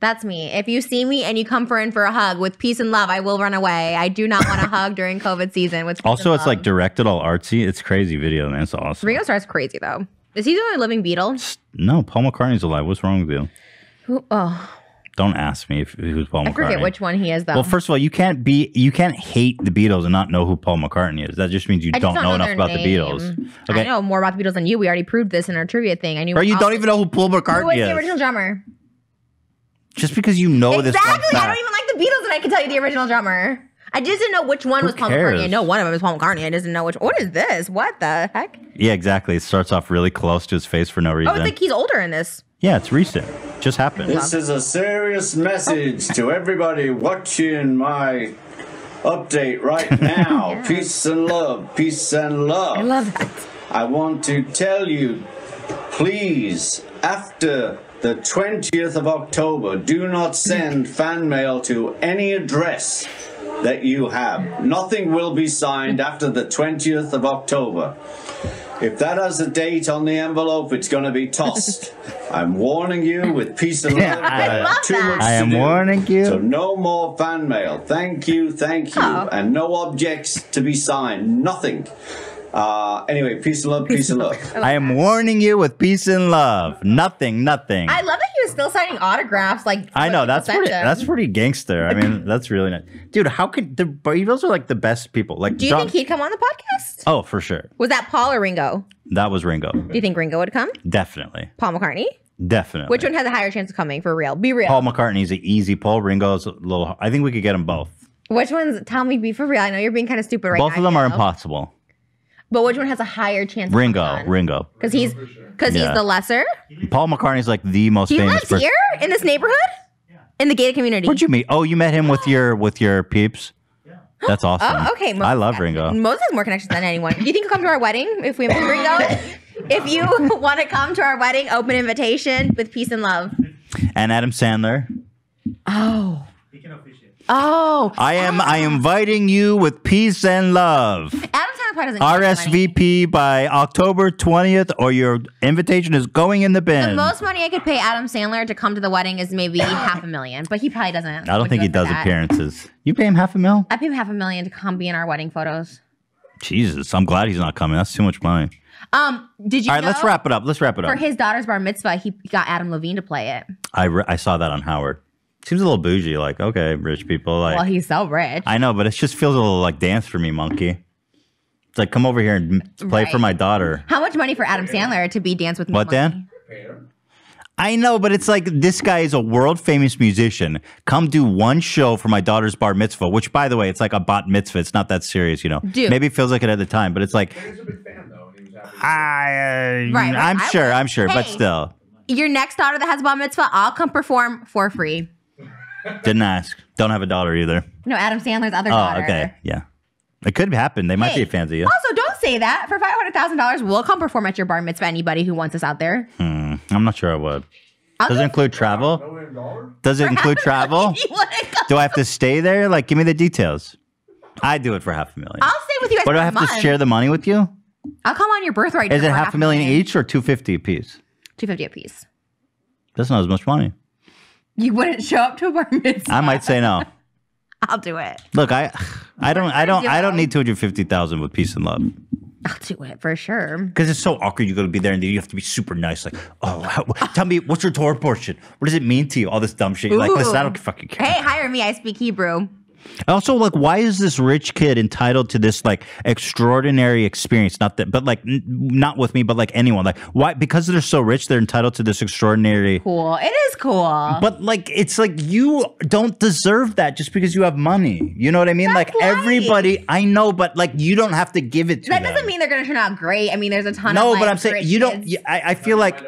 Speaker 2: That's me. If you see me and you come for in for a hug with peace and love, I will run away. I do not want a [LAUGHS] hug during COVID season. With
Speaker 1: Also, it's
Speaker 2: love.
Speaker 1: like directed all artsy. It's crazy video, man. It's awesome.
Speaker 2: Ringo Starr's crazy though. Is he the only living Beatle?
Speaker 1: No, Paul McCartney's alive. What's wrong with you?
Speaker 2: Who, oh,
Speaker 1: Don't ask me if who's Paul McCartney.
Speaker 2: I
Speaker 1: McCartney.
Speaker 2: forget which one he is though.
Speaker 1: Well, first of all, you can't be you can't hate the Beatles and not know who Paul McCartney is. That just means you
Speaker 2: just
Speaker 1: don't know enough
Speaker 2: their
Speaker 1: about the Beatles. Okay.
Speaker 2: I know more about the Beatles than you. We already proved this in our trivia thing. I knew.
Speaker 1: You don't even know who Paul
Speaker 2: Who was
Speaker 1: McCartney
Speaker 2: the original drummer?
Speaker 1: Just because you know this
Speaker 2: exactly. I don't even like the Beatles, and I can tell you the original drummer. I just didn't know which one
Speaker 1: Who
Speaker 2: was Paul McCartney. I know one of them is Paul McCartney. I just didn't know which. What is this? What the heck?
Speaker 1: Yeah, exactly. It starts off really close to his face for no
Speaker 2: oh,
Speaker 1: reason. Oh, reason.
Speaker 2: it's like he's older in this.
Speaker 1: yeah, it's recent. Just happened.
Speaker 19: This is a serious message to everybody watching my update right [LAUGHS] now. Peace and love, peace and love. I
Speaker 2: love that.
Speaker 19: I want to tell you, please, after the 20th of October, do not send fan mail to any address that you have. Nothing will be signed after the 20th of October. If that has a date on the envelope, it's going to be tossed. [LAUGHS] I'm warning you with peace and love.
Speaker 1: Yeah, [LAUGHS] I
Speaker 19: I
Speaker 1: love
Speaker 19: too
Speaker 1: that.
Speaker 19: much
Speaker 1: I
Speaker 19: to
Speaker 1: am
Speaker 19: do.
Speaker 1: warning you.
Speaker 19: So no more fan mail. Thank you, thank you,
Speaker 2: Oh.
Speaker 19: and no objects to be signed. Nothing. Uh, anyway, peace and love, peace and love.
Speaker 1: I am warning you with peace and love. Nothing, nothing.
Speaker 2: I love that he was still signing autographs. Like
Speaker 1: I know that's pretty. That's pretty gangster. I mean, [LAUGHS] that's really nice, dude. How could the Beatles are like the best people? Like,
Speaker 2: Do you
Speaker 1: John-
Speaker 2: think he'd come on the podcast?
Speaker 1: Oh, for sure.
Speaker 2: Was that Paul or Ringo?
Speaker 1: That was Ringo.
Speaker 2: Do you think Ringo would come?
Speaker 1: Definitely,
Speaker 2: Paul McCartney?
Speaker 1: definitely.
Speaker 2: Which one has a higher chance of coming for real? Be real.
Speaker 1: Paul McCartney's an easy. Paul Ringo's a little. I think we could get them both.
Speaker 2: Which ones? Tell me, be for real. I know you're being kind of stupid right now.
Speaker 1: both of them are
Speaker 2: I know.
Speaker 1: impossible.
Speaker 2: But which one has a higher chance?
Speaker 1: Ringo, Ringo.
Speaker 2: Because he's because
Speaker 1: Yeah.
Speaker 2: he's the lesser.
Speaker 1: Paul McCartney's like the most
Speaker 2: He
Speaker 1: famous
Speaker 2: lives
Speaker 1: person.
Speaker 2: here in this neighborhood, in the gated community.
Speaker 1: Where'd you meet? Oh, you met him with your with your peeps. That's oh, awesome.
Speaker 2: Oh, okay.
Speaker 1: I love Ringo.
Speaker 2: Moses has more connections than anyone. Do you think he'll come to our wedding if we invite Ringo? [LAUGHS] if you [LAUGHS] want to come to our wedding, open invitation with peace and love.
Speaker 1: And Adam Sandler.
Speaker 2: Oh. Oh.
Speaker 1: I am. I am inviting you with peace and love.
Speaker 2: Adam Sandler probably doesn't.
Speaker 1: RSVP by October twentieth, or your invitation is going in the bin.
Speaker 2: The most money I could pay Adam Sandler to come to the wedding is maybe [COUGHS] half a million, but he probably doesn't.
Speaker 1: I don't think
Speaker 2: do
Speaker 1: he does
Speaker 2: that.
Speaker 1: appearances. You pay him half a mil?
Speaker 2: I pay him half a million to come be in our wedding photos.
Speaker 1: Jesus, I'm glad he's not coming. That's too much money.
Speaker 2: Um, did you?
Speaker 1: All right, let's wrap it up. Let's wrap it up.
Speaker 2: For his daughter's bar mitzvah, he got Adam Levine to play it.
Speaker 1: I I saw that on Howard. Seems a little bougie. Like, okay, rich people. Like,
Speaker 2: well, he's so rich.
Speaker 1: I know, but it just feels a little like dance for me, monkey. It's like come over here and m- play for my daughter.
Speaker 2: How much money for Adam Sandler to be Dance with Me?
Speaker 1: What,
Speaker 2: Monkey?
Speaker 1: Dan? I know, but it's like this guy is a world famous musician. Come do one show for my daughter's bar mitzvah, which, by the way, it's like a bat mitzvah. It's not that serious, you know.
Speaker 2: Dude.
Speaker 1: Maybe it feels like it at the time, but it's like I, uh,
Speaker 2: Right, right.
Speaker 1: I'm
Speaker 2: I
Speaker 1: sure,
Speaker 2: would-
Speaker 1: I'm sure, but still,
Speaker 2: Your next daughter that has a bar mitzvah, I'll come perform for free.
Speaker 1: didn't ask. Don't have a daughter either.
Speaker 2: No, Adam Sandler's other
Speaker 1: Oh,
Speaker 2: daughter.
Speaker 1: okay, yeah, it could happen. They might
Speaker 2: Hey,
Speaker 1: be fans of you.
Speaker 2: Also, don't say that. For five hundred thousand dollars, we'll come perform at your bar mitzvah. Anybody who wants us out there.
Speaker 1: Hmm, I'm not sure I would.
Speaker 2: I'll
Speaker 1: Does it include travel? Does it include [LAUGHS] travel? [LAUGHS]
Speaker 2: you want to come
Speaker 1: Do I have to stay there? Like, give me the details. I do it for half a million.
Speaker 2: I'll stay with you guys.
Speaker 1: But do
Speaker 2: for
Speaker 1: I
Speaker 2: a
Speaker 1: have
Speaker 2: month.
Speaker 1: to share the money with you?
Speaker 2: I'll come on your birthright.
Speaker 1: Is
Speaker 2: for
Speaker 1: it half a million each or two fifty a piece?
Speaker 2: Two fifty a piece.
Speaker 1: That's not as much money.
Speaker 2: You wouldn't show up to a bar mitzvah.
Speaker 1: I might say no. [LAUGHS] [LAUGHS]
Speaker 2: I'll do it.
Speaker 1: Look, I, I don't, I don't, I don't need two hundred fifty thousand with peace and love
Speaker 2: I'll do it for sure.
Speaker 1: because it's so awkward. You got to be there and you have to be super nice. Like, oh, how, tell me what's your Torah portion? What does it mean to you? All this dumb shit. You're like, listen, I don't fucking care.
Speaker 2: Hey, hire me. I speak Hebrew.
Speaker 1: Also, like, why is this rich kid entitled to this like extraordinary experience? Not that, but like, n- not with me, but like anyone. Like, why? Because they're so rich, they're entitled to this extraordinary.
Speaker 2: Cool. It is cool.
Speaker 1: But like, it's like you don't deserve that just because you have money. You know what I mean? like everybody, I know, but like, you don't have to give it to
Speaker 2: that
Speaker 1: them.
Speaker 2: doesn't mean they're going to turn out great. I mean, there's a ton
Speaker 1: no,
Speaker 2: of.
Speaker 1: but
Speaker 2: like,
Speaker 1: I'm saying you don't. you- I, I feel like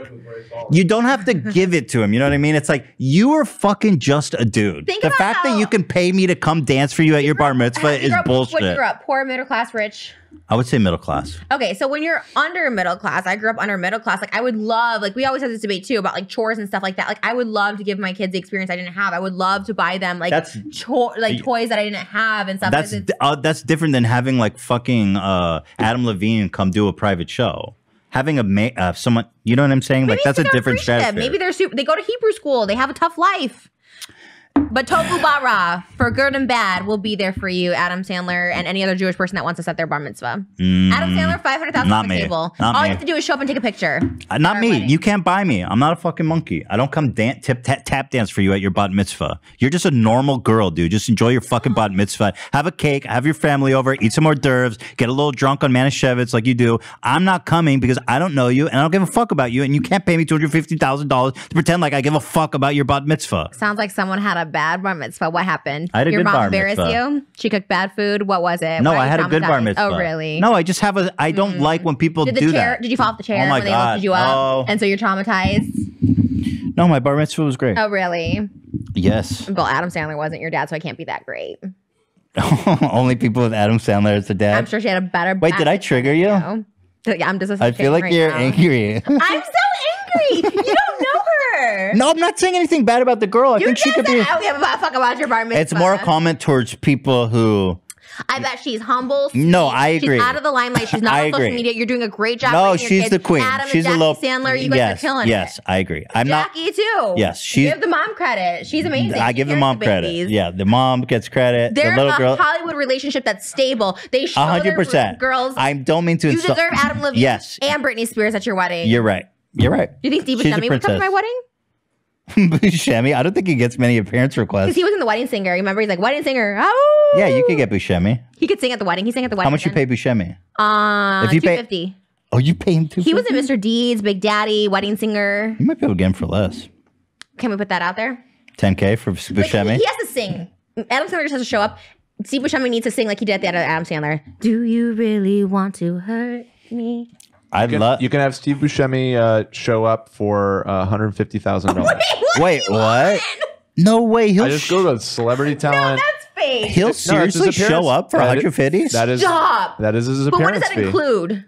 Speaker 1: you don't have to give it to him. You know what I mean? It's like you are fucking just a dude.
Speaker 2: Think
Speaker 1: the fact that you can pay me to come dance for you at your bar mitzvah is
Speaker 2: up- What you
Speaker 1: bullshit.
Speaker 2: grew up? Poor, middle class, rich.
Speaker 1: I would say middle class.
Speaker 2: Okay, so when you're under middle class, I grew up under middle class. Like I would love, like we always have this debate too about like chores and stuff like that. Like I would love to give my kids the experience I didn't have. I would love to buy them like
Speaker 1: That's-
Speaker 2: cho- like toys that I didn't have and stuff.
Speaker 1: That's uh, that's different than having like fucking uh, Adam Levine come do a private show. Having a ma- uh, someone, you know what I'm saying? Like that's a different strategy.
Speaker 2: Maybe they're super. They go to Hebrew school. They have a tough life. But Tofu Bara, for good and bad, will be there for you, Adam Sandler, and any other Jewish person that wants to set their bar mitzvah.
Speaker 1: Mm,
Speaker 2: Adam Sandler, five hundred thousand
Speaker 1: not
Speaker 2: on the
Speaker 1: me.
Speaker 2: table.
Speaker 1: Not
Speaker 2: All
Speaker 1: me.
Speaker 2: you have to do is show up and take a picture.
Speaker 1: Uh, not me. You can't buy me. I'm not a fucking monkey. I don't come dan- tip, tap, tap dance for you at your bat mitzvah. You're just a normal girl, dude. Just enjoy your fucking bat mitzvah. Have a cake. Have your family over. Eat some hors d'oeuvres. Get a little drunk on Manischewitz like you do. I'm not coming because I don't know you and I don't give a fuck about you. And you can't pay me two hundred fifty thousand dollars to pretend like I give a fuck about your bat mitzvah.
Speaker 2: Sounds like someone had a bad bar mitzvah. What happened?
Speaker 1: I had a
Speaker 2: Your
Speaker 1: good
Speaker 2: mom
Speaker 1: bar
Speaker 2: embarrassed
Speaker 1: mitzvah.
Speaker 2: you? She cooked bad food. What was it?
Speaker 1: No,
Speaker 2: Why
Speaker 1: I had a good bar
Speaker 2: traumatized?
Speaker 1: Oh, mitzvah.
Speaker 2: Oh, really?
Speaker 1: No, I just have a. I don't mm-hmm. like when people
Speaker 2: Did the
Speaker 1: do
Speaker 2: chair?
Speaker 1: that.
Speaker 2: Did you fall off the chair
Speaker 1: Oh my
Speaker 2: when they
Speaker 1: God.
Speaker 2: lifted you up?
Speaker 1: Oh.
Speaker 2: And so you're traumatized.
Speaker 1: No, my bar mitzvah was great.
Speaker 2: Oh, really?
Speaker 1: Yes.
Speaker 2: Well, Adam Sandler wasn't your dad, so I can't be that great. [LAUGHS]
Speaker 1: Only people with Adam Sandler as a dad.
Speaker 2: I'm sure she had a better.
Speaker 1: Wait, did I trigger you?
Speaker 2: No. So, yeah, I'm just.
Speaker 1: I feel like
Speaker 2: right
Speaker 1: you're
Speaker 2: now.
Speaker 1: angry. [LAUGHS]
Speaker 2: I'm so angry. You don't know [LAUGHS] her.
Speaker 1: no, I'm not saying anything bad about the girl. I
Speaker 2: you
Speaker 1: think she could be.
Speaker 2: I don't give a fuck about your bar mitzvah.
Speaker 1: It's more a comment towards people who.
Speaker 2: I bet she's humble.
Speaker 1: No,
Speaker 2: sweet.
Speaker 1: I agree.
Speaker 2: She's out of the limelight. She's [LAUGHS] not
Speaker 1: I
Speaker 2: on social
Speaker 1: agree.
Speaker 2: media. You're doing a great job.
Speaker 1: No, she's
Speaker 2: kids.
Speaker 1: the queen.
Speaker 2: Adam
Speaker 1: she's
Speaker 2: and
Speaker 1: a
Speaker 2: Jackie
Speaker 1: little.
Speaker 2: Sandler. You guys
Speaker 1: yes,
Speaker 2: are killing
Speaker 1: yes, I agree. I'm not.
Speaker 2: Jackie too.
Speaker 1: Yes, she's-
Speaker 2: Give the mom credit. She's amazing.
Speaker 1: I
Speaker 2: She
Speaker 1: give the mom
Speaker 2: for
Speaker 1: credit. Yeah, the mom gets credit.
Speaker 2: They're
Speaker 1: the little
Speaker 2: a
Speaker 1: girl.
Speaker 2: Hollywood relationship that's stable. They show
Speaker 1: A hundred
Speaker 2: their
Speaker 1: percent.
Speaker 2: girls.
Speaker 1: I don't mean to
Speaker 2: you
Speaker 1: insult.
Speaker 2: deserve Adam Levine
Speaker 1: Yes,
Speaker 2: and Britney Spears at your wedding.
Speaker 1: you're right. You're right.
Speaker 2: Do you think Steve
Speaker 1: She's a
Speaker 2: Buscemi would come to my wedding? [LAUGHS]
Speaker 1: Buscemi. I don't think he gets many appearance requests.
Speaker 2: Because he was in the wedding singer. Remember, he's like wedding singer. Oh,
Speaker 1: Yeah, you could get Buscemi.
Speaker 2: he could sing at the wedding. He sang at the wedding.
Speaker 1: How much you pay Buscemi?
Speaker 2: Uh,
Speaker 1: If you
Speaker 2: two
Speaker 1: pay-
Speaker 2: fifty.
Speaker 1: Oh, you pay him two.
Speaker 2: He was in Mr. Deeds, Big Daddy, wedding singer.
Speaker 1: You might be able to get him for less.
Speaker 2: Can we put that out there?
Speaker 1: 10k for
Speaker 2: he, he has to sing. Adam Sandler just has to show up. Steve Buscemi needs to sing like he did at the end of Adam Sandler. Do you really want to hurt me?
Speaker 1: I
Speaker 6: You can,
Speaker 1: love.
Speaker 6: you can have Steve Buscemi uh, show up for uh, hundred fifty thousand dollars.
Speaker 1: Wait, what? No way. He'll
Speaker 6: I just go to celebrity talent.
Speaker 2: That's fake.
Speaker 1: He'll
Speaker 6: it's his
Speaker 1: seriously
Speaker 6: appearance.
Speaker 1: show up for
Speaker 6: That is-
Speaker 1: 150.
Speaker 6: That is
Speaker 2: Stop.
Speaker 6: that is his
Speaker 2: But what
Speaker 6: appearance
Speaker 2: does that
Speaker 6: fee.
Speaker 2: include?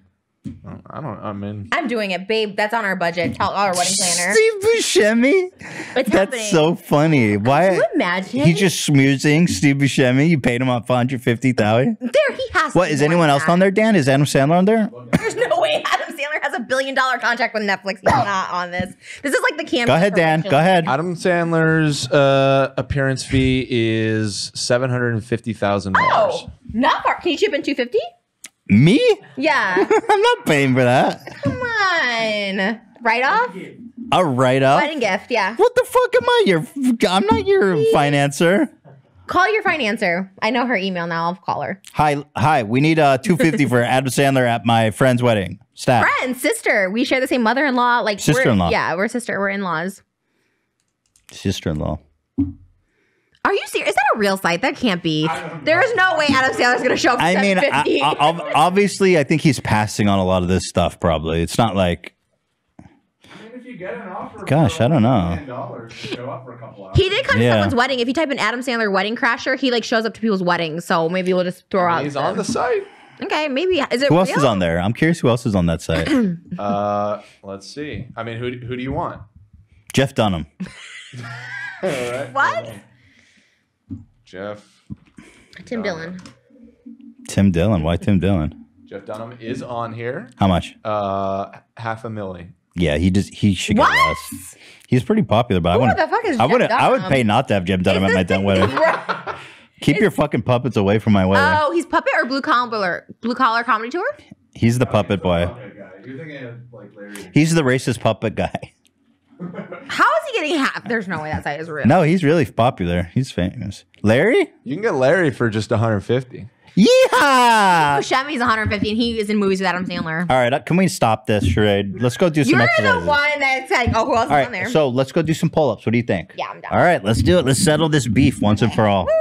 Speaker 6: I don't. I mean,
Speaker 2: I'm doing it, babe. That's on our budget. Tell our wedding planner.
Speaker 1: Steve Buscemi.
Speaker 2: It's
Speaker 1: That's
Speaker 2: happening.
Speaker 1: so funny. Why?
Speaker 2: Can you imagine?
Speaker 1: He's just smoozing Steve Buscemi. You paid him off 150000
Speaker 2: there. He has.
Speaker 1: What
Speaker 2: to
Speaker 1: is anyone else
Speaker 2: than
Speaker 1: on there? Dan is Adam Sandler on there?
Speaker 2: There's no way Adam Sandler has a billion dollar contract with Netflix. He's not [COUGHS] on this. This is like the cameo.
Speaker 1: Go ahead, Dan. Go ahead.
Speaker 6: Adam Sandler's uh, appearance fee is seven hundred and fifty thousand dollars.
Speaker 2: Oh, not far. Can you chip in two fifty?
Speaker 1: Me?
Speaker 2: Yeah. [LAUGHS]
Speaker 1: I'm not paying for that.
Speaker 2: Come on. Write off.
Speaker 1: A write off.
Speaker 2: Wedding gift. Yeah.
Speaker 1: What the fuck am I? Your I'm not your financer.
Speaker 2: Call your financer. I know her email now. I'll call her.
Speaker 1: Hi, hi. We need uh 250 for Adam Sandler at my friend's wedding. Stat.
Speaker 2: Friend, sister. We share the same mother-in-law. Like
Speaker 1: Sister-in-law.
Speaker 2: Yeah, we're sister. We're in-laws.
Speaker 1: Sister-in-law.
Speaker 2: Are you serious? Is that a real site? That can't be. There is no way Adam Sandler's gonna show up.
Speaker 1: I mean, I, I- obviously, I think he's passing on a lot of this stuff. Probably, it's not like.
Speaker 3: If you get an offer
Speaker 1: Gosh, I don't know.
Speaker 3: dollars to show up for a couple hours.
Speaker 2: He did come to
Speaker 1: Yeah.
Speaker 2: someone's wedding. If you type in Adam Sandler wedding crasher, he like shows up to people's weddings. So maybe we'll just throw out.
Speaker 6: He's on the site.
Speaker 2: Okay, maybe is it
Speaker 1: Who else
Speaker 2: real?
Speaker 1: is on there? I'm curious who else is on that site. [CLEARS THROAT]
Speaker 6: Uh, let's see. I mean, who who do you want?
Speaker 1: Jeff Dunham. [LAUGHS]
Speaker 6: All right.
Speaker 2: What?
Speaker 6: Jeff.
Speaker 20: Tim Dillon.
Speaker 1: Tim Dillon. Why Tim Dillon?
Speaker 6: Jeff Dunham is on here.
Speaker 1: How much?
Speaker 6: Uh, half a milli.
Speaker 1: Yeah, he just he should get less. He's pretty popular, but I
Speaker 20: Who
Speaker 1: wouldn't.
Speaker 20: the fuck is
Speaker 1: I
Speaker 20: Jeff
Speaker 1: wouldn't. I would
Speaker 20: Dunham?
Speaker 1: pay not to have Jim Dunham at my dumb wedding. Keep your fucking puppets away from my wedding.
Speaker 20: Oh, he's puppet or blue collar blue collar comedy tour?
Speaker 1: He's the oh, puppet boy.
Speaker 6: You're thinking of like Larry.
Speaker 1: He's the racist puppet guy. [LAUGHS]
Speaker 20: How is he getting half? There's no way that site is real.
Speaker 1: No, he's really popular. He's famous. Larry?
Speaker 6: You can get Larry for just 150.
Speaker 1: Yeehaw!
Speaker 20: Buscemi's 150 and he is in movies with Adam Sandler.
Speaker 1: All right, uh, can we stop this charade? Let's go do some
Speaker 20: You're
Speaker 1: exercises.
Speaker 20: the one that's like, oh, who else
Speaker 1: All
Speaker 20: is on there?
Speaker 1: so let's go do some pull-ups. What do you think?
Speaker 20: Yeah, I'm down.
Speaker 1: All right, let's do it. Let's settle this beef once and for all. [SIGHS]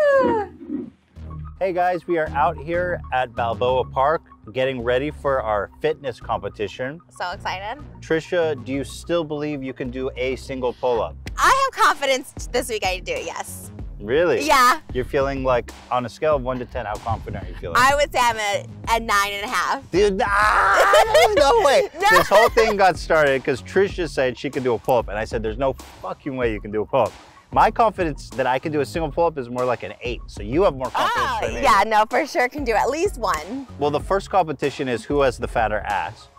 Speaker 1: Hey guys, we are out here at Balboa Park getting ready for our fitness competition.
Speaker 2: So excited.
Speaker 1: Trisha, do you still believe you can do a single pull-up?
Speaker 2: I have confidence this week I do, yes.
Speaker 1: Really?
Speaker 2: Yeah.
Speaker 1: You're feeling like on a scale of one to ten, how confident are you feeling?
Speaker 2: I would say I'm at a nine and a half.
Speaker 1: Dude, ah, no way. [LAUGHS] This whole thing got started because Trisha said she could do a pull-up, and I said, "There's no fucking way you can do a pull-up." My confidence that I can do a single pull-up is more like an eight. So you have more confidence than me.
Speaker 2: Oh, Yeah, no, for sure can do at least one.
Speaker 1: Well, the first competition is who has the fatter ass.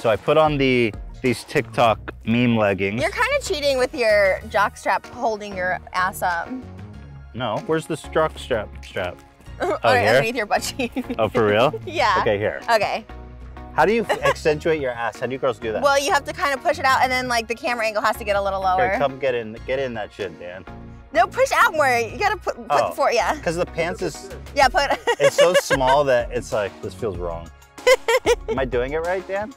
Speaker 1: So I put on the these TikTok meme leggings.
Speaker 2: You're kind of cheating with your jock strap holding your ass up.
Speaker 1: No, where's the struck strap strap? [LAUGHS]
Speaker 2: Oh,
Speaker 1: here?
Speaker 2: underneath your butt cheek.
Speaker 1: Oh, for real? [LAUGHS]
Speaker 2: yeah.
Speaker 1: Okay, here.
Speaker 2: Okay.
Speaker 1: How do you [LAUGHS] accentuate your ass? How do you girls do that?
Speaker 2: Well, you have to kind of push it out, and then like the camera angle has to get a little lower.
Speaker 1: Here, come get in, get in that shit, Dan.
Speaker 2: No, push out more. You gotta put, put
Speaker 1: Oh.
Speaker 2: for yeah.
Speaker 1: Because the pants is
Speaker 2: Yeah, put.
Speaker 1: it's so small that it's like this feels wrong. Am I doing it right, Dan?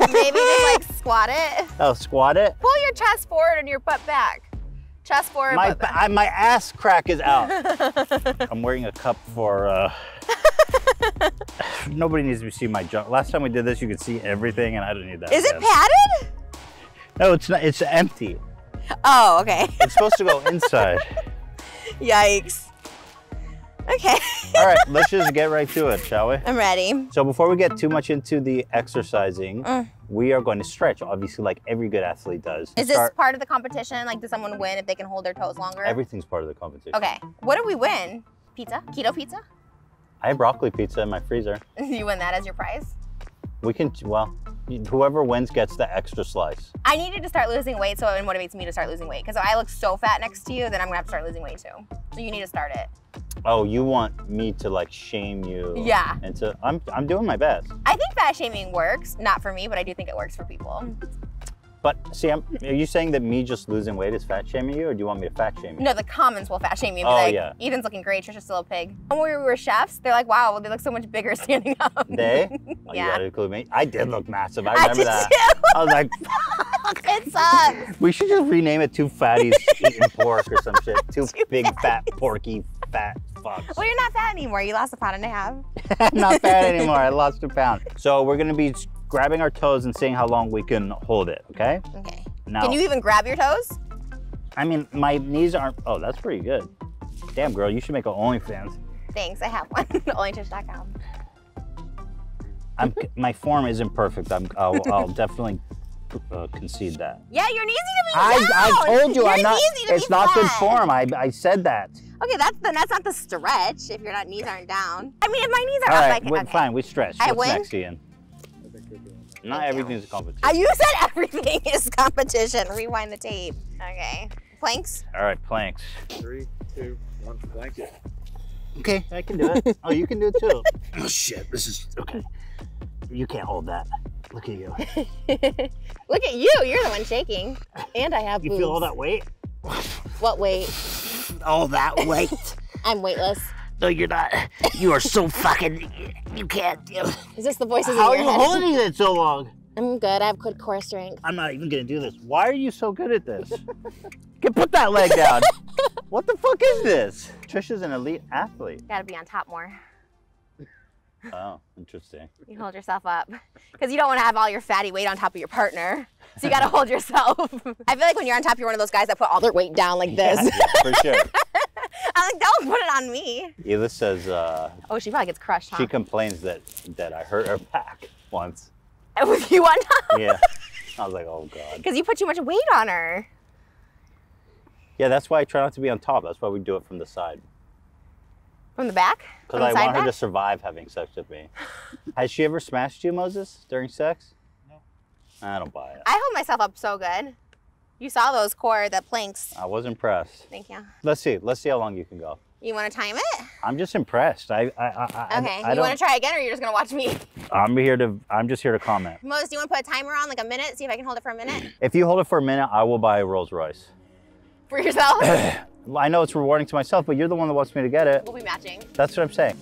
Speaker 2: Maybe just like squat it.
Speaker 1: Oh, squat it.
Speaker 2: Pull your chest forward and your butt back. Chest forward.
Speaker 1: My
Speaker 2: butt.
Speaker 1: I, my ass crack is out. [LAUGHS] I'm wearing a cup for. uh [LAUGHS] Nobody needs to see my junk. Last time we did this, you could see everything, and I don't need that.
Speaker 2: Is it padded?
Speaker 1: No, it's not. It's empty.
Speaker 2: Oh, okay.
Speaker 1: It's supposed to go inside. [LAUGHS]
Speaker 2: Yikes. Okay. [LAUGHS]
Speaker 1: All right, let's just get right to it, shall we?
Speaker 2: I'm ready.
Speaker 1: So before we get too much into the exercising,
Speaker 2: Mm.
Speaker 1: we are going to stretch, obviously, like every good athlete does.
Speaker 2: Is this
Speaker 1: Start-
Speaker 2: part of the competition? Like, does someone win if they can hold their toes longer?
Speaker 1: Everything's part of the competition.
Speaker 2: Okay. What do we win? Pizza? Keto pizza?
Speaker 1: I have broccoli pizza in my freezer. [LAUGHS]
Speaker 2: you win that as your prize?
Speaker 1: We can, well, whoever wins gets the extra slice.
Speaker 2: I needed to start losing weight, so it motivates me to start losing weight. Because I look so fat next to you, then I'm gonna have to start losing weight too. So you need to start it.
Speaker 1: Oh, you want me to like shame you?
Speaker 2: Yeah.
Speaker 1: And to, I'm, I'm doing my best.
Speaker 2: I think fat shaming works. Not for me, but I do think it works for people.
Speaker 1: But see, I'm, are you saying that me just losing weight is fat shaming you, or do you want me to fat shame you?
Speaker 2: No, the comments will fat shame you.
Speaker 1: Oh,
Speaker 2: like,
Speaker 1: yeah.
Speaker 2: Ethan's looking great. Trisha's still a little pig. When we were chefs, they're like, wow, they look so much bigger [LAUGHS] standing up.
Speaker 1: They? [LAUGHS] Oh,
Speaker 2: Yeah.
Speaker 1: You gotta include me. I did look massive. I
Speaker 2: I
Speaker 1: remember
Speaker 2: did
Speaker 1: that.
Speaker 2: too.
Speaker 1: I was like, [LAUGHS]
Speaker 2: it sucks.
Speaker 1: we should just rename it Two Fatties Eating Pork or some shit. Two big fat porky fat fucks.
Speaker 2: Well, you're not fat anymore. You lost a pound and a half. [LAUGHS]
Speaker 1: Not fat [LAUGHS] anymore. I lost a pound. So we're gonna be grabbing our toes and seeing how long we can hold it. Okay?
Speaker 2: Okay.
Speaker 1: Now,
Speaker 2: Can you even grab your toes?
Speaker 1: I mean, my knees aren't. Oh, that's pretty good. Damn, girl, you should make an OnlyFans.
Speaker 2: Thanks, I have one. [LAUGHS] Onlytish.com.
Speaker 1: I'm. my form isn't perfect. I'm. I'll, I'll definitely uh, concede that.
Speaker 2: Yeah, your knees need to be
Speaker 1: I,
Speaker 2: down.
Speaker 1: I told you
Speaker 2: Your
Speaker 1: I'm not.
Speaker 2: knees need to
Speaker 1: It's
Speaker 2: be
Speaker 1: not good form. I, I said that.
Speaker 2: Okay, that's then that's not the stretch if your knees aren't down. I mean, if my knees are
Speaker 1: All
Speaker 2: up,
Speaker 1: right,
Speaker 2: I can,
Speaker 1: we-
Speaker 2: okay.
Speaker 1: fine. We stretch.
Speaker 2: I
Speaker 1: What's
Speaker 2: win?
Speaker 1: next, Ian? Not everything's a competition.
Speaker 2: Uh, you said everything [LAUGHS] is competition. Rewind the tape. Okay. Planks?
Speaker 1: All right, planks.
Speaker 21: Three, two, one, blanket.
Speaker 1: Okay, I can do it. oh, you can do it too. [LAUGHS] oh shit, this is okay. You can't hold that. Look at you. [LAUGHS]
Speaker 2: Look at you. You're the one shaking. And I have
Speaker 1: You
Speaker 2: boobs.
Speaker 1: feel all that weight?
Speaker 2: What weight? [LAUGHS]
Speaker 1: All that weight. [LAUGHS]
Speaker 2: I'm weightless.
Speaker 1: No, you're not. You are so fucking. You can't. do
Speaker 2: Is this the voices
Speaker 1: How are
Speaker 2: in
Speaker 1: you
Speaker 2: your head?
Speaker 1: holding it so long?
Speaker 2: I'm good. I have good core strength.
Speaker 1: I'm not even gonna do this. Why are you so good at this? Get put that leg down. what the fuck is this? Trisha's an elite athlete.
Speaker 2: Gotta be on top more.
Speaker 1: Oh, interesting.
Speaker 2: You hold yourself up. Because you don't want to have all your fatty weight on top of your partner. So you gotta hold yourself. [LAUGHS] I feel like when you're on top, you're one of those guys that put all their weight down like this.
Speaker 1: For sure. [LAUGHS]
Speaker 2: I'm like, don't put it on me.
Speaker 1: Hila says uh,
Speaker 2: Oh, she probably gets crushed, huh?
Speaker 1: she complains that that I hurt her back once. [LAUGHS]
Speaker 2: With you on top?
Speaker 1: Yeah. I was like, oh god.
Speaker 2: Because you put too much weight on her.
Speaker 1: Yeah, that's why I try not to be on top. That's why we do it from the side.
Speaker 2: From the back?
Speaker 1: Because I
Speaker 2: side
Speaker 1: want her to survive having sex with me. Has she ever smashed you, Moses, during sex? No. I don't buy it.
Speaker 2: I hold myself up so good. You saw those core, the planks.
Speaker 1: I was impressed.
Speaker 2: Thank you.
Speaker 1: Let's see. Let's see how long you can go.
Speaker 2: You want to time it?
Speaker 1: I'm just impressed. I, I, I, I
Speaker 2: Okay.
Speaker 1: I
Speaker 2: you want to try again, or you're just gonna watch me?
Speaker 1: I'm here to. I'm just here to comment.
Speaker 2: Moses, do you want to put a timer on, like a minute? See if I can hold it for a minute
Speaker 1: If you hold it for a minute, I will buy a Rolls Royce.
Speaker 2: for yourself. [CLEARS THROAT] [LAUGHS]
Speaker 1: I know it's rewarding to myself, but you're the one that wants me to get it.
Speaker 2: we'll be matching.
Speaker 1: That's what I'm saying.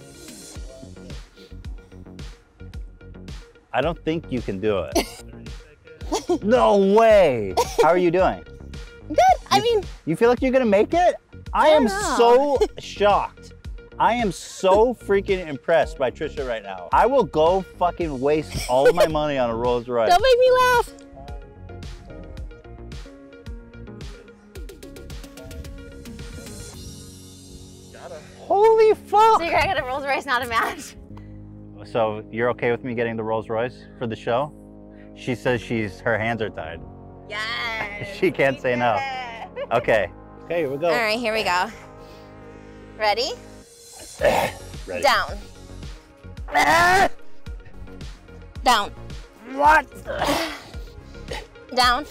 Speaker 1: I don't think you can do it. [LAUGHS] no way. How are you doing?
Speaker 2: Good. I mean,
Speaker 1: You feel like you're gonna make it? I, am so shocked. I am so freaking impressed by Trisha right now. I will go fucking waste all of my money on a Rolls Royce.
Speaker 2: don't make me laugh.
Speaker 1: Holy fuck!
Speaker 2: So you're gonna get a Rolls Royce, not a match.
Speaker 1: So you're okay with me getting the Rolls Royce for the show? She says she's her hands are tied.
Speaker 2: Yes. [LAUGHS]
Speaker 1: She can't say no. Okay. Okay, here we go.
Speaker 2: All right, here we go. Ready? [SIGHS]
Speaker 1: Ready.
Speaker 2: Down. [SIGHS] Down.
Speaker 1: What? [SIGHS]
Speaker 2: Down.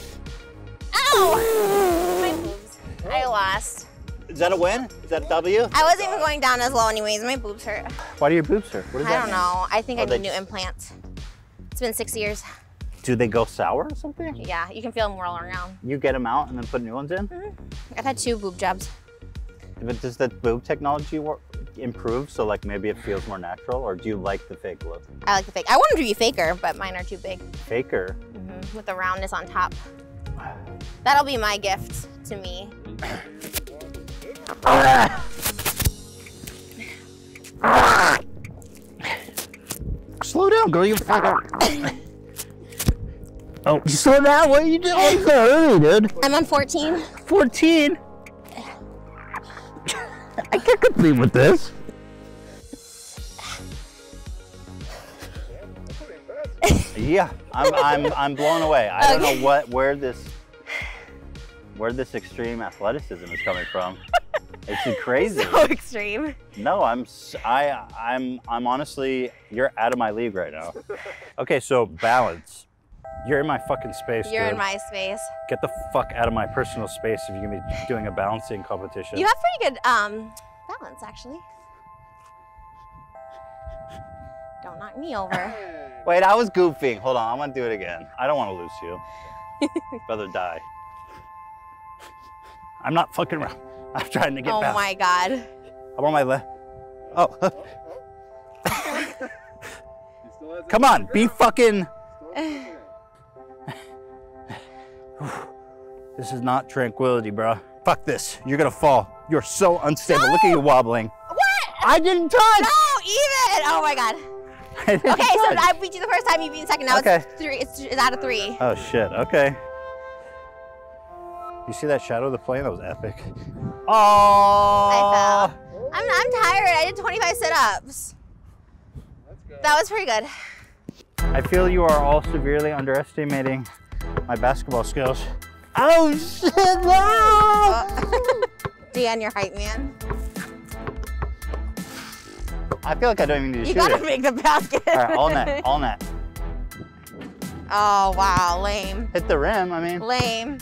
Speaker 2: Ow! My boobs. I lost.
Speaker 1: Is that a win? Is that a W?
Speaker 2: I wasn't even going down as low anyways. My boobs hurt.
Speaker 1: Why do your boobs hurt? What does
Speaker 2: I
Speaker 1: that
Speaker 2: don't
Speaker 1: mean?
Speaker 2: know. I think I
Speaker 1: Are they
Speaker 2: need new implants. It's been six years.
Speaker 1: Do they go sour or something?
Speaker 2: Yeah, you can feel them roll around.
Speaker 1: You get them out and then put new ones in?
Speaker 2: I've had two boob jobs.
Speaker 1: But does the boob technology work, improve so like maybe it feels more natural or do you like the fake look?
Speaker 2: I like the fake. I want them to be faker, but mine are too big
Speaker 1: Faker?
Speaker 2: Mm -hmm. with the roundness on top. [SIGHS] That'll be my gift to me. [COUGHS]
Speaker 1: Slow down, girl. You fucker. oh, you slow down. What are you doing so early, dude?
Speaker 2: I'm on 14.
Speaker 1: 14? I can't compete with this. yeah, I'm, I'm, I'm blown away. I don't know what where this where this extreme athleticism is coming from. [LAUGHS] It's crazy.
Speaker 2: So extreme.
Speaker 1: No, I'm I I'm I'm honestly you're out of my league right now. [LAUGHS] Okay, so balance. You're in my fucking space.
Speaker 2: You're
Speaker 1: dude.
Speaker 2: in my space.
Speaker 1: Get the fuck out of my personal space if you're gonna be doing a balancing competition.
Speaker 2: You have pretty good um balance actually. Don't knock me over.
Speaker 1: Wait, I was goofing. Hold on, I'm gonna do it again. I don't want to lose you. [LAUGHS] Rather die. I'm not fucking around. [LAUGHS] I'm trying to get
Speaker 2: oh
Speaker 1: back.
Speaker 2: my god.
Speaker 1: I'm on my left. Oh. [LAUGHS] Come on, be fucking. [SIGHS] This is not tranquility, bro. Fuck this. You're gonna fall. You're so unstable. Look at you wobbling.
Speaker 2: What?
Speaker 1: I didn't touch.
Speaker 2: No, even. Oh my god. [LAUGHS] Okay, so. I beat you the first time. You beat the second. Now
Speaker 1: Okay.
Speaker 2: it's three. It's, it's out of three.
Speaker 1: Oh shit. Okay. You see that shadow of the plane? That was epic. Oh.
Speaker 2: I fell. I'm, I'm tired. I did 25 sit-ups. That was pretty good.
Speaker 1: I feel you are all severely underestimating my basketball skills. Oh shit! No! [LAUGHS]
Speaker 2: Dan, your hype man.
Speaker 1: I feel like I don't even need to
Speaker 2: You
Speaker 1: shoot
Speaker 2: gotta
Speaker 1: it.
Speaker 2: make the basket.
Speaker 1: All right, all net, all net. [LAUGHS]
Speaker 2: Oh wow, lame.
Speaker 1: Hit the rim. I mean,
Speaker 2: Lame.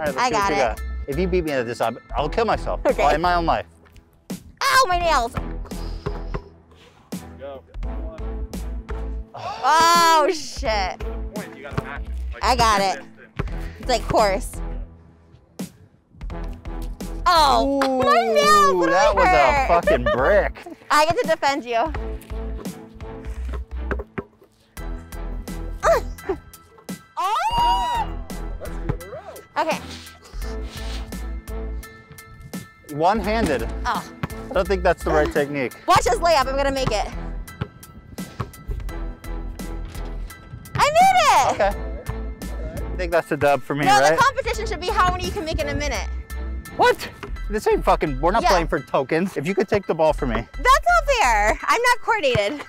Speaker 1: Right.
Speaker 2: I got it.
Speaker 1: got. If you beat me at this, I'll, I'll kill myself.
Speaker 2: Okay.
Speaker 1: I'll end my own life.
Speaker 2: Ow, my nails. Go. Oh shit. I got it. It's like course. Oh, my nails.
Speaker 1: Ooh,
Speaker 2: what
Speaker 1: that was a [LAUGHS] fucking brick.
Speaker 2: I get to defend you. [LAUGHS] oh! Okay.
Speaker 1: One-handed.
Speaker 2: Oh.
Speaker 1: I don't think that's the right technique. [LAUGHS]
Speaker 2: Watch this layup. I'm gonna make it. I made it.
Speaker 1: Okay. I think that's a dub for me,
Speaker 2: no,
Speaker 1: right?
Speaker 2: the competition should be how many you can make in a minute.
Speaker 1: What? This ain't fucking. We're not
Speaker 2: Yeah.
Speaker 1: playing for tokens. If you could take the ball from me.
Speaker 2: That's not fair. I'm not coordinated.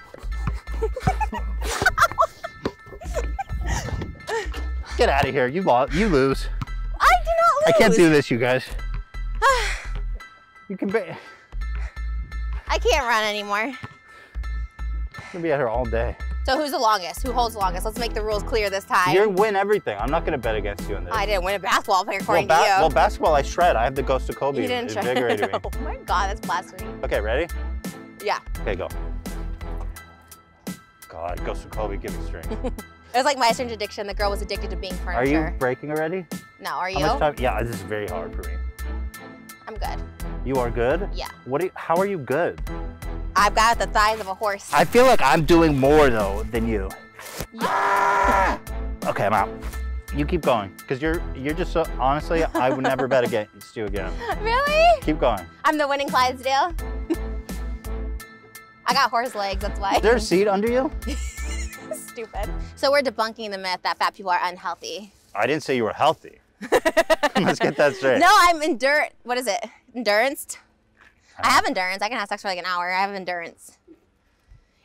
Speaker 1: Get out of here. You lost. You lose.
Speaker 2: I do not lose.
Speaker 1: I can't do this, you guys. [SIGHS] You can be.
Speaker 2: I can't run anymore.
Speaker 1: I'm gonna be out here all day.
Speaker 2: So who's the longest? Who holds the longest? Let's make the rules clear this time.
Speaker 1: You win everything. I'm not gonna bet against you in this.
Speaker 2: I didn't win a basketball player
Speaker 1: well,
Speaker 2: according
Speaker 1: ba-
Speaker 2: to you.
Speaker 1: well, basketball I shred. I have the ghost of Kobe.
Speaker 2: you didn't
Speaker 1: invigorated me. [LAUGHS]
Speaker 2: oh my god, that's blasphemy.
Speaker 1: Okay, ready?
Speaker 2: Yeah.
Speaker 1: Okay, go. God, ghost of Kobe, give me strength. [LAUGHS]
Speaker 2: It was like my strange addiction. The girl was addicted to being furniture.
Speaker 1: Are you breaking already?
Speaker 2: No, are you?
Speaker 1: Yeah, this is very hard for me.
Speaker 2: I'm good.
Speaker 1: You are good.
Speaker 2: Yeah.
Speaker 1: What? Are you, how are you good?
Speaker 2: I've got the thighs of a horse.
Speaker 1: I feel like I'm doing more though than you. [LAUGHS] Okay, I'm out. You keep going, cause you're you're just so honestly. I would never bet against you again. [LAUGHS]
Speaker 2: Really?
Speaker 1: Keep going.
Speaker 2: I'm the winning Clydesdale. [LAUGHS] I got horse legs, that's why.
Speaker 1: Is there a seat under you? [LAUGHS]
Speaker 2: Stupid. So we're debunking the myth that fat people are unhealthy.
Speaker 1: I didn't say you were healthy. [LAUGHS] Let's get that straight.
Speaker 2: No, I'm endur. What is it? Endurance. I have endurance. I can have sex for like an hour. I have endurance.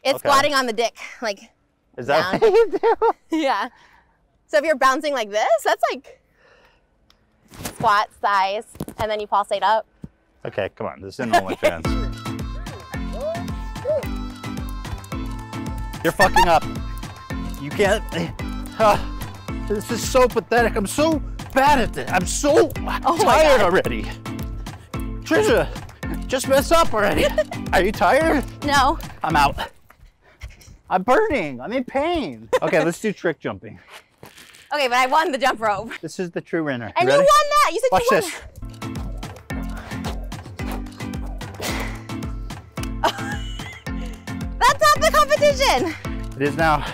Speaker 2: It's
Speaker 1: Okay.
Speaker 2: squatting on the dick, like
Speaker 1: Is that
Speaker 2: down.
Speaker 1: what you do? [LAUGHS]
Speaker 2: yeah. So if you're bouncing like this, that's like squat size, and then you pulsate up.
Speaker 1: Okay, come on. This isn't OnlyFans. You're fucking up. You can't. [SIGHS] Ah, this is so pathetic. I'm so bad at this. I'm so
Speaker 2: Oh
Speaker 1: tired already. Trisha, just mess up already. [LAUGHS] Are you tired?
Speaker 2: No.
Speaker 1: I'm out. I'm burning. I'm in pain. Okay, let's do trick jumping.
Speaker 2: Okay, but I won the jump rope.
Speaker 1: This is the true winner.
Speaker 2: And you won that. You said
Speaker 1: Watch
Speaker 2: you won
Speaker 1: this. [LAUGHS]
Speaker 2: That's not the competition.
Speaker 1: It is now.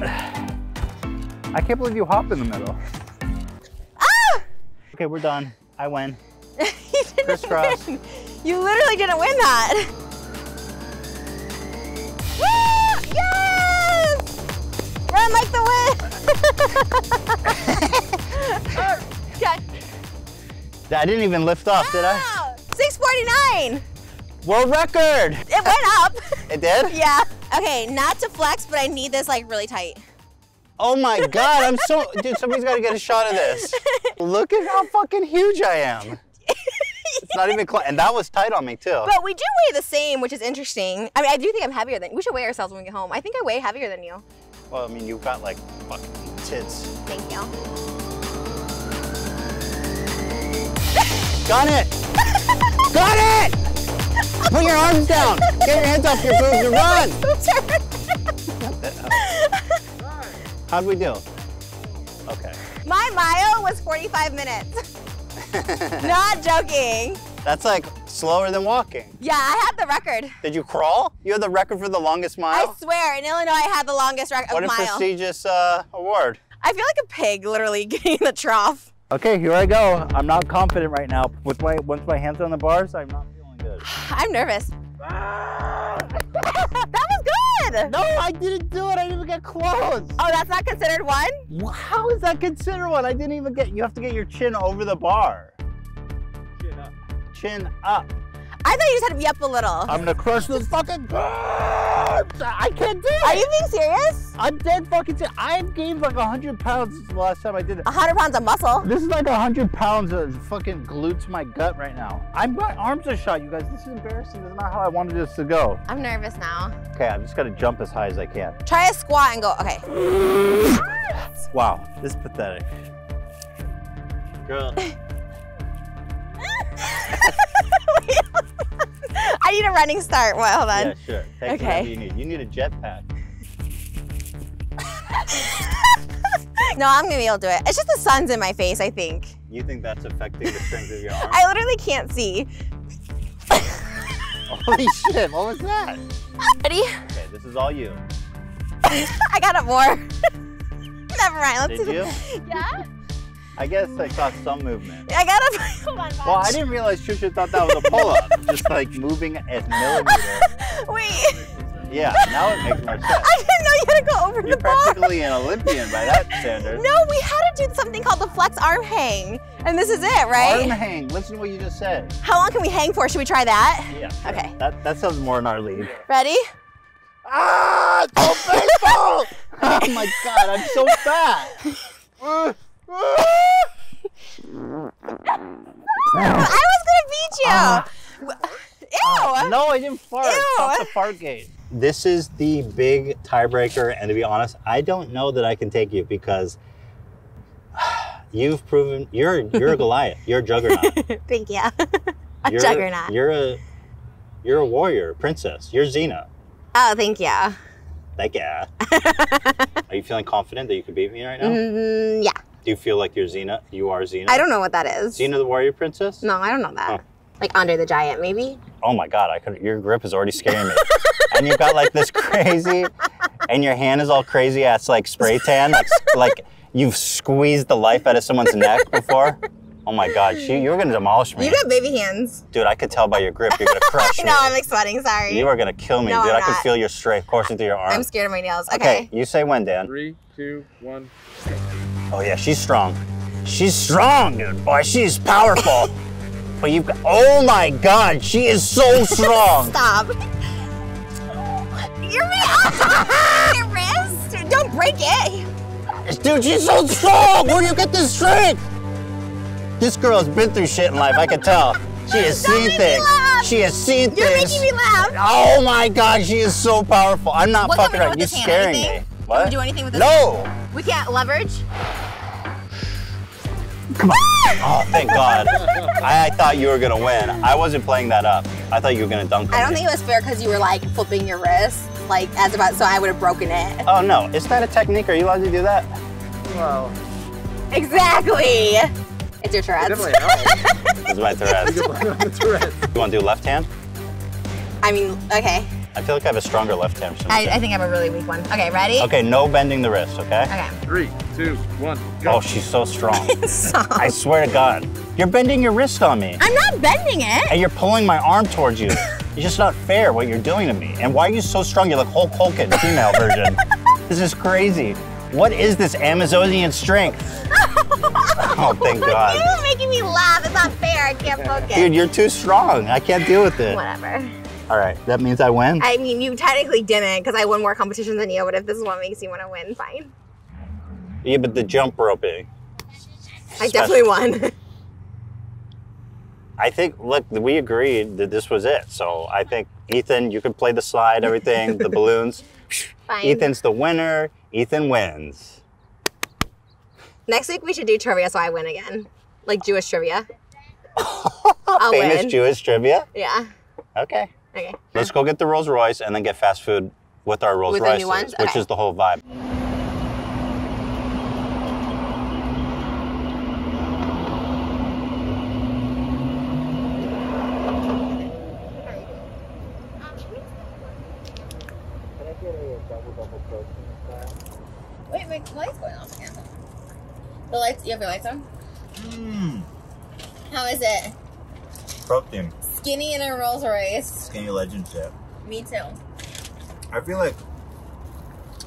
Speaker 1: I can't believe you hop in the middle.
Speaker 2: Ah!
Speaker 1: Okay, we're done. I win. [LAUGHS]
Speaker 2: you didn't
Speaker 1: Crisscross.
Speaker 2: win. You literally didn't win that. Ah! yes! Run like the wind. [LAUGHS] [LAUGHS] okay.
Speaker 1: I didn't even lift off, did I?
Speaker 2: 649.
Speaker 1: World record.
Speaker 2: It went up. [LAUGHS]
Speaker 1: It did?
Speaker 2: yeah. Okay, not to flex, but I need this like really tight.
Speaker 1: Oh my [LAUGHS] god, I'm so dude, somebody's gotta get a shot of this. [LAUGHS] Look at how fucking huge I am. It's not even close. And that was tight on me too.
Speaker 2: But we do weigh the same, which is interesting. I mean, I do think I'm heavier than. We should weigh ourselves when we get home. I think I weigh heavier than you.
Speaker 1: Well, I mean you've got like fucking tits.
Speaker 2: Thank you.
Speaker 1: Got it! Got it! Put your arms down! Get your hands off your boobs and run! How'd we do? Okay.
Speaker 2: My mile was 45 minutes. [LAUGHS] Not joking.
Speaker 1: That's like slower than walking.
Speaker 2: Yeah, I had the record.
Speaker 1: Did you crawl? You had the record for the longest mile?
Speaker 2: I swear, in Illinois, I had the longest record
Speaker 1: What a
Speaker 2: mile.
Speaker 1: prestigious uh, award.
Speaker 2: I feel like a pig, literally [LAUGHS] getting the trough.
Speaker 1: Okay, here I go. I'm not confident right now. With my once my hands are on the bars, I'm not feeling good. [SIGHS]
Speaker 2: I'm nervous. [LAUGHS] that was good.
Speaker 1: No, I didn't do it. I didn't even get close.
Speaker 2: Oh, that's not considered one?
Speaker 1: How is that considered one? I didn't even get. You have to get your chin over the bar. Chin up. Chin up.
Speaker 2: I thought you just had to be up a little.
Speaker 1: I'm gonna crush this fucking barbs. I can't do it.
Speaker 2: Are you being serious?
Speaker 1: I'm dead fucking serious. I've gained like 100 pounds since the last time I did it.
Speaker 2: 100 pounds of muscle.
Speaker 1: This is like 100 pounds of fucking glued to my gut right now. I'm, my arms are shot, you guys. This is embarrassing. This is not how I wanted this to go.
Speaker 2: I'm nervous now.
Speaker 1: Okay, I'm just gonna jump as high as I can.
Speaker 2: Try a squat and go, okay. [LAUGHS]
Speaker 1: Wow, this is pathetic. Girl. [LAUGHS] [LAUGHS] [LAUGHS]
Speaker 2: I need a running start. Well, Hold on.
Speaker 1: Yeah, sure. Take
Speaker 2: Okay.
Speaker 1: whatever you need. You need a jetpack. [LAUGHS]
Speaker 2: No, I'm gonna be able to do it. It's just the sun's in my face, I think.
Speaker 1: You think that's affecting the strength of your arm?
Speaker 2: I literally can't see. [LAUGHS]
Speaker 1: Holy shit, what was that?
Speaker 2: Ready?
Speaker 1: Okay, this is all you.
Speaker 2: I got it more. Never mind. Let's
Speaker 1: Did
Speaker 2: do
Speaker 1: you?
Speaker 2: the- Yeah?
Speaker 1: I guess I saw some movement.
Speaker 2: I got. Hold on,
Speaker 1: Well, I didn't realize Trisha thought that was a pull-up. just like moving at millimeter. [LAUGHS]
Speaker 2: Wait.
Speaker 1: Yeah, now it makes more sense. [LAUGHS]
Speaker 2: I didn't know you had to go over
Speaker 1: You're
Speaker 2: the bar.
Speaker 1: practically an Olympian by that standard.
Speaker 2: No, we had to do something called the flex arm hang. And this is it, right?
Speaker 1: Arm hang. Listen to what you just said.
Speaker 2: How long can we hang for? Should we try that?
Speaker 1: Yeah. sure.
Speaker 2: Okay.
Speaker 1: That that sounds more in our league.
Speaker 2: Ready?
Speaker 1: Ah! So [LAUGHS] painful! oh my god, I'm so fat.
Speaker 2: You. Ew.
Speaker 1: no, I didn't fart.
Speaker 2: Ew.
Speaker 1: Stop the fart gate. This is the big tiebreaker, and to be honest, I don't know that I can take you because [SIGHS] you've proven you're you're a [LAUGHS] Goliath. You're a juggernaut.
Speaker 2: Thank you. [LAUGHS] a
Speaker 1: you're,
Speaker 2: juggernaut.
Speaker 1: You're a you're a warrior, princess. You're Xena.
Speaker 2: oh, thank you.
Speaker 1: Thank you. [LAUGHS] Are you feeling confident that you could beat me right now?
Speaker 2: Mm, yeah.
Speaker 1: Do you feel like you're Xena? You are Xena.
Speaker 2: I don't know what that is.
Speaker 1: Xena the warrior princess.
Speaker 2: No, I don't know that. Like Andre the Giant, maybe.
Speaker 1: Oh my god, I could. Your grip is already scaring me. [LAUGHS] and you've got like this crazy, and your hand is all crazy ass like spray tan, like like you've squeezed the life out of someone's neck before. Oh my god, she, you were gonna demolish me,
Speaker 2: You got baby hands.
Speaker 1: dude. I could tell by your grip, you're gonna crush [LAUGHS] me.
Speaker 2: no, I'm like sweating. Sorry.
Speaker 1: You are gonna kill me,
Speaker 2: No,
Speaker 1: dude.
Speaker 2: I'm
Speaker 1: I could
Speaker 2: not.
Speaker 1: feel your strength coursing through your arm.
Speaker 2: I'm scared of my nails. Okay.
Speaker 1: Okay, you say when, Dan.
Speaker 11: Three, two, one.
Speaker 1: Oh yeah, she's strong. She's strong, dude. Boy, she's powerful. [LAUGHS] but you've got. Oh my god, she is so strong. [LAUGHS]
Speaker 2: Stop. You're me. your wrist. Don't break it.
Speaker 1: Dude, she's so strong! Where do you get this strength? This girl has been through shit in life, I can tell. She has
Speaker 2: Don't
Speaker 1: seen
Speaker 2: me
Speaker 1: things. She has seen
Speaker 2: You're
Speaker 1: things.
Speaker 2: making me laugh.
Speaker 1: Oh my god, she is so powerful. I'm not
Speaker 2: What
Speaker 1: fucking around. You're scaring
Speaker 2: Anything?
Speaker 1: Me.
Speaker 2: Can
Speaker 1: What?
Speaker 2: we do anything with this?
Speaker 1: No!
Speaker 2: We can't leverage. Come on.
Speaker 1: oh, thank God. I, I thought you were gonna win. I wasn't playing that up. I thought you were gonna dunk on
Speaker 2: I don't
Speaker 1: me.
Speaker 2: think it was fair because you were like flipping your wrist, like as about, so I would have broken it.
Speaker 1: Oh no, is that a technique? Are you allowed to do that?
Speaker 11: Well,
Speaker 2: Exactly. It's your Tourette's.
Speaker 11: definitely helps.
Speaker 1: This is my Tourette's. You wanna do left hand?
Speaker 2: I mean, okay.
Speaker 1: I feel like I have a stronger left hand.
Speaker 2: I. I think I have a really weak one. Okay, ready?
Speaker 1: Okay, no bending the wrist, okay?
Speaker 2: Okay.
Speaker 11: Three, two, one.
Speaker 1: Oh, she's so strong. [LAUGHS] I swear to God. You're bending your wrist on me.
Speaker 2: I'm not bending it.
Speaker 1: And you're pulling my arm towards you. [LAUGHS] It's just not fair what you're doing to me. And why are you so strong? You're like Hulk Hogan, female version. [LAUGHS] This is crazy. What is this Amazonian strength? Oh, thank God.
Speaker 2: You're making me laugh. It's not fair. I can't focus.
Speaker 1: Dude, you're too strong. I can't deal with it.
Speaker 2: Whatever.
Speaker 1: All right, that means I win.
Speaker 2: I mean, you technically didn't because I won more competitions than you. But if this is what makes you want to win, fine.
Speaker 1: Yeah, but the jump roping. Eh?
Speaker 2: I definitely won. [LAUGHS]
Speaker 1: I think, look, we agreed that this was it. So I think, Ethan, you can play the slide, everything, the [LAUGHS] balloons.
Speaker 2: Fine.
Speaker 1: Ethan's the winner. Ethan wins.
Speaker 2: Next week we should do trivia so I win again, like Jewish trivia. [LAUGHS] I'll
Speaker 1: Famous
Speaker 2: win.
Speaker 1: Jewish trivia.
Speaker 2: Yeah.
Speaker 1: Okay.
Speaker 2: Okay.
Speaker 1: Let's go get the Rolls Royce and then get fast food with our Rolls
Speaker 2: With the
Speaker 1: Royces,
Speaker 2: new
Speaker 1: which
Speaker 2: Okay.
Speaker 1: is the whole vibe.
Speaker 2: Wait, my the light's going off again. The lights, you have your lights on?
Speaker 1: Mmm.
Speaker 2: How is it?
Speaker 1: Protein.
Speaker 2: Skinny in a Rolls Royce.
Speaker 1: Skinny legend shit.
Speaker 2: Me too.
Speaker 1: I feel like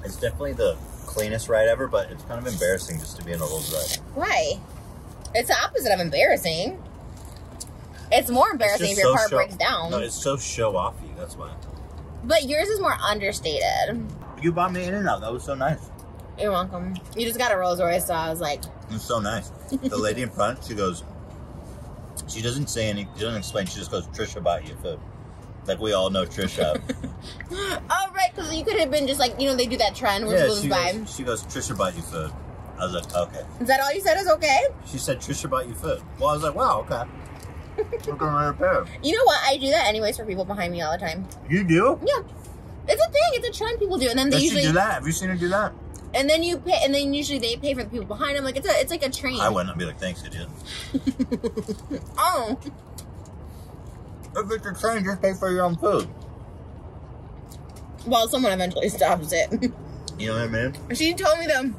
Speaker 1: it's definitely the cleanest ride ever, but it's kind of embarrassing just to be in a Rolls Royce.
Speaker 2: Why? It's the opposite of embarrassing. It's more embarrassing if your car breaks down.
Speaker 1: No, it's so show offy. That's why.
Speaker 2: But yours is more understated.
Speaker 1: You bought me In-N-Out. That was so nice.
Speaker 2: You're welcome. You just got a Rolls Royce, so I was like,
Speaker 1: It's so nice. The lady in front, she goes. She doesn't say any. She doesn't explain. She just goes, "Trisha bought you food." Like we all know Trisha. [LAUGHS]
Speaker 2: oh, right, because you could have been just like, you know, they do that trend where
Speaker 1: yeah, she
Speaker 2: buy.
Speaker 1: goes, she goes, "Trisha bought you food." I was like, "Okay."
Speaker 2: Is that all you said is okay?
Speaker 1: She said, "Trisha bought you food." Well, I was like, "Wow, okay." We're going to repair.
Speaker 2: You know what? I do that anyways for people behind me all the time.
Speaker 1: You do?
Speaker 2: Yeah. It's a thing. It's a trend people do, and then they
Speaker 1: Does
Speaker 2: usually
Speaker 1: she do that? Have you seen her do that?
Speaker 2: And then you pay, and then usually they pay for the people behind them. Like it's a, it's like a train.
Speaker 1: I wouldn't be like, "Thanks, idiot." [LAUGHS]
Speaker 2: Oh,
Speaker 1: If it's a train, just pay for your own food.
Speaker 2: well, someone eventually stops it. [LAUGHS]
Speaker 1: You know what I mean?
Speaker 2: she told me them.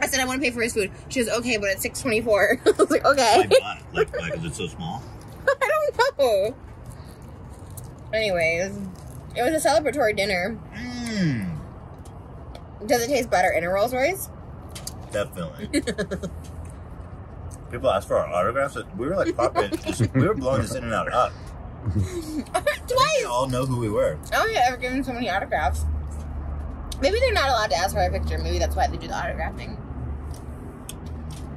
Speaker 2: I said I want to pay for his food. She goes, okay, but it's six twenty four. [LAUGHS] I was like, okay.
Speaker 1: Like, why? Because it's so small.
Speaker 2: I don't know. Anyways, it was a celebratory dinner.
Speaker 1: Mmm.
Speaker 2: Does it taste better in a Rolls Royce?
Speaker 1: Definitely. [LAUGHS] People asked for our autographs. We were like popping. we were blowing this In-N-Out up. [LAUGHS]
Speaker 2: Twice.
Speaker 1: They all know who we were.
Speaker 2: I don't think I've ever given so many autographs. Maybe they're not allowed to ask for a picture. Maybe that's why they do the autograph thing.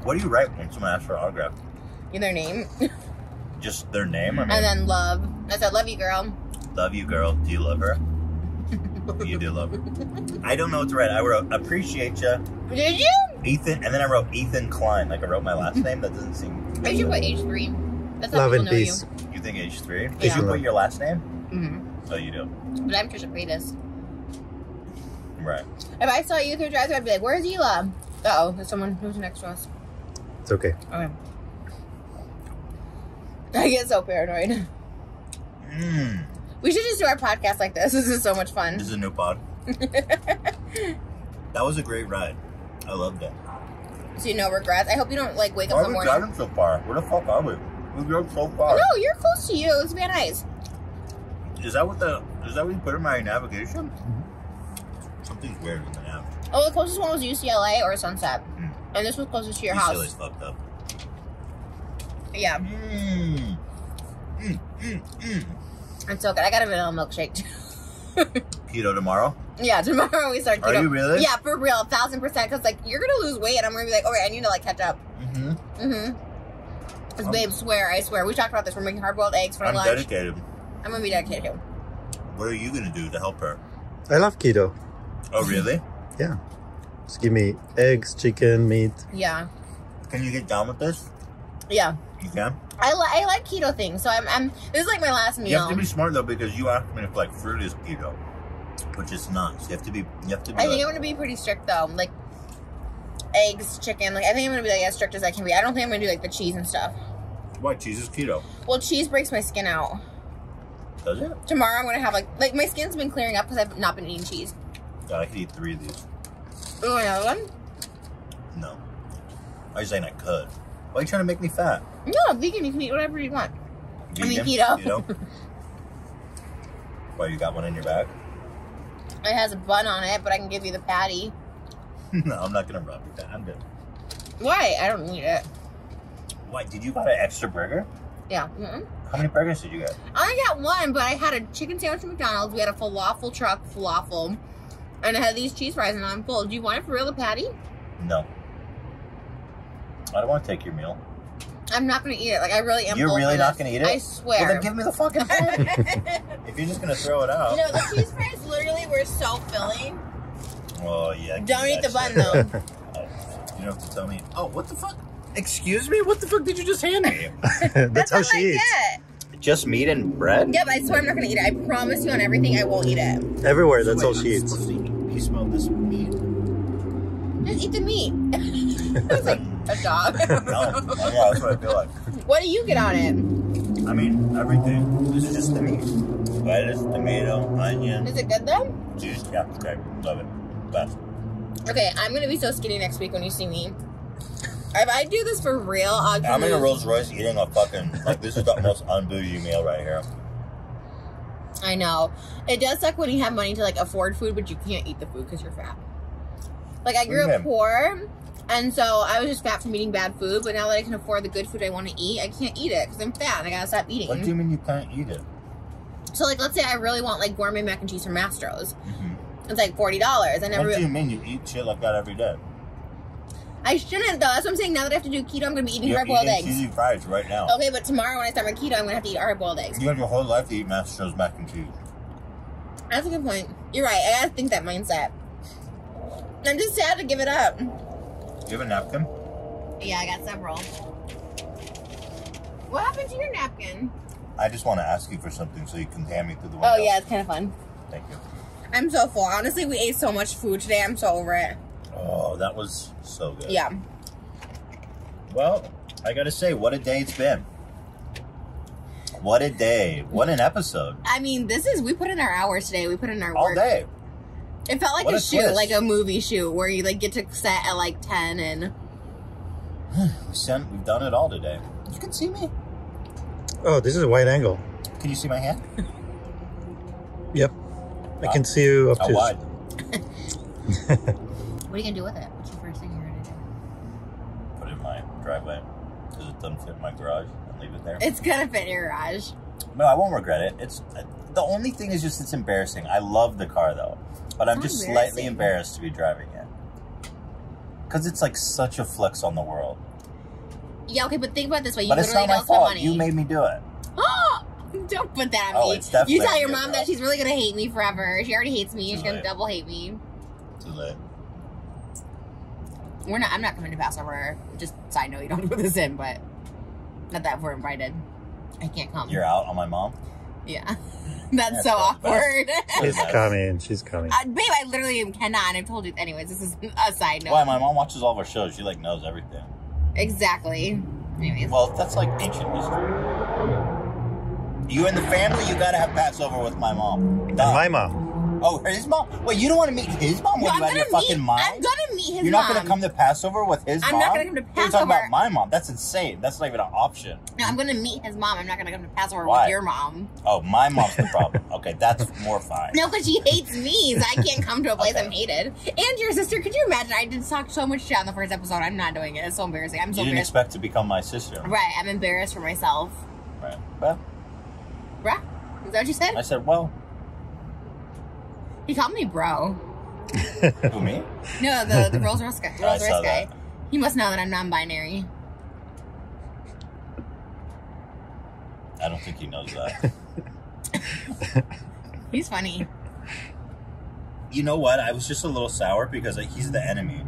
Speaker 1: What do you write when someone asks for an autograph?
Speaker 2: In their name. [LAUGHS]
Speaker 22: Just their name or
Speaker 2: And then love. I said, love you, girl.
Speaker 22: love you, girl. Do you love her? You do love her. I don't know what to write. I wrote appreciate you,
Speaker 2: Did you?
Speaker 22: Ethan, and then I wrote Ethan Klein. Like I wrote my last name. That doesn't seem.
Speaker 2: I should put age three. That's how
Speaker 22: Love
Speaker 2: people
Speaker 22: and
Speaker 2: know
Speaker 22: peace. You think H3? Did
Speaker 2: Yeah.
Speaker 22: you put your last name?
Speaker 2: you. hmm
Speaker 22: Oh, you do.
Speaker 2: But I'm Trisha Paytas.
Speaker 22: Right.
Speaker 2: If I saw you through drive through, I'd be like, where's Hila? Uh oh, there's someone who's next to us.
Speaker 23: It's okay.
Speaker 2: Okay. I get so paranoid.
Speaker 22: Mm.
Speaker 2: We should just do our podcast like this. [LAUGHS] This is so much fun.
Speaker 22: This is a new pod. [LAUGHS] That was a great ride. I loved it.
Speaker 2: So you know regrets. I hope you don't like wake up
Speaker 22: Why
Speaker 2: in the
Speaker 22: are we driving so far? Where the fuck are we? We drove so far.
Speaker 2: No, you're close to you. It's Van Nuys.
Speaker 22: Is that what the? Is that what you put in my navigation? Mm-hmm. Something's weird in the nav.
Speaker 2: Oh, the closest one was UCLA or Sunset,
Speaker 22: Hmm.
Speaker 2: and this was closest to your
Speaker 22: UCLA's
Speaker 2: house.
Speaker 22: fucked up.
Speaker 2: Yeah.
Speaker 22: Mm.
Speaker 2: It's so good. I got a vanilla milkshake too. [LAUGHS]
Speaker 22: Keto tomorrow.
Speaker 2: Yeah, tomorrow we start
Speaker 22: Are
Speaker 2: keto.
Speaker 22: you really?
Speaker 2: Yeah, for real, a thousand percent. Because like you're gonna lose weight, and I'm gonna be like, okay, I need to like catch up.
Speaker 22: Mm-hmm.
Speaker 2: Mm-hmm. Because babe, swear, I swear, we talked about this. We're making hard boiled eggs for
Speaker 22: I'm
Speaker 2: lunch.
Speaker 22: dedicated.
Speaker 2: I'm gonna be dedicated too.
Speaker 22: What are you gonna do to help her?
Speaker 23: I love keto.
Speaker 22: Oh, really? [LAUGHS]
Speaker 23: Yeah. Just give me eggs, chicken, meat.
Speaker 2: Yeah,
Speaker 22: Can you get down with this?
Speaker 2: yeah.
Speaker 22: You can.
Speaker 2: I, li- I like keto things, so I'm, I'm. This is like my last meal.
Speaker 22: You have to be smart though because you asked me if like fruit is keto, which is not. So you have to be. You have to be.
Speaker 2: I think I'm gonna be pretty strict though. Like eggs, chicken. Like I think I'm gonna be like as strict as I can be. I don't think I'm gonna do like the cheese and stuff.
Speaker 22: Why cheese is keto?
Speaker 2: Well, cheese breaks my skin out.
Speaker 22: Does it?
Speaker 2: Tomorrow I'm gonna have like like my skin's been clearing up because I've not been eating cheese.
Speaker 22: God, I could eat three of these.
Speaker 2: Oh, another one?
Speaker 22: No. I was saying I could. Why are you trying to make me fat?
Speaker 2: No, vegan. You can eat whatever you want. I mean keto.
Speaker 22: Keto? [LAUGHS] Why you got one in your bag?
Speaker 2: It has a bun on it, but I can give you the patty. [LAUGHS]
Speaker 22: no, I'm not gonna rub you that. I'm good.
Speaker 2: Why? I don't need it.
Speaker 22: Why? Did you buy an extra burger?
Speaker 2: Yeah. Mm-mm.
Speaker 22: How many burgers did you get?
Speaker 2: I only got one, but I had a chicken sandwich from McDonald's. We had a falafel truck falafel, and I had these cheese fries, and I'm full. Do you want it for real, the patty?
Speaker 22: No. I don't want to take your meal.
Speaker 2: I'm not gonna eat it. Like I really am.
Speaker 22: You're really not
Speaker 2: this.
Speaker 22: gonna eat it?
Speaker 2: I swear.
Speaker 22: Well, then give me the fucking thing. [LAUGHS] if you're just gonna throw it out.
Speaker 2: No, the cheese fries literally were so filling.
Speaker 22: Oh yeah.
Speaker 2: Don't eat the
Speaker 22: that
Speaker 2: bun though. [LAUGHS]
Speaker 22: You don't have to tell me. Oh, what the fuck? Excuse me? What the fuck did you just hand me? [LAUGHS]
Speaker 23: That's how
Speaker 2: What
Speaker 23: she
Speaker 2: I
Speaker 23: eats.
Speaker 2: get.
Speaker 22: just meat and bread?
Speaker 2: Yep, I swear I'm not gonna eat it. I promise you on everything, I won't eat it.
Speaker 23: Everywhere, that's
Speaker 22: Wait,
Speaker 23: all she
Speaker 22: I'm
Speaker 23: eats.
Speaker 22: He to eat- You smell this meat?
Speaker 2: Just eat the meat. [LAUGHS] it's like a dog. [LAUGHS]
Speaker 22: No. Oh, yeah, that's what I feel like.
Speaker 2: what do you get on it?
Speaker 22: I mean, everything. This is just the meat. Lettuce, tomato, onion,
Speaker 2: Is it good though?
Speaker 22: juice. Yeah, okay. Love it. Best.
Speaker 2: Okay, I'm gonna be so skinny next week when you see me. If I do this for real, I'll
Speaker 22: I'm in a Rolls Royce eating a fucking, like, this is the most unbougie meal right here.
Speaker 2: I know. It does suck when you have money to like afford food, but you can't eat the food because you're fat. Like I grew
Speaker 22: What do you
Speaker 2: up poor, and so I was just fat from eating bad food. But now that I can afford the good food I want to eat, I can't eat it because I'm fat and I gotta stop eating.
Speaker 22: What do you mean you can't eat it?
Speaker 2: So like, let's say I really want like gourmet mac and cheese from Mastro's. Mm-hmm. It's like forty dollars. I never.
Speaker 22: What do you mean you eat shit like that every day?
Speaker 2: I shouldn't though. That's what I'm saying. Now that I have to do keto, I'm gonna be eating
Speaker 22: You're
Speaker 2: hard boiled
Speaker 22: eating
Speaker 2: eggs.
Speaker 22: cheesy fries right now.
Speaker 2: Okay, but tomorrow when I start my keto, I'm gonna have to eat hard boiled eggs.
Speaker 22: You have your whole life to eat Mastro's mac and cheese.
Speaker 2: That's a good point. You're right. I gotta think that mindset. I'm just sad to give it up.
Speaker 22: Do you have a napkin?
Speaker 2: Yeah, I got several. What happened to your napkin?
Speaker 22: I just want to ask you for something so you can hand me through the
Speaker 2: water.
Speaker 22: Oh
Speaker 2: yeah, it's kind of fun.
Speaker 22: Thank you.
Speaker 2: I'm so full. Honestly, we ate so much food today. I'm so over it.
Speaker 22: Oh, that was so good.
Speaker 2: Yeah.
Speaker 22: Well, I gotta say, what a day it's been. What a day. What an episode.
Speaker 2: I mean, this is we put in our hours today. We put in our
Speaker 22: All
Speaker 2: work.
Speaker 22: day.
Speaker 2: It felt like
Speaker 22: What
Speaker 2: a,
Speaker 22: a
Speaker 2: shoot, like a movie shoot, where you like get to set at like ten and. [SIGHS]
Speaker 22: we've, sent, we've done it all today. You can see me.
Speaker 23: Oh, this is a wide angle.
Speaker 22: Can you see my hand? [LAUGHS]
Speaker 23: Yep. I can see you up
Speaker 22: How
Speaker 23: to.
Speaker 22: wide? [LAUGHS]
Speaker 2: What are you gonna do with it? What's the first thing you're gonna do?
Speaker 22: Put it in my driveway. Because it doesn't fit in my garage. And leave it there.
Speaker 2: It's gonna fit in your garage.
Speaker 22: No, I won't regret it. It's the only thing is just it's embarrassing. I love the car though, but I'm just slightly embarrassed to be driving it because it's like such a flex on the world.
Speaker 2: Yeah, okay, but think about this way. You
Speaker 22: but it's not my fault.
Speaker 2: money.
Speaker 22: You made me do it.
Speaker 2: Oh, [GASPS] don't put that on
Speaker 22: Oh,
Speaker 2: me.
Speaker 22: it's definitely
Speaker 2: you tell your mom that she's really gonna hate me forever. She already hates me.
Speaker 22: Too
Speaker 2: She's gonna double hate me.
Speaker 22: Too late.
Speaker 2: We're not. I'm not coming to Passover. Just side note, you don't have [LAUGHS] to put this in, but not that we're invited. I can't come.
Speaker 22: You're out on my mom.
Speaker 2: Yeah, [LAUGHS] [LAUGHS] that's so awkward. [LAUGHS]
Speaker 23: She's coming. She's coming.
Speaker 2: Uh, babe, I literally cannot. And I've told you. Anyways, this is a side note.
Speaker 22: Why? My mom watches all of our shows. She like knows everything.
Speaker 2: Exactly. Anyways.
Speaker 22: Well, that's like ancient history. You and the family, you gotta have Passover with my mom. Duh.
Speaker 23: My mom.
Speaker 22: Oh, his mom. Wait, you don't want to meet his mom?
Speaker 2: No,
Speaker 22: What
Speaker 2: I'm
Speaker 22: you out of your
Speaker 2: meet-
Speaker 22: fucking mind?
Speaker 2: I'm gonna meet his mom.
Speaker 22: You're not
Speaker 2: mom.
Speaker 22: gonna come to Passover with his
Speaker 2: I'm
Speaker 22: mom.
Speaker 2: not gonna come to Passover.
Speaker 22: You're talking about my mom. That's insane. That's not even an option.
Speaker 2: No, I'm gonna meet his mom. I'm not gonna come to Passover
Speaker 22: Why?
Speaker 2: with your mom.
Speaker 22: Oh, my mom's the problem. okay, that's more fine.
Speaker 2: No, because she hates me, so I can't come to a place I'm hated. And your sister, could you imagine? I did talk so much shit on the first episode. I'm not doing it. It's so embarrassing. I'm so
Speaker 22: you didn't expect to become my sister.
Speaker 2: Right, I'm embarrassed for myself.
Speaker 22: Right. Well,
Speaker 2: Bruh? Is that what you said?
Speaker 22: I said, well,
Speaker 2: He called me bro.
Speaker 22: who me?
Speaker 2: No, the, the Rolls Royce guy. Rolls Royce guy.
Speaker 22: that.
Speaker 2: He must know that I'm non binary.
Speaker 22: I don't think he knows that. [LAUGHS]
Speaker 2: He's funny.
Speaker 22: you know what? I was just a little sour because like, he's the enemy.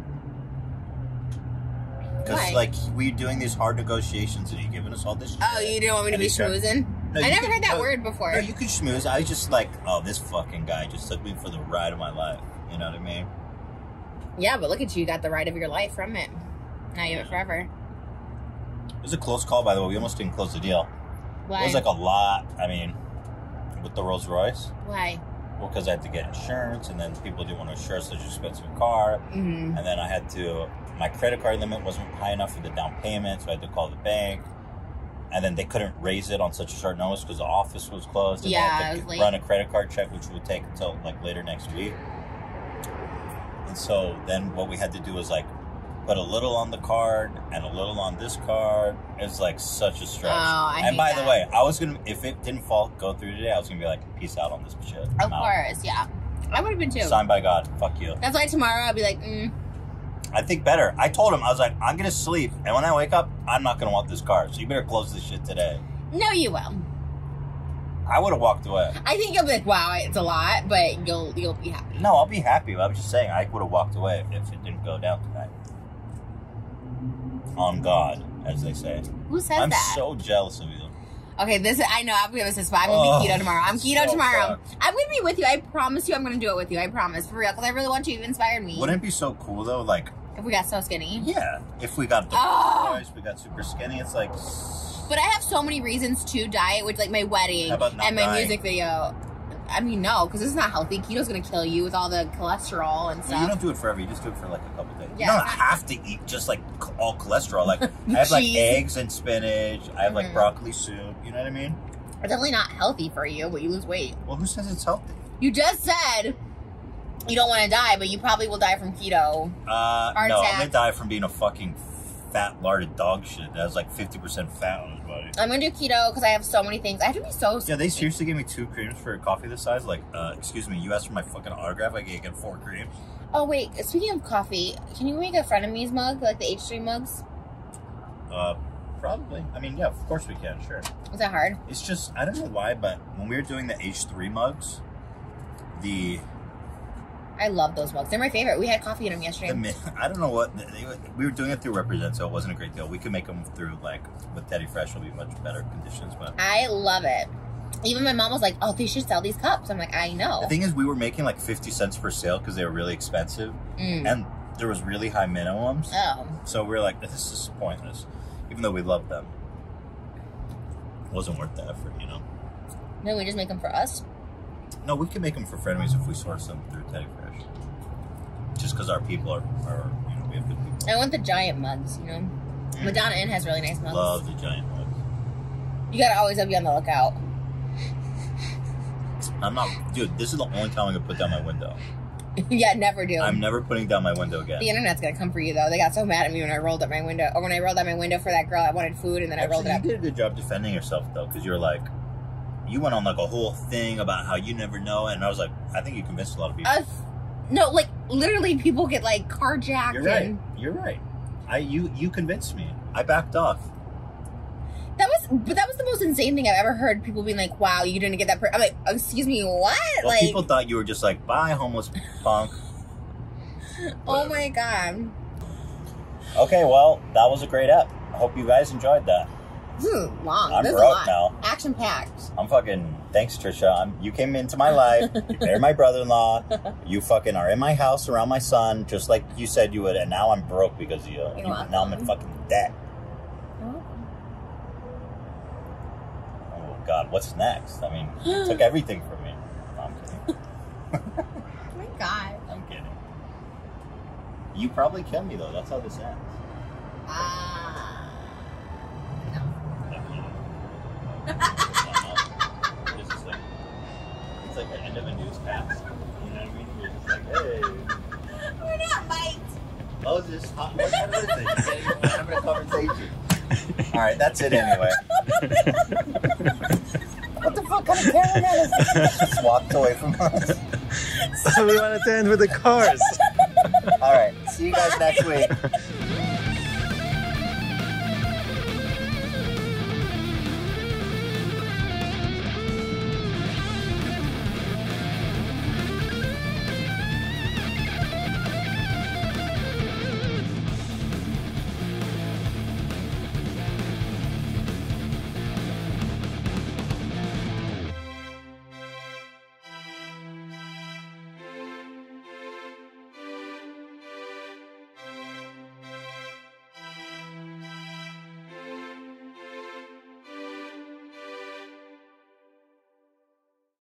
Speaker 22: Because like we're doing these hard negotiations and he's giving us all this.
Speaker 2: Oh, you didn't want me to
Speaker 22: And
Speaker 2: be schmoozing?
Speaker 22: No,
Speaker 2: I never heard that
Speaker 22: no,
Speaker 2: word before.
Speaker 22: No, you could schmooze. I was just like, oh, this fucking guy just took me for the ride of my life. You know what I mean?
Speaker 2: Yeah, but look at you. You got the ride of your life from it. Now you have it forever.
Speaker 22: It was a close call, by the way. We almost didn't close the deal.
Speaker 2: Why?
Speaker 22: It was like a lot. I mean, with the Rolls Royce.
Speaker 2: Why?
Speaker 22: Well, because I had to get insurance, and then people didn't want to insure such an expensive car.
Speaker 2: Mhm.
Speaker 22: And then I had to, my credit card limit wasn't high enough for the down payment, so I had to call the bank. And then they couldn't raise it on such a short notice because the office was closed. And
Speaker 2: Yeah,
Speaker 22: they had to run a credit card check, which would take until like later next week. And so then what we had to do was like put a little on the card and a little on this card. It's like such a stretch.
Speaker 2: Oh, I
Speaker 22: and by the way, I was gonna if it didn't fall go through today, I was gonna be like, peace out on this shit.
Speaker 2: Of
Speaker 22: I'm out.
Speaker 2: course, yeah. I would have been too.
Speaker 22: Signed by God. Fuck you.
Speaker 2: That's why tomorrow I'll be like, mm,
Speaker 22: I think better. I told him I was like, I'm gonna sleep, and when I wake up, I'm not gonna want this car. So you better close this shit today.
Speaker 2: no, you will.
Speaker 22: I would have walked away.
Speaker 2: I think you'll be like, wow, it's a lot, but you'll you'll be happy.
Speaker 22: No, I'll be happy. I was just saying I would have walked away if it didn't go down tonight. On God, as they say.
Speaker 2: Who says
Speaker 22: I'm
Speaker 2: that?
Speaker 22: so jealous of you.
Speaker 2: Okay, this I know I'm gonna spot. I'm gonna be keto tomorrow. I'm keto
Speaker 22: so
Speaker 2: tomorrow. I'm gonna be with you. I promise you, I'm gonna do it with you. I promise, for real, because I really want you. You've inspired me.
Speaker 22: Wouldn't it be so cool though? Like,
Speaker 2: if we got so skinny.
Speaker 22: yeah, if we got the
Speaker 2: Oh.
Speaker 22: we got super skinny. It's like,
Speaker 2: But I have so many reasons to diet, which like my wedding
Speaker 22: not
Speaker 2: and my
Speaker 22: dying?
Speaker 2: music video. I mean, no, because it's not healthy. Keto's gonna kill you with all the cholesterol and stuff.
Speaker 22: you don't do it forever. You just do it for like a couple days.
Speaker 2: Yeah,
Speaker 22: you don't
Speaker 2: it's
Speaker 22: have to eat just like all cholesterol. Like [LAUGHS] I have like eggs and spinach. I have like
Speaker 2: Mhm.
Speaker 22: broccoli soup. You know what I mean?
Speaker 2: It's definitely not healthy for you, but you lose weight.
Speaker 22: Well, who says it's healthy?
Speaker 2: You just said you don't want to die, but you probably will die from keto.
Speaker 22: Uh,
Speaker 2: Heart
Speaker 22: no,
Speaker 2: attack.
Speaker 22: I'm gonna die from being a fucking fat larded dog shit that has like 50% fat on his body.
Speaker 2: I'm gonna do keto because I have so many things. I have to be so.
Speaker 22: Yeah, they seriously gave me two creams for a coffee this size. Like, uh, excuse me, you asked for my fucking autograph. I get four creams.
Speaker 2: Oh wait, speaking of coffee, can you make a friend of frenemies mug like the H3 mugs?
Speaker 22: Uh, probably. I mean, yeah, of course we can. Sure.
Speaker 2: Is that hard?
Speaker 22: It's just I don't know why, but when we were doing the H3 mugs, the
Speaker 2: I love those mugs. They're my favorite. We had coffee in them yesterday.
Speaker 22: the I don't know what they, we were doing it through Represent, so it wasn't a great deal. We could make them through like with Teddy Fresh will be much better conditions, but.
Speaker 2: I love it. Even my mom was like, "Oh, they should sell these cups." I'm like, "I know."
Speaker 22: The thing is, we were making like 50 cents per sale because they were really expensive.
Speaker 2: Mm.
Speaker 22: And there was really high minimums.
Speaker 2: Oh.
Speaker 22: So we were like, this is pointless. Even though we loved them. It wasn't worth the effort, you know?
Speaker 2: No, we just make them for us.
Speaker 22: No, we can make them for frenemies if we source them through Teddy Fresh. Just because our people are, are, you know, we have good people.
Speaker 2: I want the giant mugs. You know, mm. Madonna Inn has really nice mugs.
Speaker 22: Love the giant mugs.
Speaker 2: You gotta always be on the lookout. [LAUGHS]
Speaker 22: I'm not, dude, this is the only time I'm to put down my window. [LAUGHS]
Speaker 2: yeah, never do.
Speaker 22: I'm never putting down my window again.
Speaker 2: the internet's gonna come for you though. They got so mad at me when I rolled up my window, or when I rolled up my window for that girl that wanted food, and then I rolled it up.
Speaker 22: you did a good job defending yourself, though, because you're like, you went on like a whole thing about how you never know, and I was like, I think you convinced a lot of people.
Speaker 2: Uh, no, like literally, people get like carjacked.
Speaker 22: You're right.
Speaker 2: And,
Speaker 22: You're right. I you you convinced me. I backed off.
Speaker 2: That was, but that was the most insane thing I've ever heard. People being like, "Wow, you didn't get that." Per-. I'm like, "Excuse me, what?"
Speaker 22: Well,
Speaker 2: like,
Speaker 22: people thought you were just like, bye, homeless punk. [LAUGHS]
Speaker 2: oh my god,
Speaker 22: Okay, well, that was a great ep. I hope you guys enjoyed that.
Speaker 2: Long.
Speaker 22: I'm broke now.
Speaker 2: Action packed.
Speaker 22: I'm fucking. Thanks, Trisha. I'm, you came into my life. You married my brother-in-law. [LAUGHS] You fucking are in my house around my son, just like you said you would. And now I'm broke because of you.
Speaker 2: You're
Speaker 22: You- now I'm in fucking debt. Oh God, what's next? I mean, [GASPS] you took everything from me. No, I'm kidding. [LAUGHS] [LAUGHS]
Speaker 2: Oh my god.
Speaker 22: I'm kidding. You probably kill me though. That's how this ends.
Speaker 2: Ah.
Speaker 22: It's just like it's like the end of a newscast. You know what I mean? You're just like, hey.
Speaker 2: We're not Mike.
Speaker 22: This hot what kind of thing? You can't even have a conversation. All right, that's it anyway. what the fuck kind of cameraman is this? Just walked away from us.
Speaker 23: So we wanted to end with the cars. [LAUGHS]
Speaker 22: All right, see you guys next week. [LAUGHS]